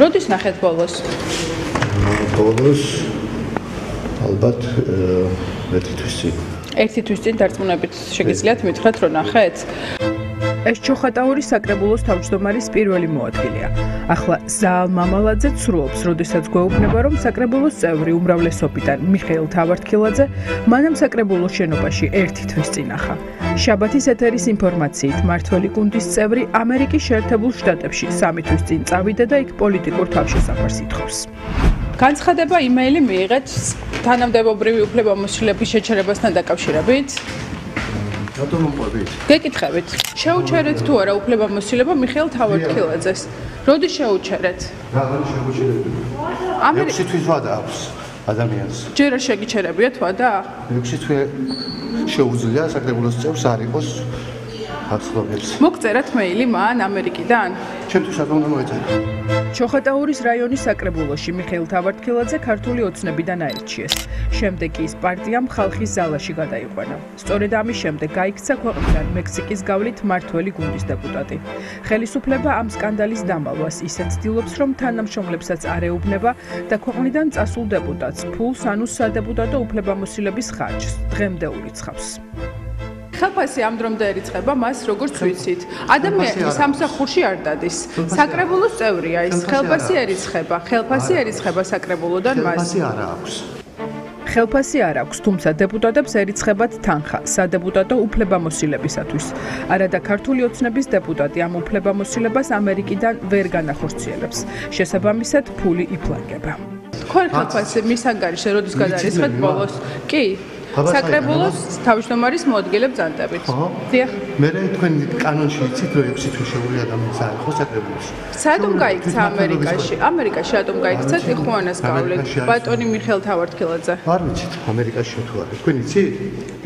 როდის ნახეთ ბოლოს? ბოლოს ალბათ ერთი თვის წინ. ერთი თვის წინ დარწმუნებით შეგიძლიათ მითხრათ რომ ნახეთ? ეს ჩოხატაურის საკრებულოს თავმჯდომარის პირველი მოადგილეა. ახლა ზაალ მამალაძე ცრუობს, როდესაც გვეუბნება, რომ საკრებულოს წევრი უმრავლესობიდან მიხეილ თავართქილაძე მანამ საკრებულოს შენობაში ერთი თვის წინ ახა. შაბათის ეთერის ინფორმაციით, მართველი გუნდის წევრი ამერიკის შეერთებულ შტატებში სამი თვის წინ წავიდა და იქ პოლიტიკურ თავშესაფარს ითხოვს. განცხადება იმეილი მიიღეთ თანამდებობრივი უფლებამოსილების შეჩერებასთან დაკავშირებით. რატომ მოყვებით? გეკითხებით. შეუჩერეთ თუ არა უფლებამოსილება მიხეილ თავართქილაძეს? როდი შეუჩერეთ? რაღაც შეუჩერეთ. ამერიკა თვის ვადა აქვს ადამიანს. ჯერა შეგიჩერებიათ ვადა? ექვსი თვე შეუძლია საკრებულოს წევრს არ იყოს აცლობებს. მოგწერათ მეილი მან ამერიკიდან? ჩემთვის რატომ უნდა მოეწერა? ჩოხატაურის რაიონის საკრებულოში მიხეილ თავართქილაძე ქართული ოცნებიდან აირჩიეს. შემდეგ კი ის პარტიამ ხალხის ზალაში გადაიყვანა. სწორედ ამის შემდეგ გაიქცა ქვეყნიდან მექსიკის გავლით მართველი გუნდის დეპუტატი. ხელისუფლება ამ სკანდალის დამალვას ისეთ ცდილობს, რომ თანამშრომლებსაც არეუბნება და ქვეყნიდან წასულ დეპუტატს ფულს ანუ სადეპუტატო უფლებამოსილების ხარჯს დღემდე ურიცხავს. ხელფასი ამ დრომდე ერიცხება მას როგორც ვიცით. ადამიანი სამსახურში არ დადის. საკრებულოს წევრია ის. ხელფასი ერიცხება. ხელფასი ერიცხება საკრებულოდან მას. ხელფასი არ აქვს. ხელფასი არ აქვს, თუმცა დეპუტატებს ერიცხებათ თანხა სადეპუტატო უფლებამოსილებისათვის. არადა ქართული ოცნების დეპუტატი ამ უფლებამოსილებას ამერიკიდან ვერ განახორციელებს. შესაბამისად, ფული იფლანგება. თქვენ ხელფასი მის ანგარიშზე როდის გადაარიცხეთ ბოლოს? კი, საკრებულოს თავმჯდომარის მოადგილებ ზანტებით. დიახ. მე თქვენ კანონში ვიცით რომ 6 თვე შეუძლია ადამიანს არ ხო საკრებულოში. საერთოდ გაიქცა ამერიკაში? ამერიკაში რატომ გაიქცა ტიხუანას გავლით? ბატონი მიხელ თავართქილაძე. არ ვიცით ამერიკაში თუ არა. თქვენ იცით?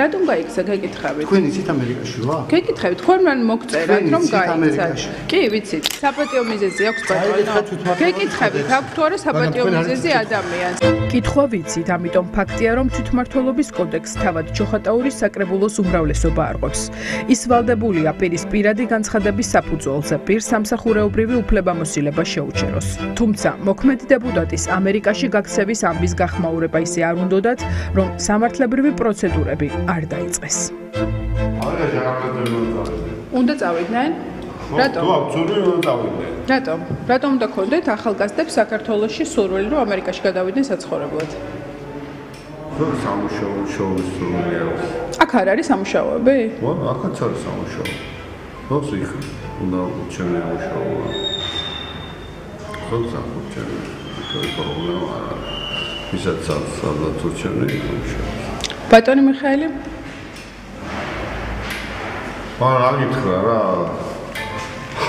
რატომ გაიქცა გეკითხებით? თქვენ იცით ამერიკაში რა? გეკითხებით, თქვენ მან მოგწერათ რომ გაიქცა. კი, ვიცით. საპატიო მიზეზი აქვს ბატონო. გეკითხებით, აქვს თუ არა საპატიო მიზეზი ადამიანს? კითხვა ვიცით, ამიტომ ფაქტია რომ თვითმართველობის კოდექსი კოდექს თავად ჩოხატაურის საკრებულოს უმრავლესობა არღვევს. ის ვალდებულია პირის პირადი განცხადების საფუძველზე პირს სამსახურეობრივი უფლებამოსილება შეუჩეროს. თუმცა მოქმედი დეპუტატის ამერიკაში გაქცევის ამბის გახმაურება ისე არ უნდათ, რომ სამართლებრივი პროცედურები არ დაიწყეს. უნდა წავიდნენ? რატომ? თუ აბსოლუტურად უნდა წავიდნენ. რატომ? რატომ უნდა ქონდეთ ახალგაზრდებს საქართველოსში სურვილი რომ ამერიკაში გადავიდნენ საცხოვრებლად? სამუშაო შოუს სრულია. აქ არ არის სამუშაოები? ხო, აქაც არის სამუშაო. ხო, იქ უნდა ჩემი სამუშაოა. ხო, სამუშაო. თუ პრობლემა არ არის. ვისაც სადაც უჩემი სამუშაო. ბატონი მიხაილი? არა, არ გითხრა რა.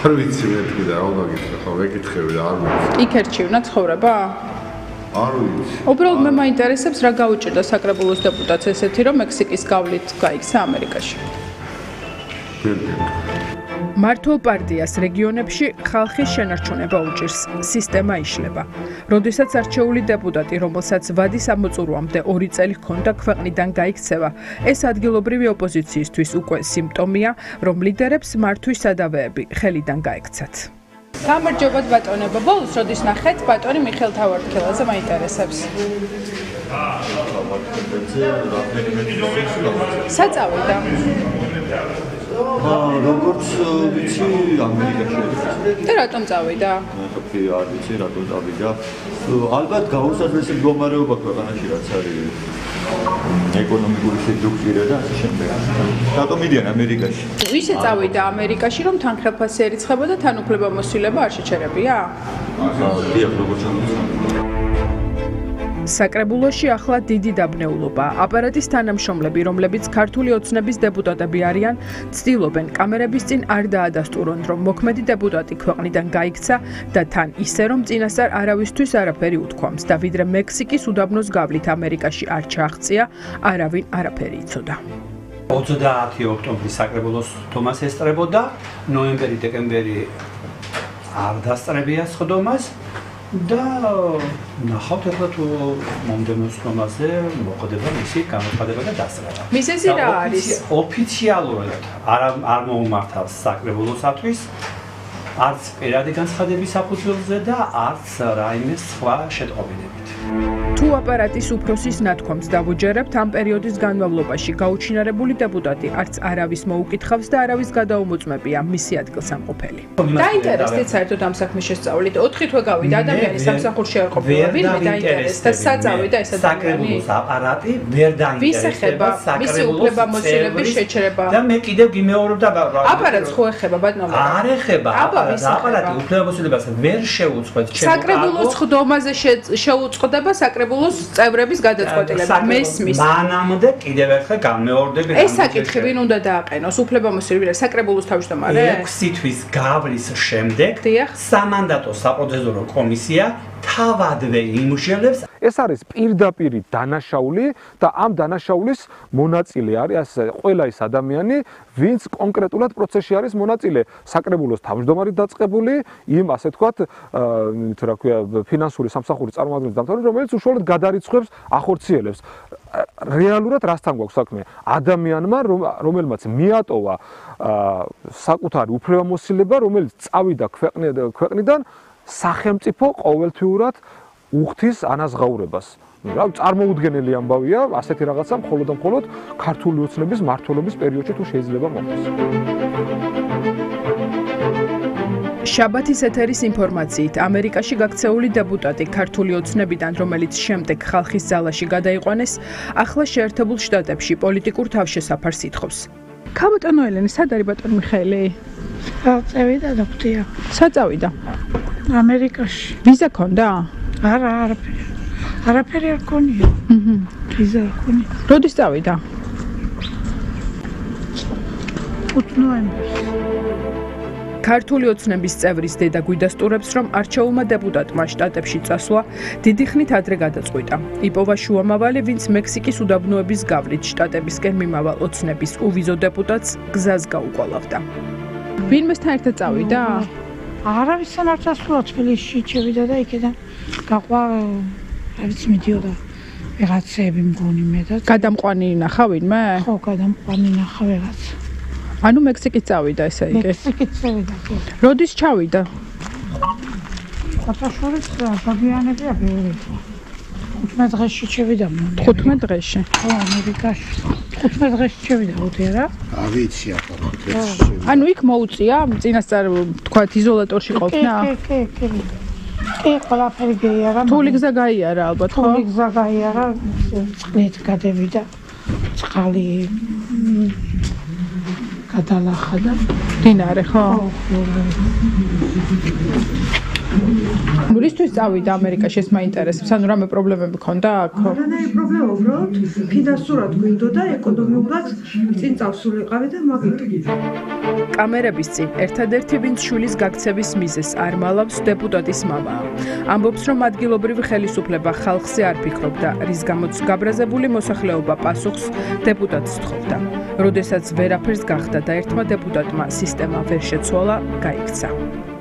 არ ვიცი მე თქვი და რა უნდა გითხრა, ხო, მეკითხები და არ ვიცი. იქ ერჩივნა ცხოვრება? არ ვიცი. უბრალოდ მე მაინტერესებს რა გაუჭირდა საკრებულოს დეპუტატს ესეთი რომ მექსიკის გავლით გაიქცა ამერიკაში. მართლ პარტიას რეგიონებში ხალხის შენარჩუნება უჭირს, სისტემა იშლება. როდესაც არჩეული დეპუტატი, რომელსაც ვადის ამოწურვამდე 2 წელი ჰქონდა ქვეყნიდან გაიქცევა, ეს ადგილობრივი ოპოზიციისთვის უკვე სიმპტომია, რომ ლიდერებს მართვის სადავეები ხელიდან გაექცათ. გამარჯობა ბატონებო. ბოლოს როდის ნახეთ ბატონი მიხელ თავარქელაძე მაინტერესებს. საწავიდა. როგორც ვიცი ამერიკაში. და რატომ წავიდა? კი, არ ვიცი რატომ წავიდა. ალბათ გაუსაზრესი მდგომარეობა ქვეყანაში რაც არის. ეკონომიკური სიძულვირა და ასე შემდეგ. რატომ მიდიან ამერიკაში? ისე წავიდა ამერიკაში, რომ თან ხელფასი ერიცხება და თან უფლებამოსილება არ შეჩერებია? აა, დიახ, როგორც ჩანს. საკრებულოში ახლა დიდი დაბნეულობა. აპარატის თანამშრომლები, რომლებიც ქართული ოცნების დეპუტატები არიან, ცდილობენ კამერების წინ არ დაადასტურონ, რომ მოქმედი დეპუტატი ქვეყნიდან გაიქცა და თან ისე რომ წინასწარ არავისთვის არაფერი უთქვამს და ვიდრე მექსიკის უდაბნოს გავლით ამერიკაში არ ჩააღწია, არავინ არაფერი იცოდა. 30 ოქტომბრის საკრებულოს თომას ესწრებოდა, ნოემბერი-დეკემბერი არ დასწრებია სხდომას. და ნახავთ ახლა თუ მომდენო სხდომაზე მოხდება მისი გამოცხადება და დასწრება. მისესი რა არის? ოფიციალურად არ არ მოუმართავს საკრებულოსათვის არც პირადი განცხადების საფუძველზე და არც რაიმე სხვა შეტყობინებით. თუ აპარატის უფროსის ნათქვამს დავუჯერებთ ამ პერიოდის განმავლობაში გაუჩინარებული დეპუტატი არც არავის მოუკითხავს და არავის გადაუმოწმებია მისი ადგილსამყოფელი. დაინტერესდით საერთოდ ამ საქმის შესწავლით 4 თვე გავიდა ადამიანის სამსახურში არ ყოფილა. ვინმე დაინტერესდა? საწავიდა ეს ადამიანი საკრებულოს აპარატი ვერ დაინტერესდება მისი უფლება მოსილების შეჩერება. და მე კიდევ გიმეორებ და აპარატს ხო ეხება ბატონო? არ ეხება აპარატი უფლება მოსილებას ვერ შეუწყეთ ჩემო საკრებულოს ხდომაზე შეუწყდება საკრებულოს საკრებულოს წევრების გადაწყვეტილება. მესმის მანამდე კიდევ ერთხელ გამეორდები ეს საკითხი ვინ უნდა დააყენოს. უფლებამოსილი საკრებულოს თავმჯდომარე. 6 თვის გავლის შემდეგ სამანდატო საპროცედურო კომისია თავადვე იმუშავებს ეს არის პირდაპირი დანაშაული და ამ დანაშაულის მონაწილე არის ყველა ის ადამიანი ვინც კონკრეტულად პროცესში არის მონაწილე. საკრებულოს თავმჯდომარედ დაწყებული იმ ასე თქვათ თუ რა ქვია ფინანსური სამსახურის წარმომადგენლის დამთავრებული რომელიც უშუალოდ გადარიცხვებს ახორციელებს. რეალურად რასთან გვაქვს საქმე? ადამიანმა რომელმაც მიატოვა საკუთარი უფლებამოსილება რომელიც წავიდა ქვეყნიდან სახელმწიფო ყოველთვიურად უხთის ანაზღაურებას. რა წარმოუდგენელი ამბავია, ასეთი რაღაცა მხოლოდ და მხოლოდ ქართული ოცნების მართლობის პერიოდში თუ შეიძლება მოხდეს. შაბათის ეთერის ინფორმაციით, ამერიკაში გაქცეული დეპუტატი ქართული ოცნებიდან, რომელიც შემდეგ ხალხის ძალაში გადაიყვანეს, ახლა შეერთებულ შტატებში პოლიტიკურ თავშესაფარს ითხოვს. ქაბოტანო ელენი, სად არის ბატონო მიხეილი? წავიდა და ხვდია. სად წავიდა? ამერიკაში. ვიზა ქონდა? არა, არაფერი. არაფერი არ ქონია. აჰა. ვიზა არ ქონია. როდის წავიდა? 5 ნოემბერს. ქართული ოცნების წევრის დედა გვიდასტურებს, რომ არჩეულმა დეპუტატმა შტატებში წასვლა დიდი ხნით ადრე გადაწყვიტა. იპოვა შუამავალი, ვინც მექსიკის უდაბნოების გავლით შტატებისკენ მიმავალ ოცნების უვიზო დეპუტატს გზას გაუკვალავდა. ვინმესთან ერთად წავიდა? არავისთან არ წასულა თბილისში ჩევიდა და იქიდან გაყვა არ ვიცი მიდიოდა ვიღაცები მგონი მე და გადამყვანი ნახა ვინმე? ხო, გადამყვანი ნახა ვიღაც. ანუ მექსიკით წავიდა ესე იგი? მექსიკით წავიდა. როდის ჩავიდა? საფაშორის ბაგიანებია ბევრი. 15 დღეში ჩევიდა მომდე. 15 დღეში. ხო, ამერიკაში. 15 დღეში ჩევიდა უთი რა? ავიცი ახლა 15 დღეში ანუ იქ მოუწია წინასწარ თქვა იზოლატორში ყოფნა? კი, კი, კი. კი, ყველაფერი გაიარა. თული გზა გაიარა ალბათ, ხო? თული გზა გაიარა, წყლით გადევიდა. წყალი გადალახა და დინარე, ხო? რისთვის წავიდა ამერიკაში ეს მაინტერესებს ანუ რამე პრობლემები ქონდა აქ რანაირი პრობლემა უბრალოდ ფინანსურად გვინდოდა ეკონომიკურად წინ წავსულიყავი და მაგით კამერების წინ ერთადერთი ვინც შვილის გაქცევის მიზეს არ მალავს დეპუტატის მამაა ამბობს რომ ადგილობრივი ხელისუფლება ხალხზე არ ფიქრობდა რის გამოც გაბრაზებული მოსახლეობა პასუხს დეპუტატს თხოვდა. როდესაც ვერაფერს გახდა და ერთმა დეპუტატმა სისტემა ვერ შეცვალა გაიქცა.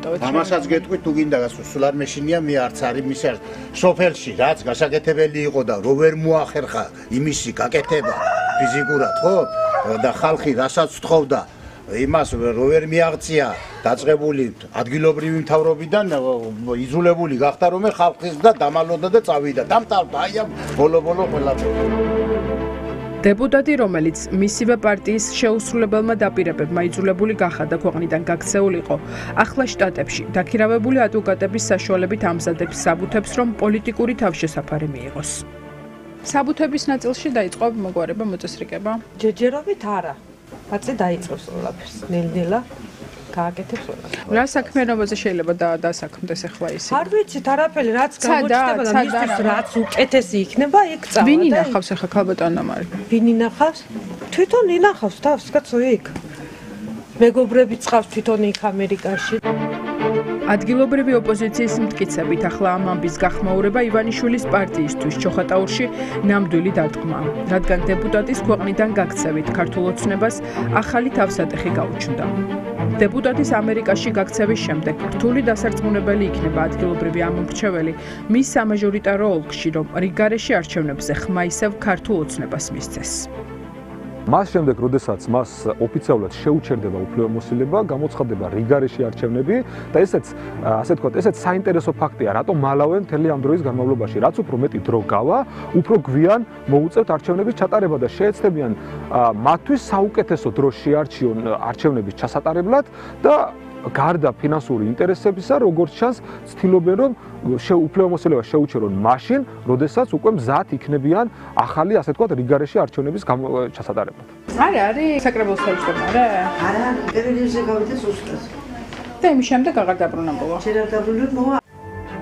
ამასაც გეტყვი თუ გინდა გასულ არ მეშინია მე არც არის მის არ სოფელში რაც გასაკეთებელი იყო და რო ვერ მოახერხა იმისი გაკეთება ფიზიკურად ხო? და ხალხი რასაც თხოვდა იმას რო ვერ მიაღწია დაწყებული ადგილობრივი მთავრობიდან იზოლებული გახდა რომ ხალხის და დამალოდა და წავიდა. დამთავრდა აი ამ ბოლო-ბოლო ყველაფერი დეპუტატი, რომელიც მისივე პარტიის შეუსრულებელმა დაპირებებმა იძულებული გახადა ქვეყნიდან გაქცეულიყო, ახლა შტატებში დაქირავებული ადვოკატების საშუალებით ამზადებს საბუთებს, რომ პოლიტიკური თავშესაფარი მიიღოს. საბუთების ნაწილში დაიწყო მოგვარება მოწესრიგება. ჯეჯერობით არა. ბაცი დაიწყოს ყველაფერს. ნელ-ნელა გააკეთებს ყველა. რა საქმიანობაზე შეიძლება დაასაქმდეს ახლა ისე? არ ვიცით, არაფერი, რაც გამოჩნდება და მისთვის რაც უკეთესი იქნება, იქ წავა. ვინ ინახავს ახლა ქალბატონო მარი? ვინ ინახავს? თვითონ ინახავს თავს, კაცო იქ. მეგობრები წავს თვითონ იქ ამერიკაში. ადგილობრივი ოპოზიციის მტკიცებით ახლა ამ ამბის გახმაურება ივანიშვილის პარტიისთვის ჩოხატაურში ნამდვილი დარტყმა, რადგან დეპუტატის ქვეყნიდან გაქცევით ქართულ ოცნებას ახალი თავსატეხი გაუჩნდა. დეპუტატის ამერიკაში გაქცევის შემდეგ რთული დასარწმუნებელი იქნება ადგილობრივი ამომრჩეველი მის სამაჟორიტარო ოლქში, რომ რიგარეში არჩევნებზე ხმა ისევ ქართულ ოცნებას მისცეს. მას შემდეგ, როდესაც მას ოფიციალურად შეუჩერდება უფლებამოსილება, გამოცხადება რიგარეში არჩევნები და ესეც, ასე ვთქვათ, ესეც საინტერესო ფაქტია, რატომ მალავე მთელი ამ დროის განმავლობაში, რაც უფრო მეტი დრო გავა, უფრო გვიან მოუწევთ არჩევნების ჩატარება და შეეცდებიან მათთვის საუკეთესო დრო შეარჩიონ არჩევნების ჩასატარებლად და გარდა ფინანსური ინტერესებისა, როგორც ჩანს, ცდილობენ რომ შეუფლებამოსილება შეუჩერონ მაშინ, როდესაც უკვე მზად იქნებიან ახალი, ასე ვთქვათ, რიგარეში არჩევნების ჩასატარებლად. არა, არის საკრებულოს თავმჯდომარე? არა, ტელევიზიაზე გავიდეს უსწრას. და იმის შემდეგ აღარ დაბრუნებულა. შეიძლება დაბრუნებულა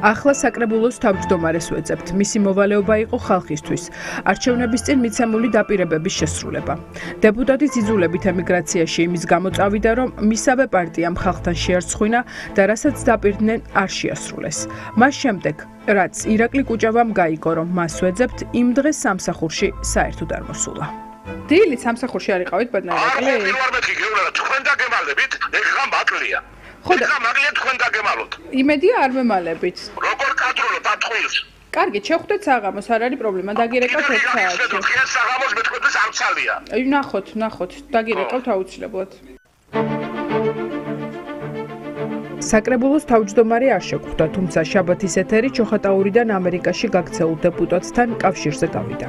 ახლა საკრებულოს თავმჯდომარეს ვეძებთ. მისი მოვალეობა იყო ხალხისთვის. არჩევნების წინ მიცემული დაპირებების შესრულება. დეპუტატი ძიძულებით ემიგრაციაში იმის გამო წავიდა, რომ მისავე პარტიამ ხალხთან შეერცხვინა და რასაც დაპირდნენ არ შეასრულეს. მას შემდეგ, რაც ირაკლი კუჭავამ გაიგო, რომ მას ვეძებთ, იმ დღეს სამსახურში საერთოდ არ მოსულა. დილი სამსახურში არ იყავით ბედნიერი ირაკლი? არ ვარ მეთქი გეუბნება, თქვენ დაგემალებით, ეხლა მაკლია. ხო და მაგლია თქვენ დაგემალოთ. იმედია არ მემალებით. როგორ კადრულობ ატყვილს? კარგი, შეხვდეთ საღამოს, არ არის პრობლემა, დაგირეკავთ ერთ საათში. დღეს საღამოს მეთქვეთვის არცალია. აი, ნახოთ, ნახოთ, დაგირეკავთ აუცილებლად. საკრებულოს თავმჯდომარე არ შეგვხვდა, თუმცა შაბათის ეთერი ჩოხატაურიდან ამერიკაში გაქცეულ დეპუტატთან კავშირზე გავიდა.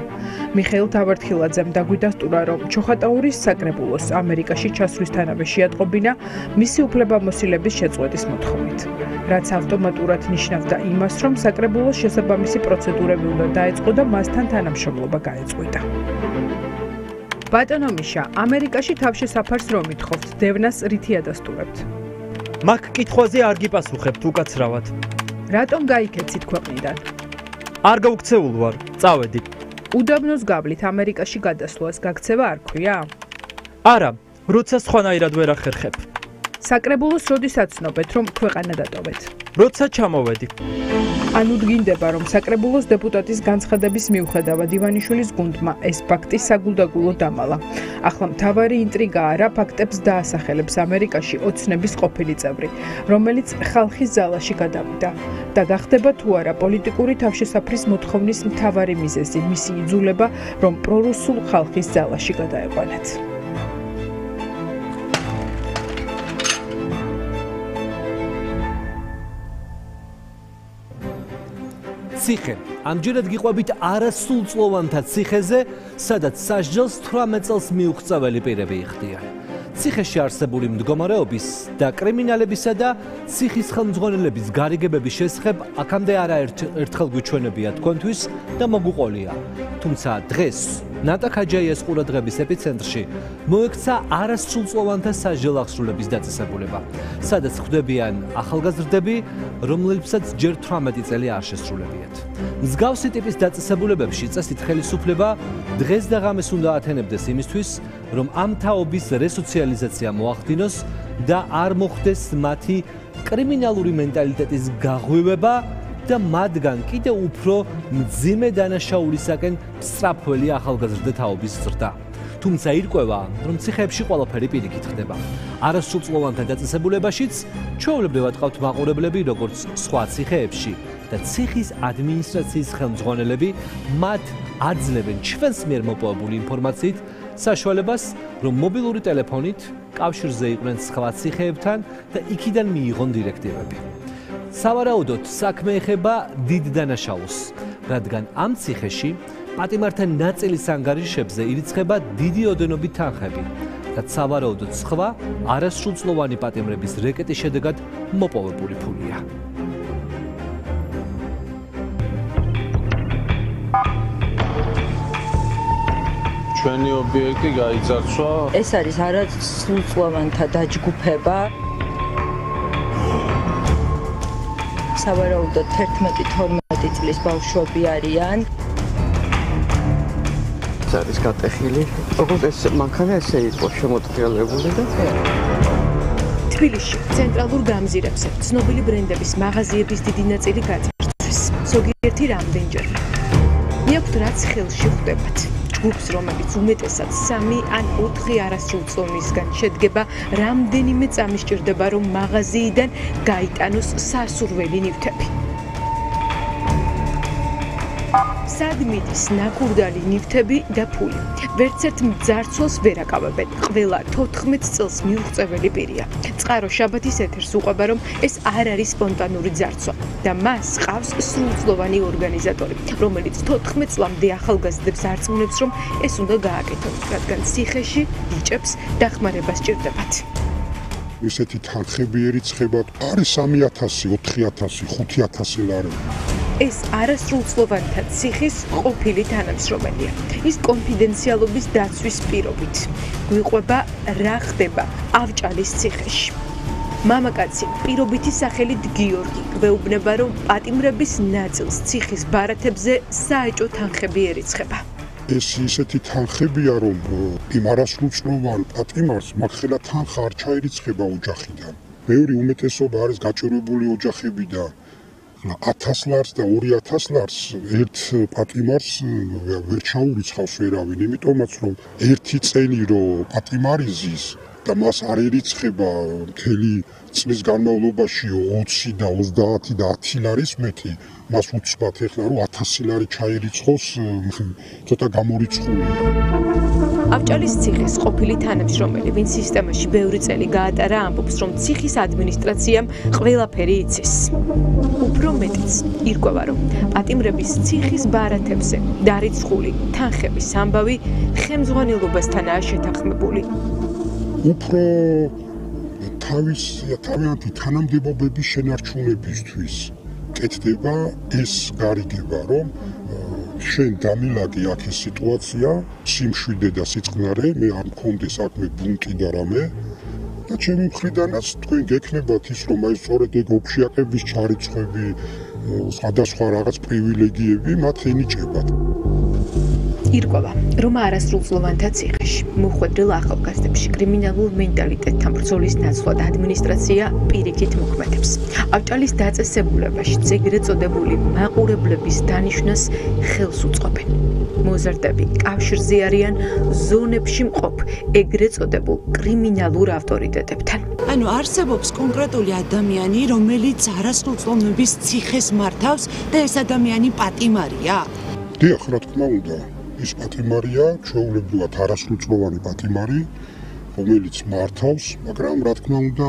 მიხეილ თავართხილაძემ დაგვიდასტურა, რომ ჩოხატაურის საკრებულოს ამერიკაში ჩასვლისთანავე შეატყობინა მისი უფლებამოსილების შეწყვეტის მოთხოვნით, რაც ავტომატურად ნიშნავდა იმას, რომ საკრებულოს შესაბამისი პროცედურები უნდა დაეწყო და მასთან თანამშრომლობა გაეწყვეტა. ბატონო მიშა, ამერიკაში თავშესაფარს რომ ითხოვთ, დევნას რითი ადასტურებთ? მაგ კითხვაზე არ გიპასუხებთ უკაცრავად. რატომ გაიქეცით ქვეყნიდან? არ გაუქცეულ ვარ, წავედი. უდაბნოს გავლით ამერიკაში გადასვლას გაქცევა არ ქვია? არა, როცა სხვანაირად ვერ ახერხებ. საკრებულოს როდისაც ცნობეთ, რომ ქვეყანა დატოვეთ? როცა ჩამოვედი. ანუ დგინდება, რომ საკრებულოს დეპუტატის განცხადების მიუხედავად ივანიშვილის გუნდმა ეს ფაქტი საგულდაგულო დამალა. ახლა მთავარი ინტრიგაა რა ფაქტებს დაასახელებს ამერიკაში ოცნების ყოფილი წევრი, რომელიც ხალხის ზალაში გადავიდა და გახდება თუ არა პოლიტიკური თავშესაფრის მოთხოვნის მთავარი მიზეზი, მისი იძულება, რომ პრორუსულ ხალხის ზალაში გადაეყვანათ. ციხე. ამჯერად გიყვებით არასულწლოვანთა ციხეზე, სადაც სასჯელს 18 წელს მიუღწეველი პირები იხდიან. ციხეში არსებული მდგომარეობის და კრიმინალებისა და ციხის ხელმძღვანელების გარიგებების შესახებ აქამდე არაერთხელ გვიჩვენებია თქვენთვის და მოგუყოლია. თუმცა დღეს ნატა ქაჯაიას ყურადღების ეპიცენტრში მოექცა არასრულწლოვანთა სასჯელ აღსრულების დაწესებულება, სადაც ხვდებიან ახალგაზრდები, რომლებსაც ჯერ 18 წელი არ შესრულებიათ. მსგავსი ტიპის დაწესებულებებში წესით ხელისუფლება დღეს და ღამეს უნდა ათენებდეს იმისთვის, რომ ამ თაობის რესოციალიზაცია მოახდინოს და არ მოხდეს მათი კრიმინალური მენტალიტეტის გაღვივება და მათგან კიდევ უფრო მძიმე დანაშაულისაკენ სწრაფველი ახალგაზრდა თაობის ზრდა. თუმცა ირკვევა, რომ ციხეებში ყველაფერი პირიქით ხდება. არასრულწლოვანთა დაწესებულებაშიც ჩვეულებრივად ყავთ მაყურებლები, როგორც სხვა ციხეებში და ციხის ადმინისტრაციის ხელმძღვანელები მათ აძლევენ ჩვენს მიერ მოპოვებული ინფორმაციით საშუალებას, რომ მობილური ტელეფონით კავშირზე იყვნენ სხვა ციხეებთან და იქიდან მიიღონ დირექტივები. სავარაუდოდ საქმე ეხება დიდ დანაშაულს, რადგან ამ ციხეში პატიმართან ნაწილის ანგარიშებზე ირიცხება დიდი ოდენობით თანხები, რაც სავარაუდოდ სხვა არასრულწლოვანი პატიმრების რეკეტის შედეგად მოპოვებული ფულია. ჩვენი ობიექტი გაიძარცვა. ეს არის არასრულწლოვანთა დაჯგუფება, სავარაუდოდ 11-12 წლის ბავშვები არიან. არის გატეხილი. როგორც ეს მანქანა ესე იყო შემოტრიალებული და თბილისში ცენტრალურ გამზირებზე ცნობილი ბრენდების მაღაზიების დიდი ნაწილი გაძარცვეს. ზოგიერთი რამდენჯერ. მიაქვთ რაც ხელში ხვდებათ. ჯგუფს, რომელიც უმეტესად 3 ან 4 არასრულწლოვანისგან შედგება, რამდენიმე წამი სჭირდება, რომ მაღაზიიდან გაიტანოს სასურველი ნივთები. სადმიდის ნაკურდალი ნივთები და ფული. ვერც ერთ მძარცველს ვერ აკავებენ. ყველა 14 წელს მიუღწეველი პირია. წყარო შაბათის ეთერს უყვება, რომ ეს არ არის სპონტანური ძარცვა და მას ყავს სრულწლოვანი ორგანიზატორი, რომელიც 14 წლამდე ახალგაზრდებს არწმუნებს, რომ ეს უნდა გააკეთონ, რადგან ციხეში ბიჭებს დახმარება სჭირდებათ. ესეთი თანხებიერი ცხება არის 3000, 4000, 5000 ლარი. ეს არასრულწლოვანთა ციხის ყოფილი თანამშრომელია. ის კონფიდენციალობის დაცვის პირობით გვიყვება რა ხდება ავჭალის ციხეში. მამაკაცი პირობითი სახელით გიორგი გვეუბნება, რომ პატიმრების ნაწილს ციხის ბარათებზე საეჭო თანხები ერიცხება. ეს ისეთი თანხებია, რომ იმ არასრულწლოვან პატიმარს მაგხელა თანხა არ ჩაერიცხება ოჯახიდან. მეორე უმეტესობა არის გაჭირვებული ოჯახებიდან. 1000 ლარს და 2000 ლარს ერთ პატიმარს ვერ ჩაურიცხავს ვერავინ, იმიტომაც რომ ერთი წელი რო პატიმარი ზის და მას არ ერიცხება მთელი წლის განმავლობაში 20 და 30 და 10 ლარის მეტი, მას უცბად ეხლა რომ 1000 ლარი ჩაერიცხოს ცოტა გამორიცხულია. ავჭალის ციხის ყოფილი თანამშრომელი, ვინც სისტემაში ბევრი წელი გაატარა, ამბობს, რომ ციხის ადმინისტრაციამ ყველაფერი იცის. უფრო მეტიც, ირკვევა, რომ პატიმრების ციხის ბარათებზე დარიცხული თანხების ამბავი ხელმძღვანელობასთანაა შეთანხმებული. უფრო თავის თავიანთი თანამდებობების შენარჩუნებისთვის კეთდება ეს გარიგება, რომ შენ დამილაგი აქ ეს სიტუაცია, სიმშვიდე და სიწყნარე, მე არ მქონდეს აქ მე ბუნკი და რამე და ჩემი მხრიდანაც თქვენ გექნებათ ის, რომ აი სწორედ ეგ ოფშიაკების ჩარიცხები, სხვადასხვა რაღაც პრივილეგიები მათ ენიჭებათ. ირკვევა, რომ არასრულწლოვანთა ციხეში, მოხვედრილ ახალგაზრდებში კრიმინალურ მენტალიტეტთან ბრძოლის ნაცვლად ადმინისტრაცია პირიქით მოქმედებს. ავჭალის დაწესებულებაში ეგრეთ წოდებული მაყურებლების დანიშვნას ხელს უწყობენ. მოზარდები კავშირზე არიან ზონებში მყოფ ეგრეთ წოდებულ კრიმინალურ ავტორიტეტებთან. ანუ არსებობს კონკრეტული ადამიანი, რომელიც არასრულწლოვნების ციხეს მართავს და ეს ადამიანი პატიმარია? დიახ, რა თქმა უნდა. ის პატიმარია, ჩვეულებრივად არასრულწლოვანი პატიმარი, რომელიც მართავს, მაგრამ რა თქმა უნდა,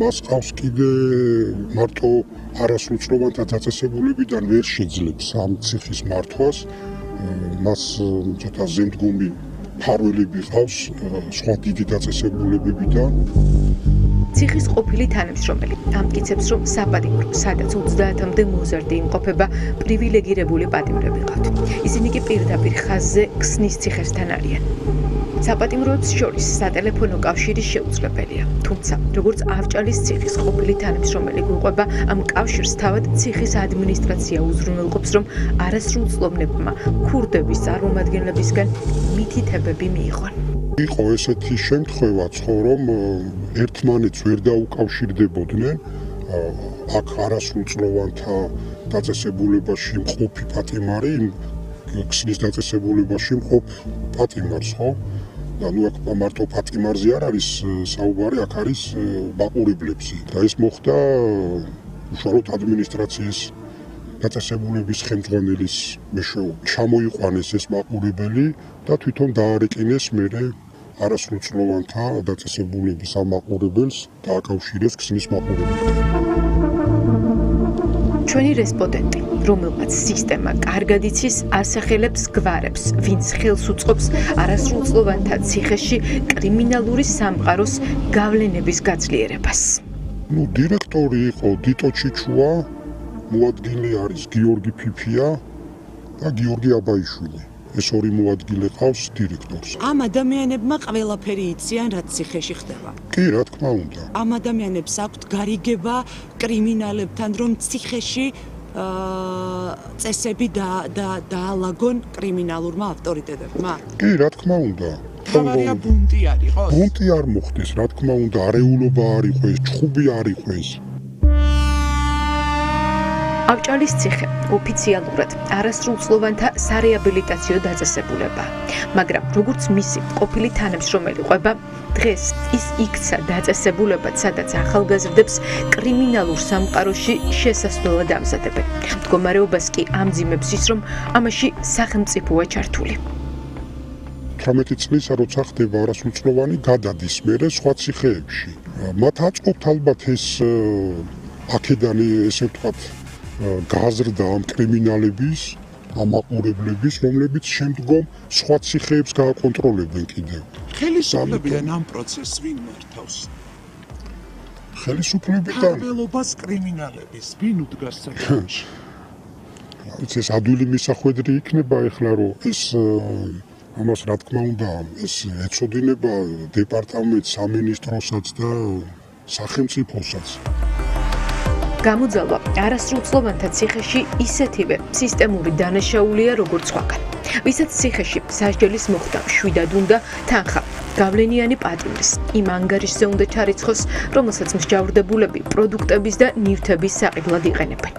მას ყავს კიდე მარტო არასრულწლოვანთა დაწესებულებიდან ვერ შეძლებს ამ ციხის მართვას. მას ცოტა ზემდგომი ფარველები ყავს სხვა დიდი დაწესებულებებიდან. ციხის ყოფილი თანამშრომელი ამტკიცებს, რომ საპატიმრო, სადაც 30-მდე მოზარდი იმყოფება, პრივილეგირებული პატიმრები ყავთ. ისინი კი პირდაპირ ხაზზე ქსნის ციხესთან არიან. საპატიმროებს შორის სატელეფონო კავშირი შეუძლებელია, თუმცა, როგორც ავჭალის ციხის ყოფილი თანამშრომელი გვიყვება, ამ კავშირს თავად ციხის ადმინისტრაცია უზრუნველყოფს, რომ არასრულწლოვნებმა ქურდების წარმომადგენლებისგან მითითებები მიიღონ. იყო ესეთი შემთხვევა, რომ ერთმანეთს ვერ დაუკავშირდებოდნენ აქ არასრულწლოვანთა დაწესებულებაში მყოფი პატიმარი, ქსნის დაწესებულებაში მყოფ პატიმარს, ხო? და ნუ აქ მარტო პატიმარზე არ არის საუბარი, აქ არის მაყურებლებზე. და ეს მოხდა უშუალოდ ადმინისტრაციის დაწესებულების ხელმძღვანელის მეშვეობით. ჩამოიყვანეს ეს მაყურებელი და თვითონ დაარეკინეს მერე არასრულწლოვანთა დაწესებულების ამაყურებელს დააკავშირეს ქსნის მაყურებელთან. ჩვენი რესპონდენტი, რომელმაც სისტემა კარგად იცის, ასახელებს გვარებს, ვინც ხელს უწყობს არასრულწლოვანთა ციხეში კრიმინალური სამყაროს გავლენების გაძლიერებას. ნუ დირექტორი იყო დიტო ჩიჩუა, მოადგილე არის გიორგი ფიფია და გიორგი აბაიშვილი. ეს ორი მოადგილე ყავს დირექტორს. ამ ადამიანებმა ყველაფერი იციან, რაც ციხეში ხდება. კი, რა თქმა უნდა. ამ ადამიანებს აქვთ გარიგება კრიმინალებთან, რომ ციხეში აა წესები და და დაალაგონ კრიმინალურმა ავტორიტეტებმა? კი, რა თქმა უნდა. თავარია ბუნტი არის ხო? ბუნტი არ მოხდეს, რა თქმა უნდა, არეულობა არ იყოს, ჩხუბი არ იყოს. ავჭალის ციხე ოფიციალურად არასრულწლოვანთა სარეაბილიტაციო დაწესებულება. მაგრამ როგორც მისი ყოფილი თანამშრომელი ყვება, დღეს ის იქცა დაწესებულებად, სადაც ახალგაზრდებს კრიმინალურ სამყაროში შესასვლელად ამზადებენ. მდგომარეობას კი ამძიმებს ის, რომ ამაში სახელმწიფოა ჩართული. 18 წლის როცა ხდება არასრულწლოვანი გადადის მერე სხვა ციხეებში. მათ აწყობთ ალბათ ეს აქედან ესე ვთქვათ გაზრდა ამ კრიმინალების, ამ აყურებლების, რომლებიც შემდგომ სხვა ციხეებს გააკონტროლებენ კიდევ. ხელისუფლებიდან ამ პროცესს ვინ მართავს? ხელისუფლებიდან ველობას კრიმინალების ვინ უდგას საკითხში? ეს ეს ადვილი მისახვედრი იქნება ეხლა რომ ეს ამას რა თქმა უნდა ეს ეცოდინება დეპარტამენტს, სამინისტროსაც და სახელმწიფოსაც. გამოძალვა არასრულწლოვანთა ციხეში ისეთივე სისტემური დანაშაულია როგორც სხვაგან. ვისაც ციხეში სასჯელის მოხდა შვიდად უნდა თანხა გავლენიანი პატიმრის იმ ანგარიშზე უნდა ჩარიცხოს, რომელსაც მსჯავრდებულები პროდუქტების და ნივთების საყიდლად იყენებენ.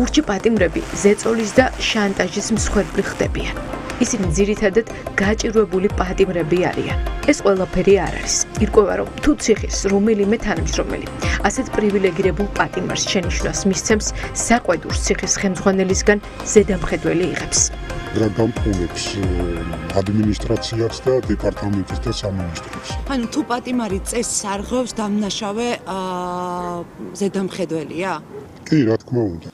ურჩი პატიმრები ზეწოლის და შანტაჟის მსხვერპლი ხდებიან. ისინი ძირითადად გაჭირვებული პატიმრები არიან. ეს ყველაფერი არ არის. ირკვევა რომ თუ ციხის რომელიმე თანამშრომელი ასეთ პრივილეგირებულ პატიმარს შენიშვნას მისცემს, საყვედურს ციხის ხელმძღვანელისგან ზედამხედველი იღებს. რა გამփონებს ადმინისტრაციას და დეპარტამენტის და სამინისტროს. ანუ თუ პატიმარი წესს არღვევს დამნაშავე ზედამხედველია? კი, რა თქმა უნდა.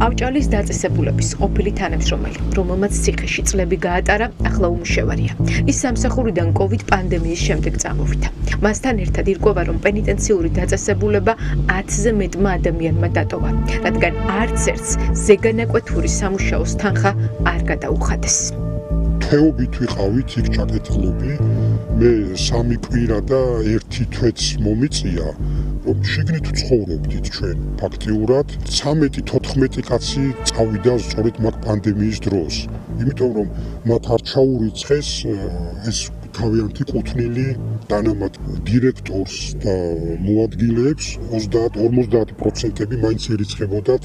ავჭალის დაწესებულების ყოფილი თანამშრომელი, რომელმაც ციხეში წლები გაატარა, ახლა უმუშევარია. ის სამსახურიდან COVID პანდემიის შემდეგ წამოვიდა. მასთან ერთად ირკვევა, რომ პენიტენციური დაწესებულება 10-ზე მეტმა ადამიანმა დატოვა, რადგან არც ერთს ზეგანაკვეთური სამუშაოს თანხა არ გადაუხადეს. თეობით ვიყავით იქ ჩაკეთლები, მე სამი კვირა და ერთი თვეც მომიწია. რომ შეგნით ცხოვრობდით ჩვენ. ფაქტიურად 13-14 კაცი წავიდა სწორედ მაგ პანდემიის დროს. იმიტომ რომ მათ არ ჩაურიცხეს ეს თავიანთი კუთვნილი დანამატ დირექტორს და მოადგილეებს. 30-50%-ები მაინც ერიცხებოდათ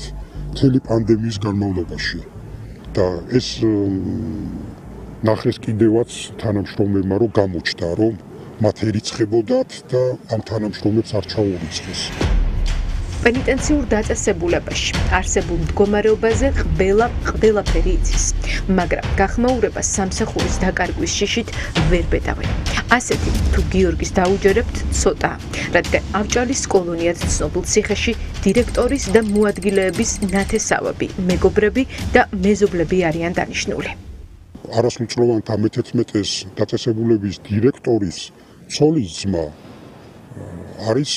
მთელი პანდემიის განმავლობაში. და ეს ნახეს კიდევაც თანამშრომლებმა რომ გამოჩნდა რომ მათ ერიცხებოდათ და ამ თანამშრომლებს არ ჩაურიცხეს. პენიტენციურ დაწესებულებაში არსებულ მდგომარეობაზე ყველა ყველაფერი იცის, მაგრამ გახმაურება სამსახურის დაკარგვის შიშით ვერ ბედავენ. ასეთი თუ გიორგის დაუჯერებთ ცოტა, რადგან ავჭალის კოლონიად ცნობილ ციხეში დირექტორის და მოადგილეების ნათესავები, მეგობრები და მეზობლები არიან დანიშნული. არასრულწლოვანთა მე-11-ეს დაწესებულების დირექტორის ცოლის ძმა არის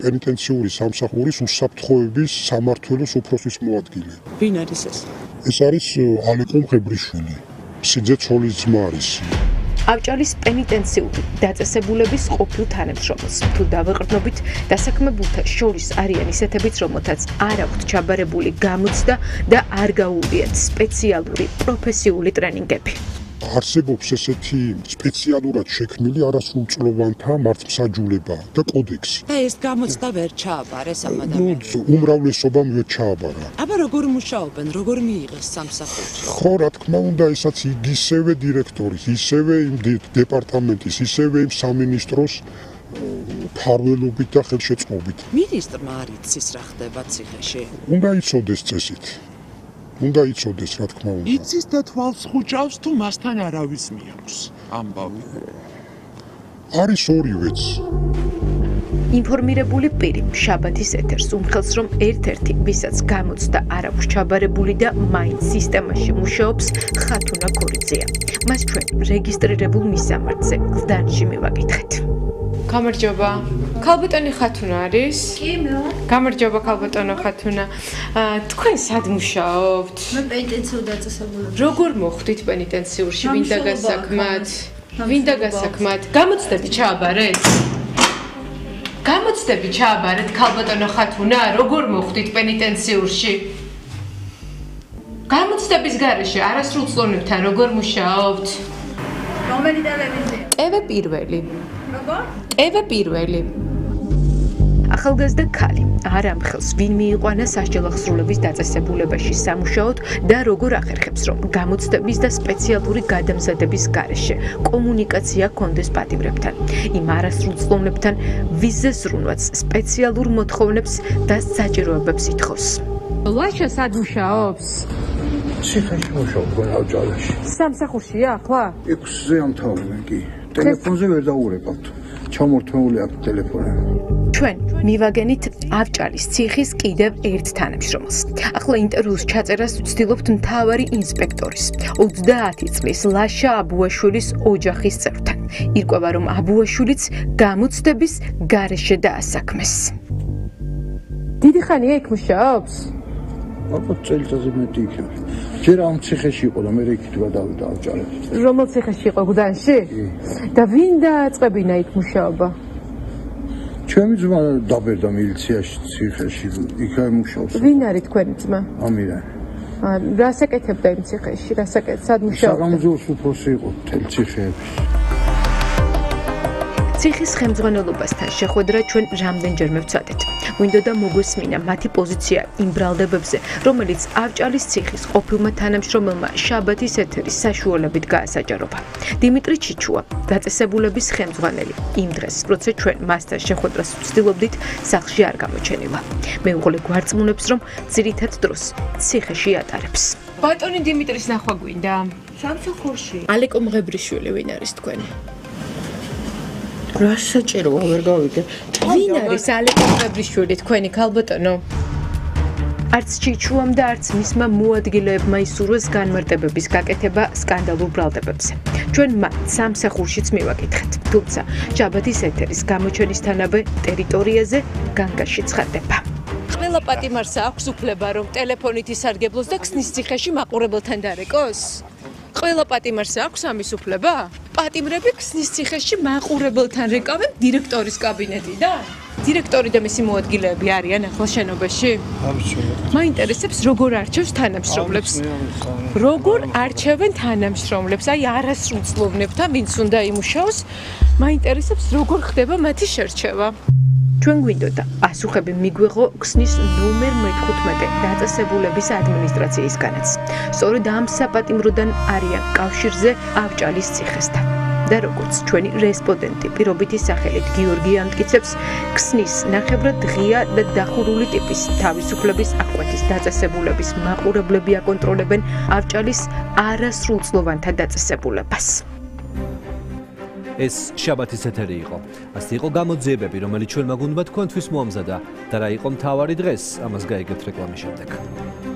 პენიტენციური სამსახურის უსაფრთხოების სამართლოს უფროსის მოადგილე. ვინ არის ეს? ეს არის ალეკო მღებრიშვილი. სიძე ცოლის ძმა არის. ავჭალის პენიტენციური დაწესებულების ყოფილ თანამშრომელს თუ დავეყრდნობით დასაქმებულთა შორის არიან ისეთებიც რომელთაც არ აქვთ ჩაბარებული გამოცდა და არ გაუვიათ სპეციალური პროფესიული ტრენინგები. არსებობს ესეთი სპეციალურად შექმნილი არასრულწლოვანთა მართლმსაჯულება და კოდექსი. და ეს გამოცდა ვერ ჩააბარეს ამ ადამიანს. ნუ უმრავლესობამ ვერ ჩააბარა. აბა როგორ მუშაობენ, როგორ მიიღეს სამსახურში? ხო, რა თქმა უნდა, ესაც ისევე დირექტორის, ისევე იმ დეპარტამენტის, ისევე იმ სამინისტროს ფარველობით და ხელშეწყობით. მინისტრმა არ იცის რა ხდება ციხეში. უნდა იცოდეს წესით. უნდა იცოდეს რა თქმა უნდა. იცის და თვალს ხუჭავს თუ მასთან არავის მიაქვს ამბავი. არის ორივეც. ინფორმირებული პირი შაბათის ეთერს უმხელს რომ ერთ-ერთი ვისაც გამოცდა არ აქვს ჩაბარებული და მაინც სისტემაში მუშაობს ხათუნა კორიძეა. მას ჩვენ რეგისტრირებულ მისამართზე გზდანში მივაკითხეთ. გამარჯობა. ქალბატონი ხათუნა არის? კი, მე. გამარჯობა ქალბატონო ხათუნა. თქვენ სად მუშაობთ? მე პენიტენციურ დაწესებულებაში. როგორ მოხვდით პენიტენციურში? ვინდა გასაქმად? ვინდა გასაქმად? გამოცდები ჩააბარეთ? გამოცდები ჩააბარეთ ქალბატონო ხათუნა, როგორ მოხვდით პენიტენციურში? გამოცდების garaშე არასრულწლოვნებთან როგორ მუშაობთ? რომელი ტელევიზია? TV პირველი. TV პირველი. ახალგაზრდა ქალი არ ამხელს ვინ მიიყვანა სასჯელახსრულების დაწესებულებაში სამუშაოდ და როგორ ახერხებს რომ გამოცდების და სპეციალური გადამზადების garaშე კომუნიკაცია კონდეს პატიმრებთან. იმ არასრულწლოვნებთან ვიზეს ზრუნვაც სპეციალურ მოთხოვნებს და საჭიროებებს ითხოვს. ლაშა სად მუშაობს ციხეში მუშაობ გვაავჭალაში სამსახურშია ახლა 6-ზე ამთავრებენ კი ტელეფონზე ვერ დაურეკავთ ჩამორთმეული აქვს ტელეფონი ჩვენ მივაგენით ავჭალის ციხის კიდევ ერთ თანამშრომელს. ახლა ინტერვიუს ჩაწერას ვცდილობთ მთავარი ინსპექტორის 30 წლის ლაშა აბუაშვილის ოჯახის წევრთან. ირკვევა რომ აბუაშვილიც გამოცდების გარეშე დაასაქმეს. დიდი ხანია იქ მუშაობს? ალბათ წელიწადზე მეტი იქნება. ჯერ ამ ციხეში იყო და მე იქით გადავიდა ავჭალებში. რომელ ციხეში იყო გუდანში? და ვინ დააწყებინა იქ მუშაობა? ჩემი ძმა დაბერდა მილიციაში ციხეში იქა მუშაობს. ვინ არის თქვენი ძმა? ამირა. რა საკეთებდა იმ ციხეში? რა საკეთ სად მუშაობდა? საგამოძიებო უფროსი იყო თელ ციხეებში ციხის ხელმძღვანელობასთან შეხვედრა ჩვენ რამდენჯერმე ვცადეთ. მინდოდა მოგვესმინა მათი პოზიცია იმ ბრალდებებზე, რომელიც ავჭალის ციხის ყოფილმა თანამშრომელმა შაბათის ეთერის საშუალებით გაასაჯაროვა. დიმიტრი ჩიჩუა, დაწესებულების ხელმძღვანელი, იმ დღეს, როცა ჩვენ მასთან შეხვედრას ვცდილობდით, სახლში არ გამოჩენილა. მე უყოლე გვარწმუნებს, რომ ძირითად დროს ციხეში ატარებს. ბატონი დიმიტრის ნახვა გვინდა? სამსახურში. ალეკო მღებრიშვილი ვინ არის თქვენი? რა საჭიროა ვერ გავიგე ვინ არის ალეკობრიშვილი თქვენი ქალბატონო არც ჩიჩუამ და არც მისმა მოადგილეებმა ისურვეს განმარტებების გაკეთება სკანდალურ ბრალდებებზე. ჩვენ მათ სამსახურშიც მივაკითხეთ. თუმცა ჯაბათის ეთერის გამოჩენისთანავე ტერიტორიაზე განგაში ცხადდება. ყველა პატიმარს აქვს უფლება რომ ტელეფონით ისარგებლოს და ქსნის ციხეში მაყურებელთან დარეკოს? ყველა პატიმარს აქვს ამის უფლება? პატიმრები ქსნის ციხეში მაყურებელთან რეკავენ დირექტორის კაბინეტიდან? დირექტორი და მისი მოადგილეები არიან ახლა შენობაში? აბსოლუტურად. მაინტერესებს როგორ არჩევს თანამშრომლებს? როგორ არჩევენ თანამშრომლებს? აი არასრულწლოვნებთან ვინც უნდა იმუშაოს? მაინტერესებს როგორ ხდება მათი შერჩევა? ჩვენ გვინდოდა პასუხები მიგვეღო ქსნის ნომერ მე-15 დაწესებულების ადმინისტრაციისგანაც. სწორედ ამ საპატიმროდან არიან კავშირზე ავჭალის ციხესთან. და როგორც ჩვენი რესპონდენტი პირობითი სახელით გიორგი ამტკიცებს, ქსნის ნახევრად ღია და დახურული ტიპის თავისუფლების აკვეთის დაწესებულების მაყურებლები აკონტროლებენ ავჭალის არასრულწლოვანთა დაწესებულებას. ეს შაბათის ეთერი იყო. ასე იყო გამოძიებები, რომელიც ჩვენ მაგუნდა თქვენთვის მოამზადა და რა იყო მთავარი დღეს, ამას გაიგებთ რეკლამის შემდეგ.